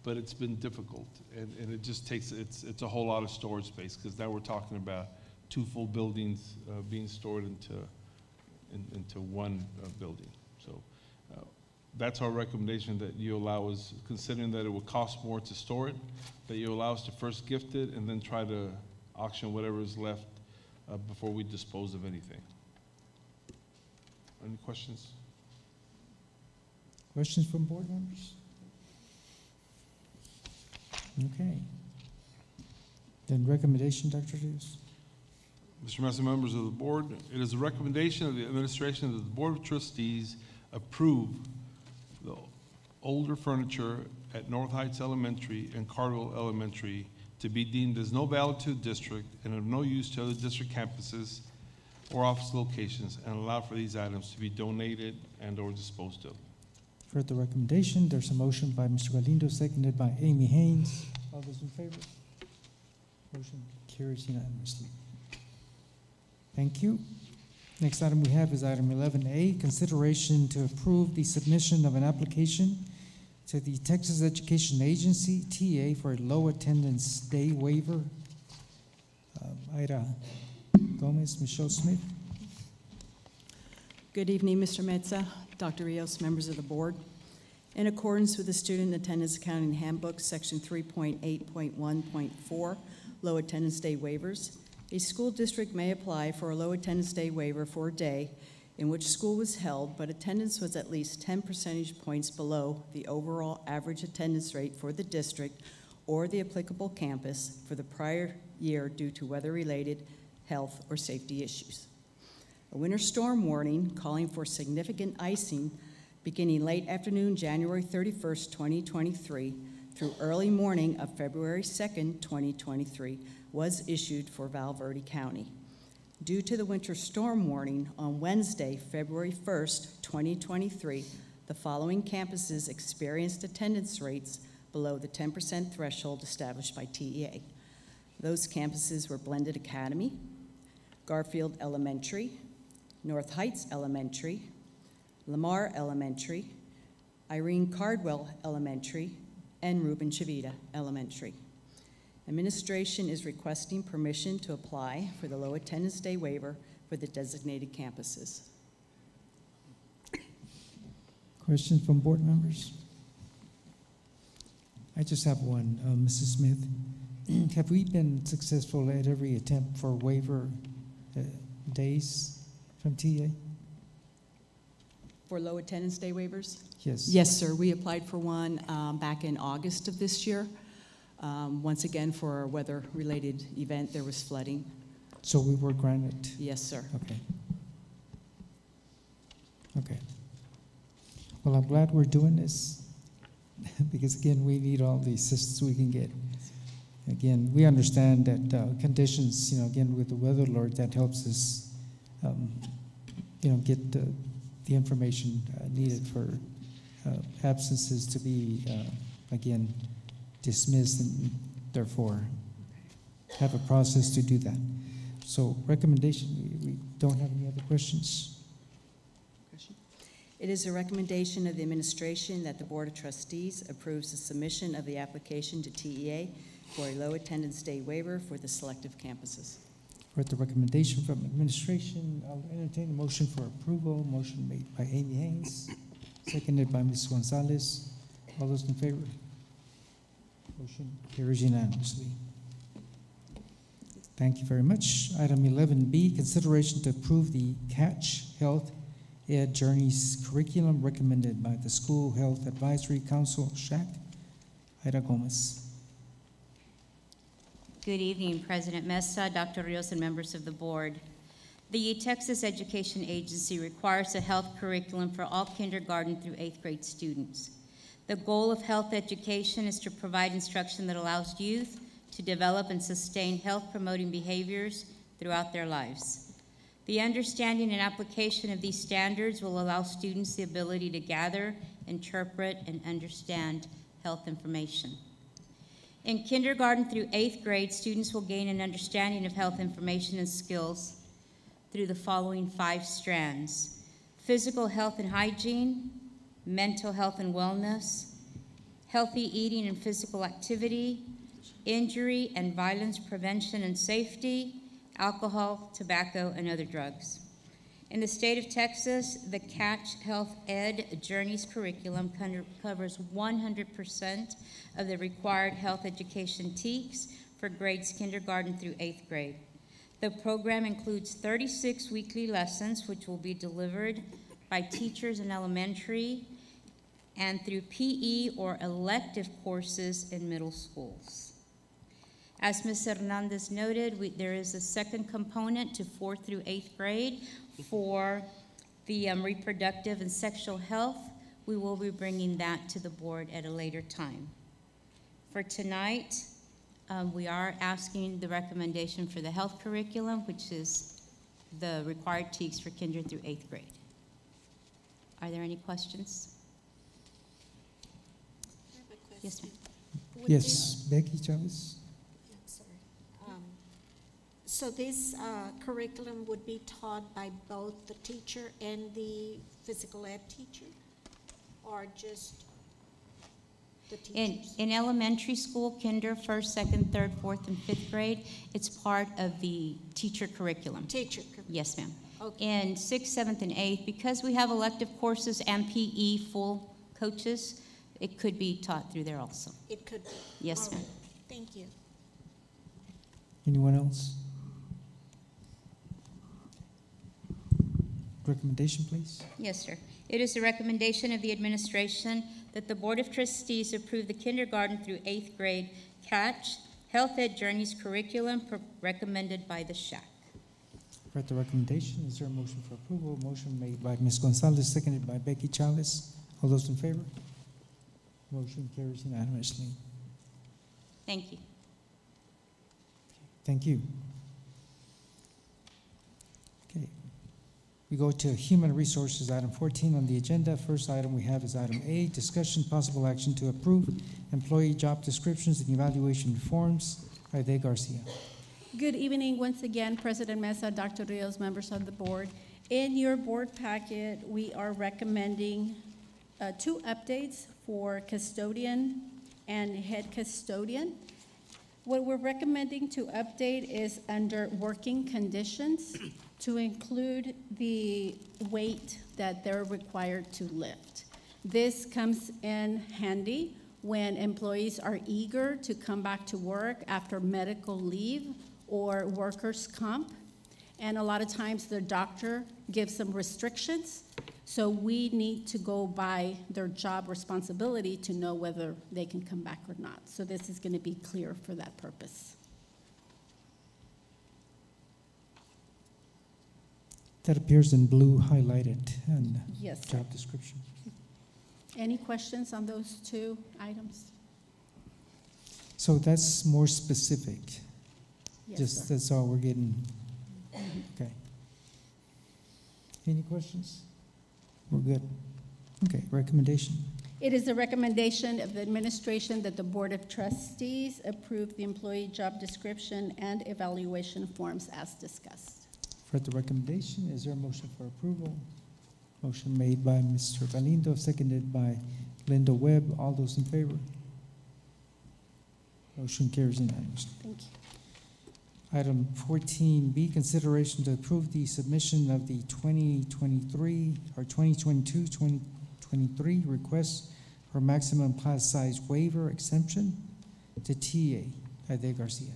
but it's been difficult. And, and it just takes, it's, it's a whole lot of storage space, because now we're talking about two full buildings uh, being stored into, in- into one uh, building. So uh, that's our recommendation, that you allow us, considering that it will cost more to store it, that you allow us to first gift it and then try to auction whatever is left uh, before we dispose of anything. Any questions? Questions from board members? Okay. Then recommendation, Dr. Rios? Mr. Mesa, members of the board, it is a recommendation of the administration that the Board of Trustees approve the older furniture at North Heights Elementary and Cardwell Elementary to be deemed as no value to the district and of no use to other district campuses or office locations and allow for these items to be donated and/or disposed of. For the recommendation, there's a motion by Mr. Galindo, seconded by Amy Haynes. All those in favor? Motion carries unanimously. Thank you. Next item we have is item eleven A, consideration to approve the submission of an application to the Texas Education Agency, TEA, for a low attendance day waiver. Uh, Ida Gomez, Michelle Smith. Good evening, Mr. Mesa, Dr. Rios, members of the board. In accordance with the Student Attendance Accounting Handbook, Section 3.8.1.4, low attendance day waivers, a school district may apply for a low attendance day waiver for a day in which school was held, but attendance was at least 10 percentage points below the overall average attendance rate for the district or the applicable campus for the prior year due to weather-related health or safety issues. A winter storm warning calling for significant icing beginning late afternoon, January 31st, 2023, through early morning of February 2nd, 2023, was issued for Val Verde County. Due to the winter storm warning on Wednesday, February 1st, 2023, the following campuses experienced attendance rates below the 10% threshold established by TEA. Those campuses were Blended Academy, Garfield Elementary, North Heights Elementary, Lamar Elementary, Irene Cardwell Elementary, and Ruben Chavira Elementary. Administration is requesting permission to apply for the low attendance day waiver for the designated campuses. Questions from board members? I just have one. Uh, Mrs. Smith, <clears throat> have we been successful at every attempt for waiver uh, days from TEA? For low attendance day waivers? Yes. Yes, sir. We applied for one um, back in August of this year. Um, Once again, for a weather-related event, there was flooding. So we were granted? Yes, sir. Okay. Okay. Well, I'm glad we're doing this <laughs> because again, we need all the assistance we can get. Again, we understand that uh, conditions, you know, again, with the weather alert, that helps us, um, you know, get the, the information uh, needed for uh, absences to be, uh, again, dismissed and therefore have a process to do that. So recommendation, we, don't have any other questions? It is a recommendation of the administration that the Board of Trustees approves the submission of the application to TEA for a low attendance day waiver for the selective campuses. For the recommendation from administration, I'll entertain a motion for approval. Motion made by Amy Haynes, seconded by Ms. Gonzalez. All those in favor? Motion carries unanimously. Thank you very much. Item eleven B, consideration to approve the Catch Health Ed Journeys curriculum recommended by the School Health Advisory Council, SHAC. Ida Gomez. Good evening, President Mesa, Dr. Rios, and members of the board. The Texas Education Agency requires a health curriculum for all kindergarten through eighth grade students. The goal of health education is to provide instruction that allows youth to develop and sustain health promoting behaviors throughout their lives. The understanding and application of these standards will allow students the ability to gather, interpret, and understand health information. In kindergarten through eighth grade, students will gain an understanding of health information and skills through the following five strands physical health and hygiene, mental health and wellness, healthy eating and physical activity, injury and violence prevention and safety, alcohol, tobacco, and other drugs. In the state of Texas, the Catch Health Ed Journeys curriculum covers 100% of the required health education TEKS for grades kindergarten through eighth grade. The program includes 36 weekly lessons, which will be delivered by teachers in elementary and through PE or elective courses in middle schools. As Ms. Hernandez noted, we, there is a second component to fourth through eighth grade for the um, reproductive and sexual health. We will be bringing that to the board at a later time. For tonight, um, we are asking the recommendation for the health curriculum, which is the required TEKS for kinder through eighth grade. Are there any questions? Yes, ma'am. Yes, Becky Chavez? Yeah, sorry. So this uh, curriculum would be taught by both the teacher and the physical ed teacher? Or just the In, teachers? in elementary school, kinder, first, second, third, fourth, and fifth grade, it's part of the teacher curriculum. Teacher curriculum. Yes, ma'am. Okay. In sixth, seventh, and eighth, because we have elective courses and PE full coaches, it could be taught through there also. It could be. Yes, All ma'am. right. Thank you. Anyone else? Recommendation, please? Yes, sir. It is the recommendation of the administration that the Board of Trustees approve the kindergarten through eighth grade CATCH Health Ed Journeys curriculum recommended by the SHAC. Read the recommendation. Is there a motion for approval? Motion made by Ms. Gonzalez, seconded by Becky Chavez. All those in favor? Motion carries unanimously. Thank you. Thank you. We go to Human Resources, item 14 on the agenda. First item we have is item A, discussion possible action to approve employee job descriptions and evaluation forms. Aide Garcia. Good evening once again, President Mesa, Dr. Rios, members of the board. In your board packet, we are recommending uh, two updates for custodian and head custodian. What we're recommending to update is under working conditions to include the weight that they're required to lift. This comes in handy when employees are eager to come back to work after medical leave or workers' comp. And a lot of times their doctor gives some restrictions. So we need to go by their job responsibility to know whether they can come back or not. So this is going to be clear for that purpose. That appears in blue highlighted and Yes, job description. Any questions on those two items? So that's more specific. Yes, Just, sir. that's all we're getting. Okay. Any questions? We're good. Okay, recommendation. It is the recommendation of the administration that the Board of Trustees approve the employee job description and evaluation forms as discussed. For the recommendation, is there a motion for approval? Motion made by Mr. Galindo, seconded by Linda Webb. All those in favor? Motion carries unanimously. Thank you. Item fourteen B, consideration to approve the submission of the twenty twenty-three or 2022-2023 request for maximum class size waiver exemption to TEA. Ade Garcia.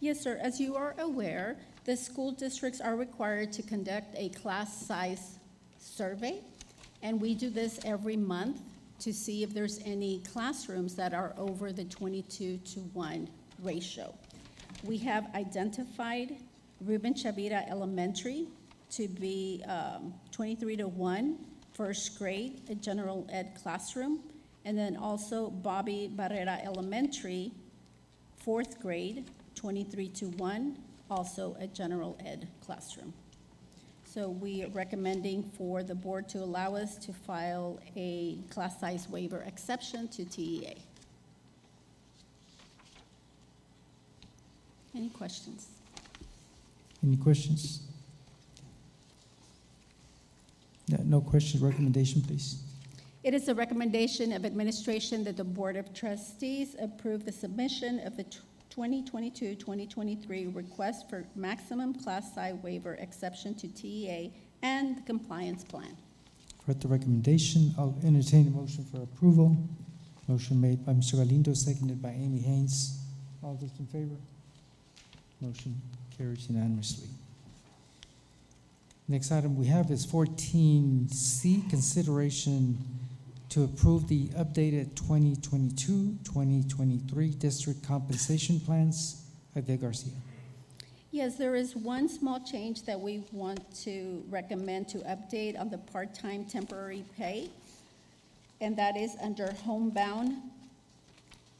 Yes, sir. As you are aware, the school districts are required to conduct a class size survey, and we do this every month to see if there's any classrooms that are over the 22 to 1 ratio. We have identified Ruben Chavira Elementary to be um, 23 to 1, first grade, a general ed classroom, and then also Bobby Barrera Elementary, fourth grade, 23 to 1, also a general ed classroom. So we are recommending for the board to allow us to file a class size waiver exception to TEA. Any questions? Any questions? No, no questions, recommendation, please. It is a recommendation of administration that the Board of Trustees approve the submission of the 2022-2023 request for maximum class size waiver exception to TEA and the compliance plan. For the recommendation, I'll entertain a motion for approval. Motion made by Mr. Galindo, seconded by Amy Haynes. All those in favor? Motion carries unanimously. Next item we have is fourteen C, consideration to approve the updated 2022-2023 district compensation plans. Ade Garcia. Yes, there is one small change that we want to recommend to update on the part-time temporary pay, and that is under homebound.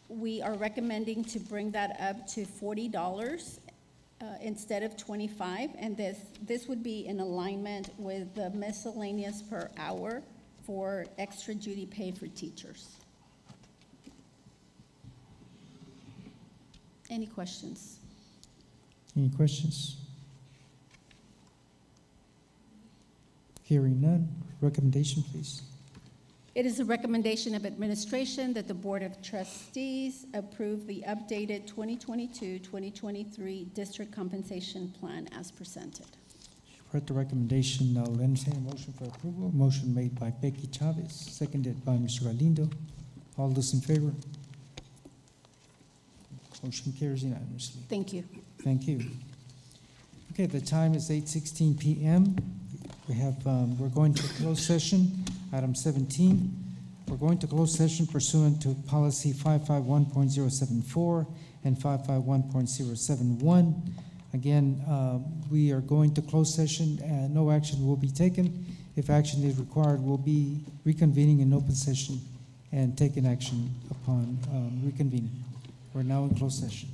We are recommending to bring that up to forty dollars uh, instead of twenty-five, and this, this would be in alignment with the miscellaneous per hour for extra duty pay for teachers. Any questions? Any questions? Hearing none. Recommendation, please. It is a recommendation of administration that the Board of Trustees approve the updated 2022-2023 district compensation plan as presented. Heard the recommendation, I'll entertain a motion for approval. Motion made by Becky Chavez, seconded by Mr. Galindo. All those in favor? Motion carries unanimously. Thank you. Thank you. Okay, the time is 8:16 PM. We have, um, we're going to close session, item 17. We're going to close session pursuant to policy 551.074 and 551.071 Again, uh, we are going to close session and no action will be taken. If action is required, we'll be reconvening in open session and taking action upon um, reconvening. We're now in closed session.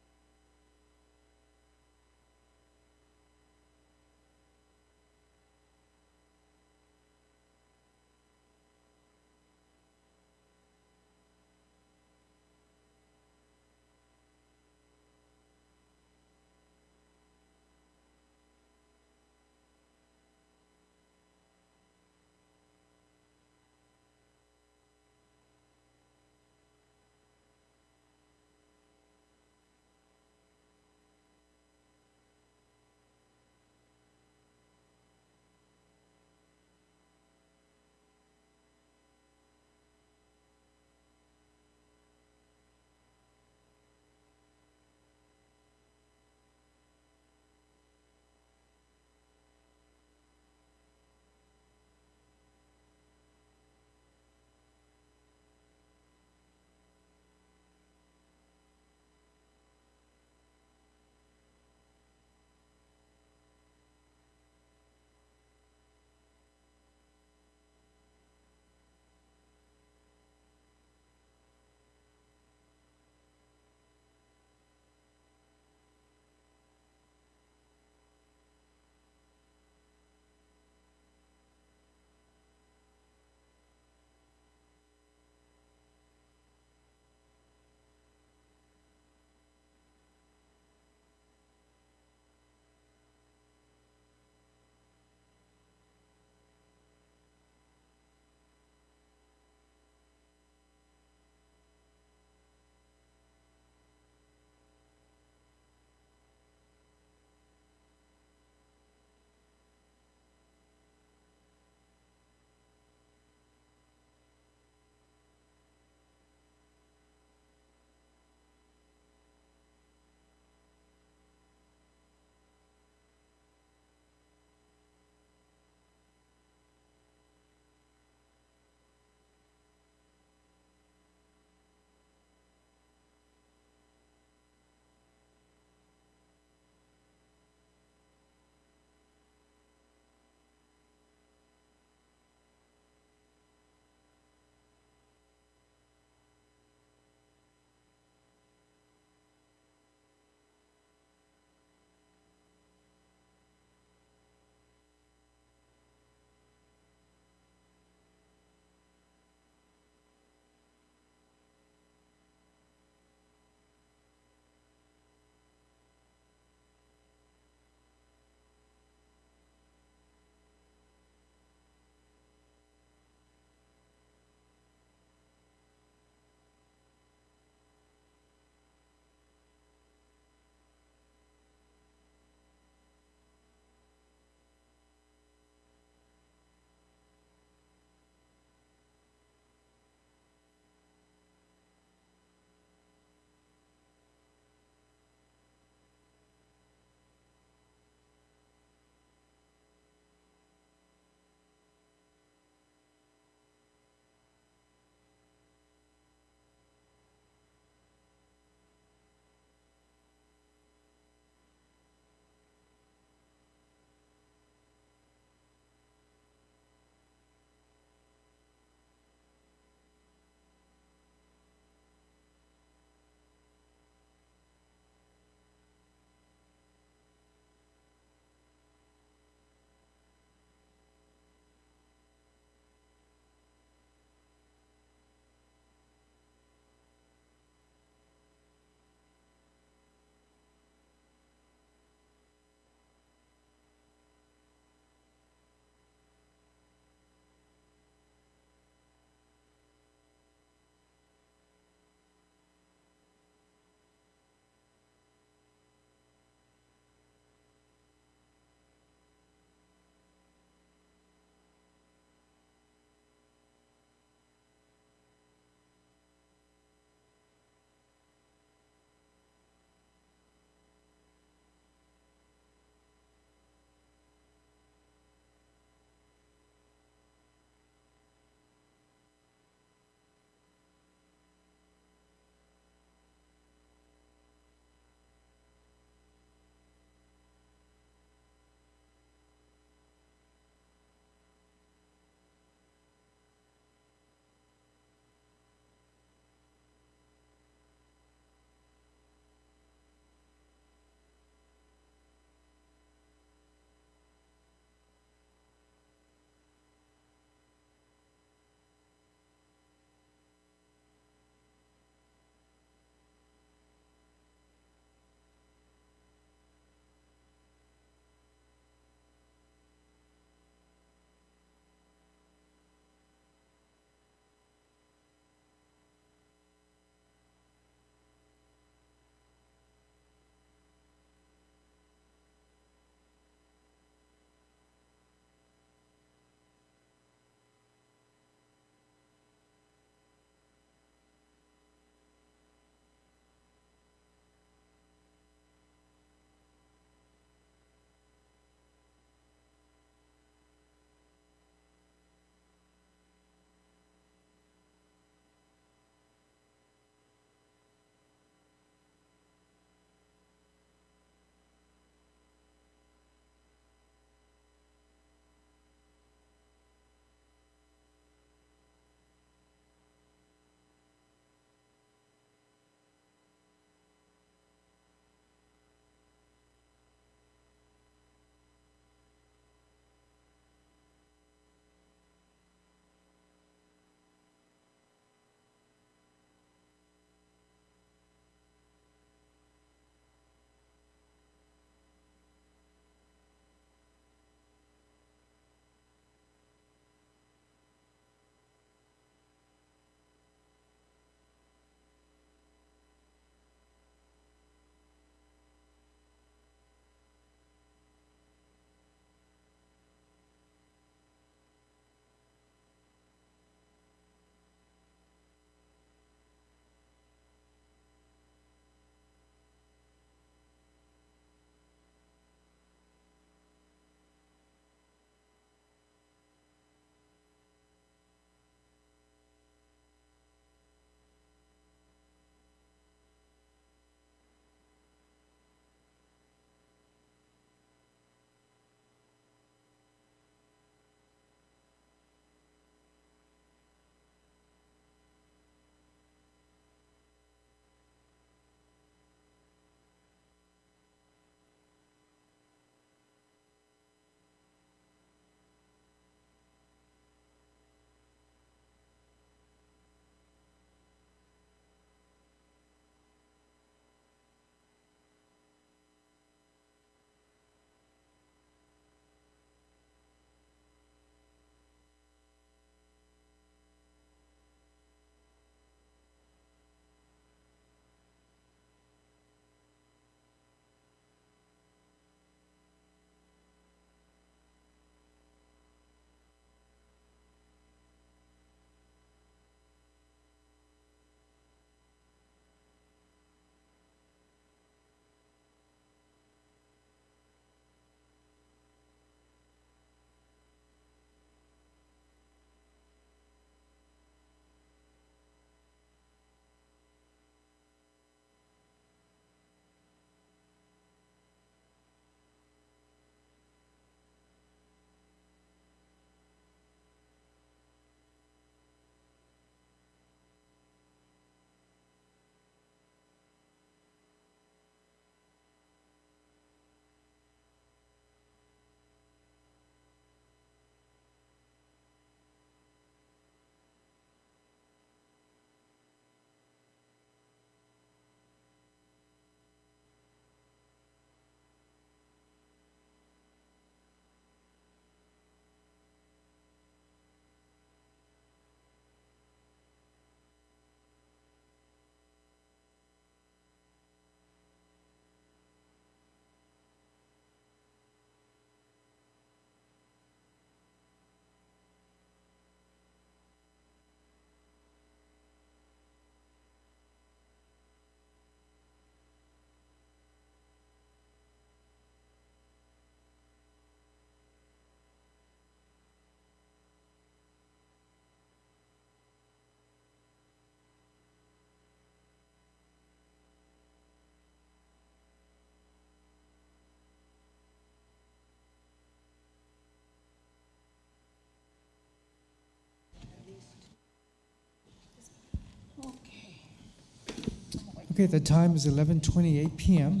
Okay, the time is eleven twenty-eight PM.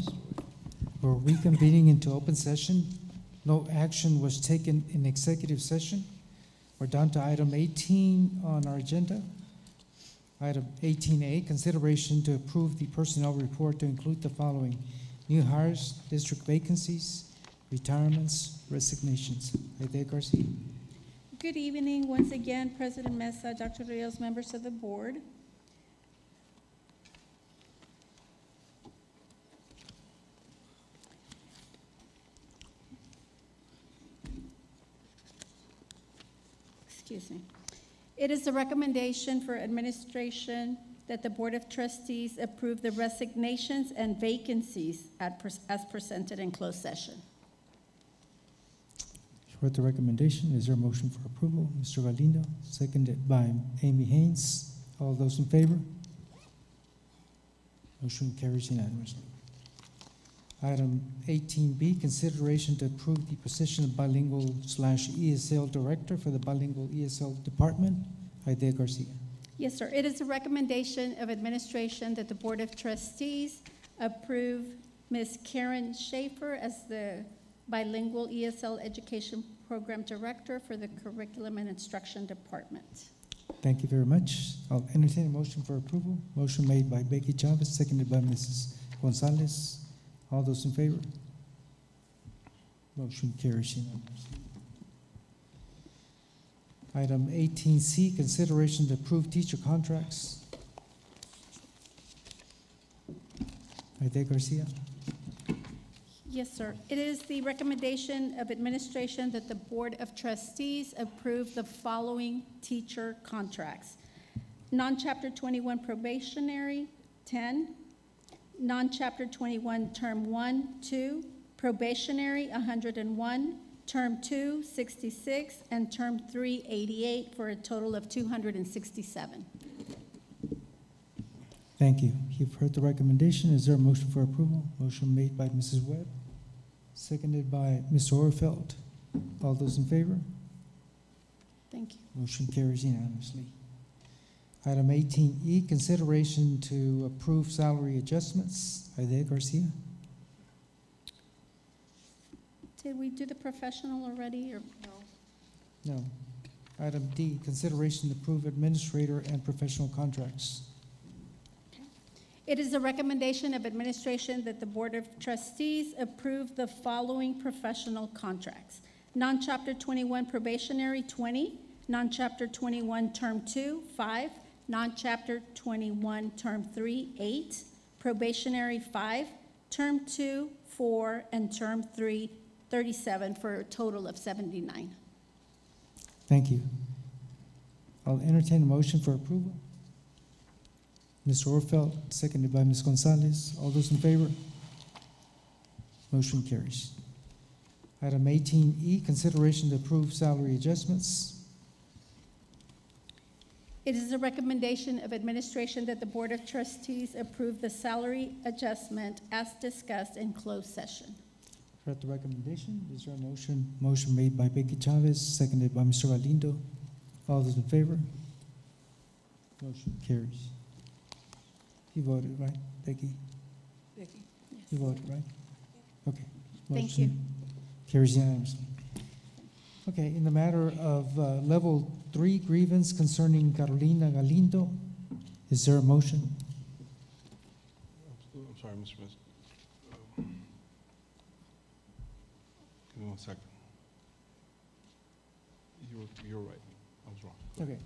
We're reconvening into open session. No action was taken in executive session. We're down to item eighteen on our agenda. Item eighteen A, consideration to approve the personnel report to include the following: new hires, district vacancies, retirements, resignations. Aide Garcia. Good evening, once again, President Mesa, Dr. Rios, members of the board. Excuse me. It is the recommendation for administration that the Board of Trustees approve the resignations and vacancies as presented in closed session. You've heard the recommendation. Is there a motion for approval? Mr. Galindo, seconded by Amy Haynes. All those in favor? Motion carries unanimously. Item eighteen B, consideration to approve the position of bilingual slash ESL director for the bilingual ESL department. Aide Garcia. Yes, sir. It is a recommendation of administration that the Board of Trustees approve Ms. Karen Schaefer as the bilingual ESL Education Program Director for the Curriculum and Instruction Department. Thank you very much. I'll entertain a motion for approval. Motion made by Becky Chavez, seconded by Mrs. Gonzalez. All those in favor? Motion carries unanimously. Item eighteen C, consideration to approve teacher contracts. Aide Garcia. Yes, sir. It is the recommendation of administration that the Board of Trustees approve the following teacher contracts. Non-chapter twenty-one probationary, ten. Non-chapter twenty-one, term one, two. Probationary, hundred and one. Term two, sixty-six, and term three, eighty-eight, for a total of two hundred and sixty-seven. Thank you. You've heard the recommendation. Is there a motion for approval? Motion made by Mrs. Webb, seconded by Ms. Overfield. All those in favor? Thank you. Motion carries unanimously. Item eighteen E, consideration to approve salary adjustments. Aide Garcia. Did we do the professional already, or? No. No. Item D, consideration to approve administrator and professional contracts. It is a recommendation of administration that the Board of Trustees approve the following professional contracts. Non-chapter twenty-one probationary, twenty. Non-chapter twenty-one, term two, five. Non-chapter twenty-one, term three, eight. Probationary, five. Term two, four, and term three, thirty-seven, for a total of seventy-nine. Thank you. I'll entertain a motion for approval. Mr. Overfield, seconded by Ms. Gonzalez. All those in favor? Motion carries. Item eighteen E, consideration to approve salary adjustments. It is a recommendation of administration that the Board of Trustees approve the salary adjustment as discussed in closed session. Heard the recommendation. Is there a motion? Motion made by Becky Chavez, seconded by Mr. Galindo. All those in favor? Motion carries. You voted, right, Becky? Vicki? You voted, right? Okay. Thank you. Motion Carries unanimously. Okay, in the matter of uh, level three grievance concerning Carolina Galindo, is there a motion? I'm sorry, Mr. President. Give me one second. You're, you're right. I was wrong. Okay.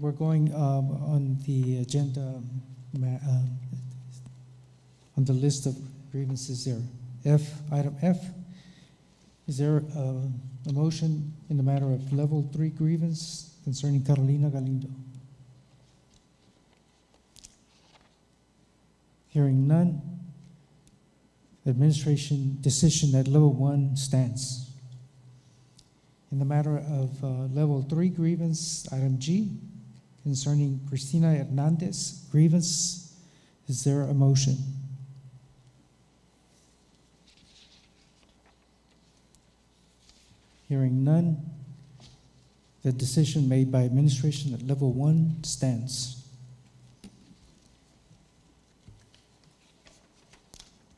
We're going um, on the agenda, um, on the list of grievances there. F, item F, is there uh, a motion in the matter of level three grievance concerning Carolina Galindo? Hearing none, administration decision at level one stands. In the matter of uh, level three grievance, item G, concerning Cristina Hernandez grievance, is there a motion? Hearing none, the decision made by administration at level one stands.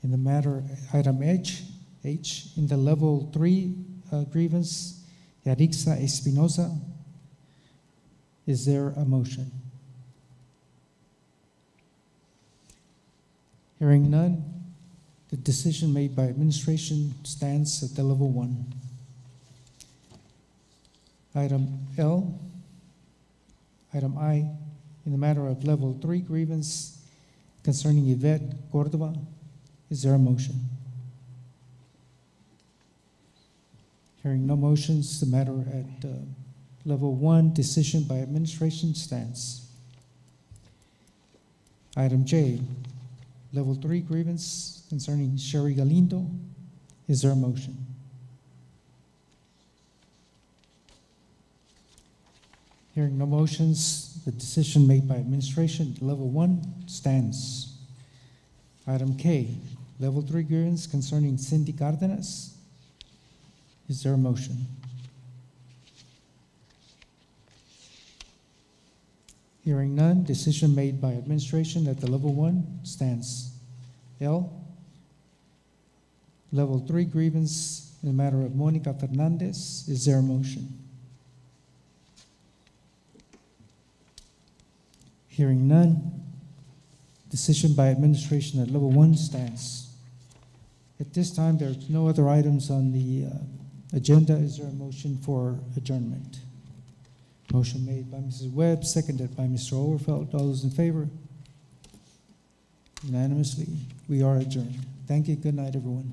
In the matter, item H, H, in the level three uh, grievance, Yarixa Espinosa. Is there a motion? Hearing none, the decision made by administration stands at the level one. Item L, item I, in the matter of level three grievance concerning Yvette Cordova, is there a motion? Hearing no motions, the matter at uh, level one, decision by administration stands. Item J, level three grievance concerning Sherry Galindo, is there a motion? Hearing no motions, the decision made by administration, level one, stands. Item K, level three grievance concerning Cindy Cardenas. Is there a motion? Hearing none, decision made by administration at the level one stands. L, level three grievance in the matter of Monica Fernandez. Is there a motion? Hearing none, decision by administration at level one stands. At this time, there's no other items on the uh, agenda. Is there a motion for adjournment? Motion made by Mrs. Webb, seconded by Mr. Overfield. All those in favor? Unanimously, we are adjourned. Thank you. Good night, everyone.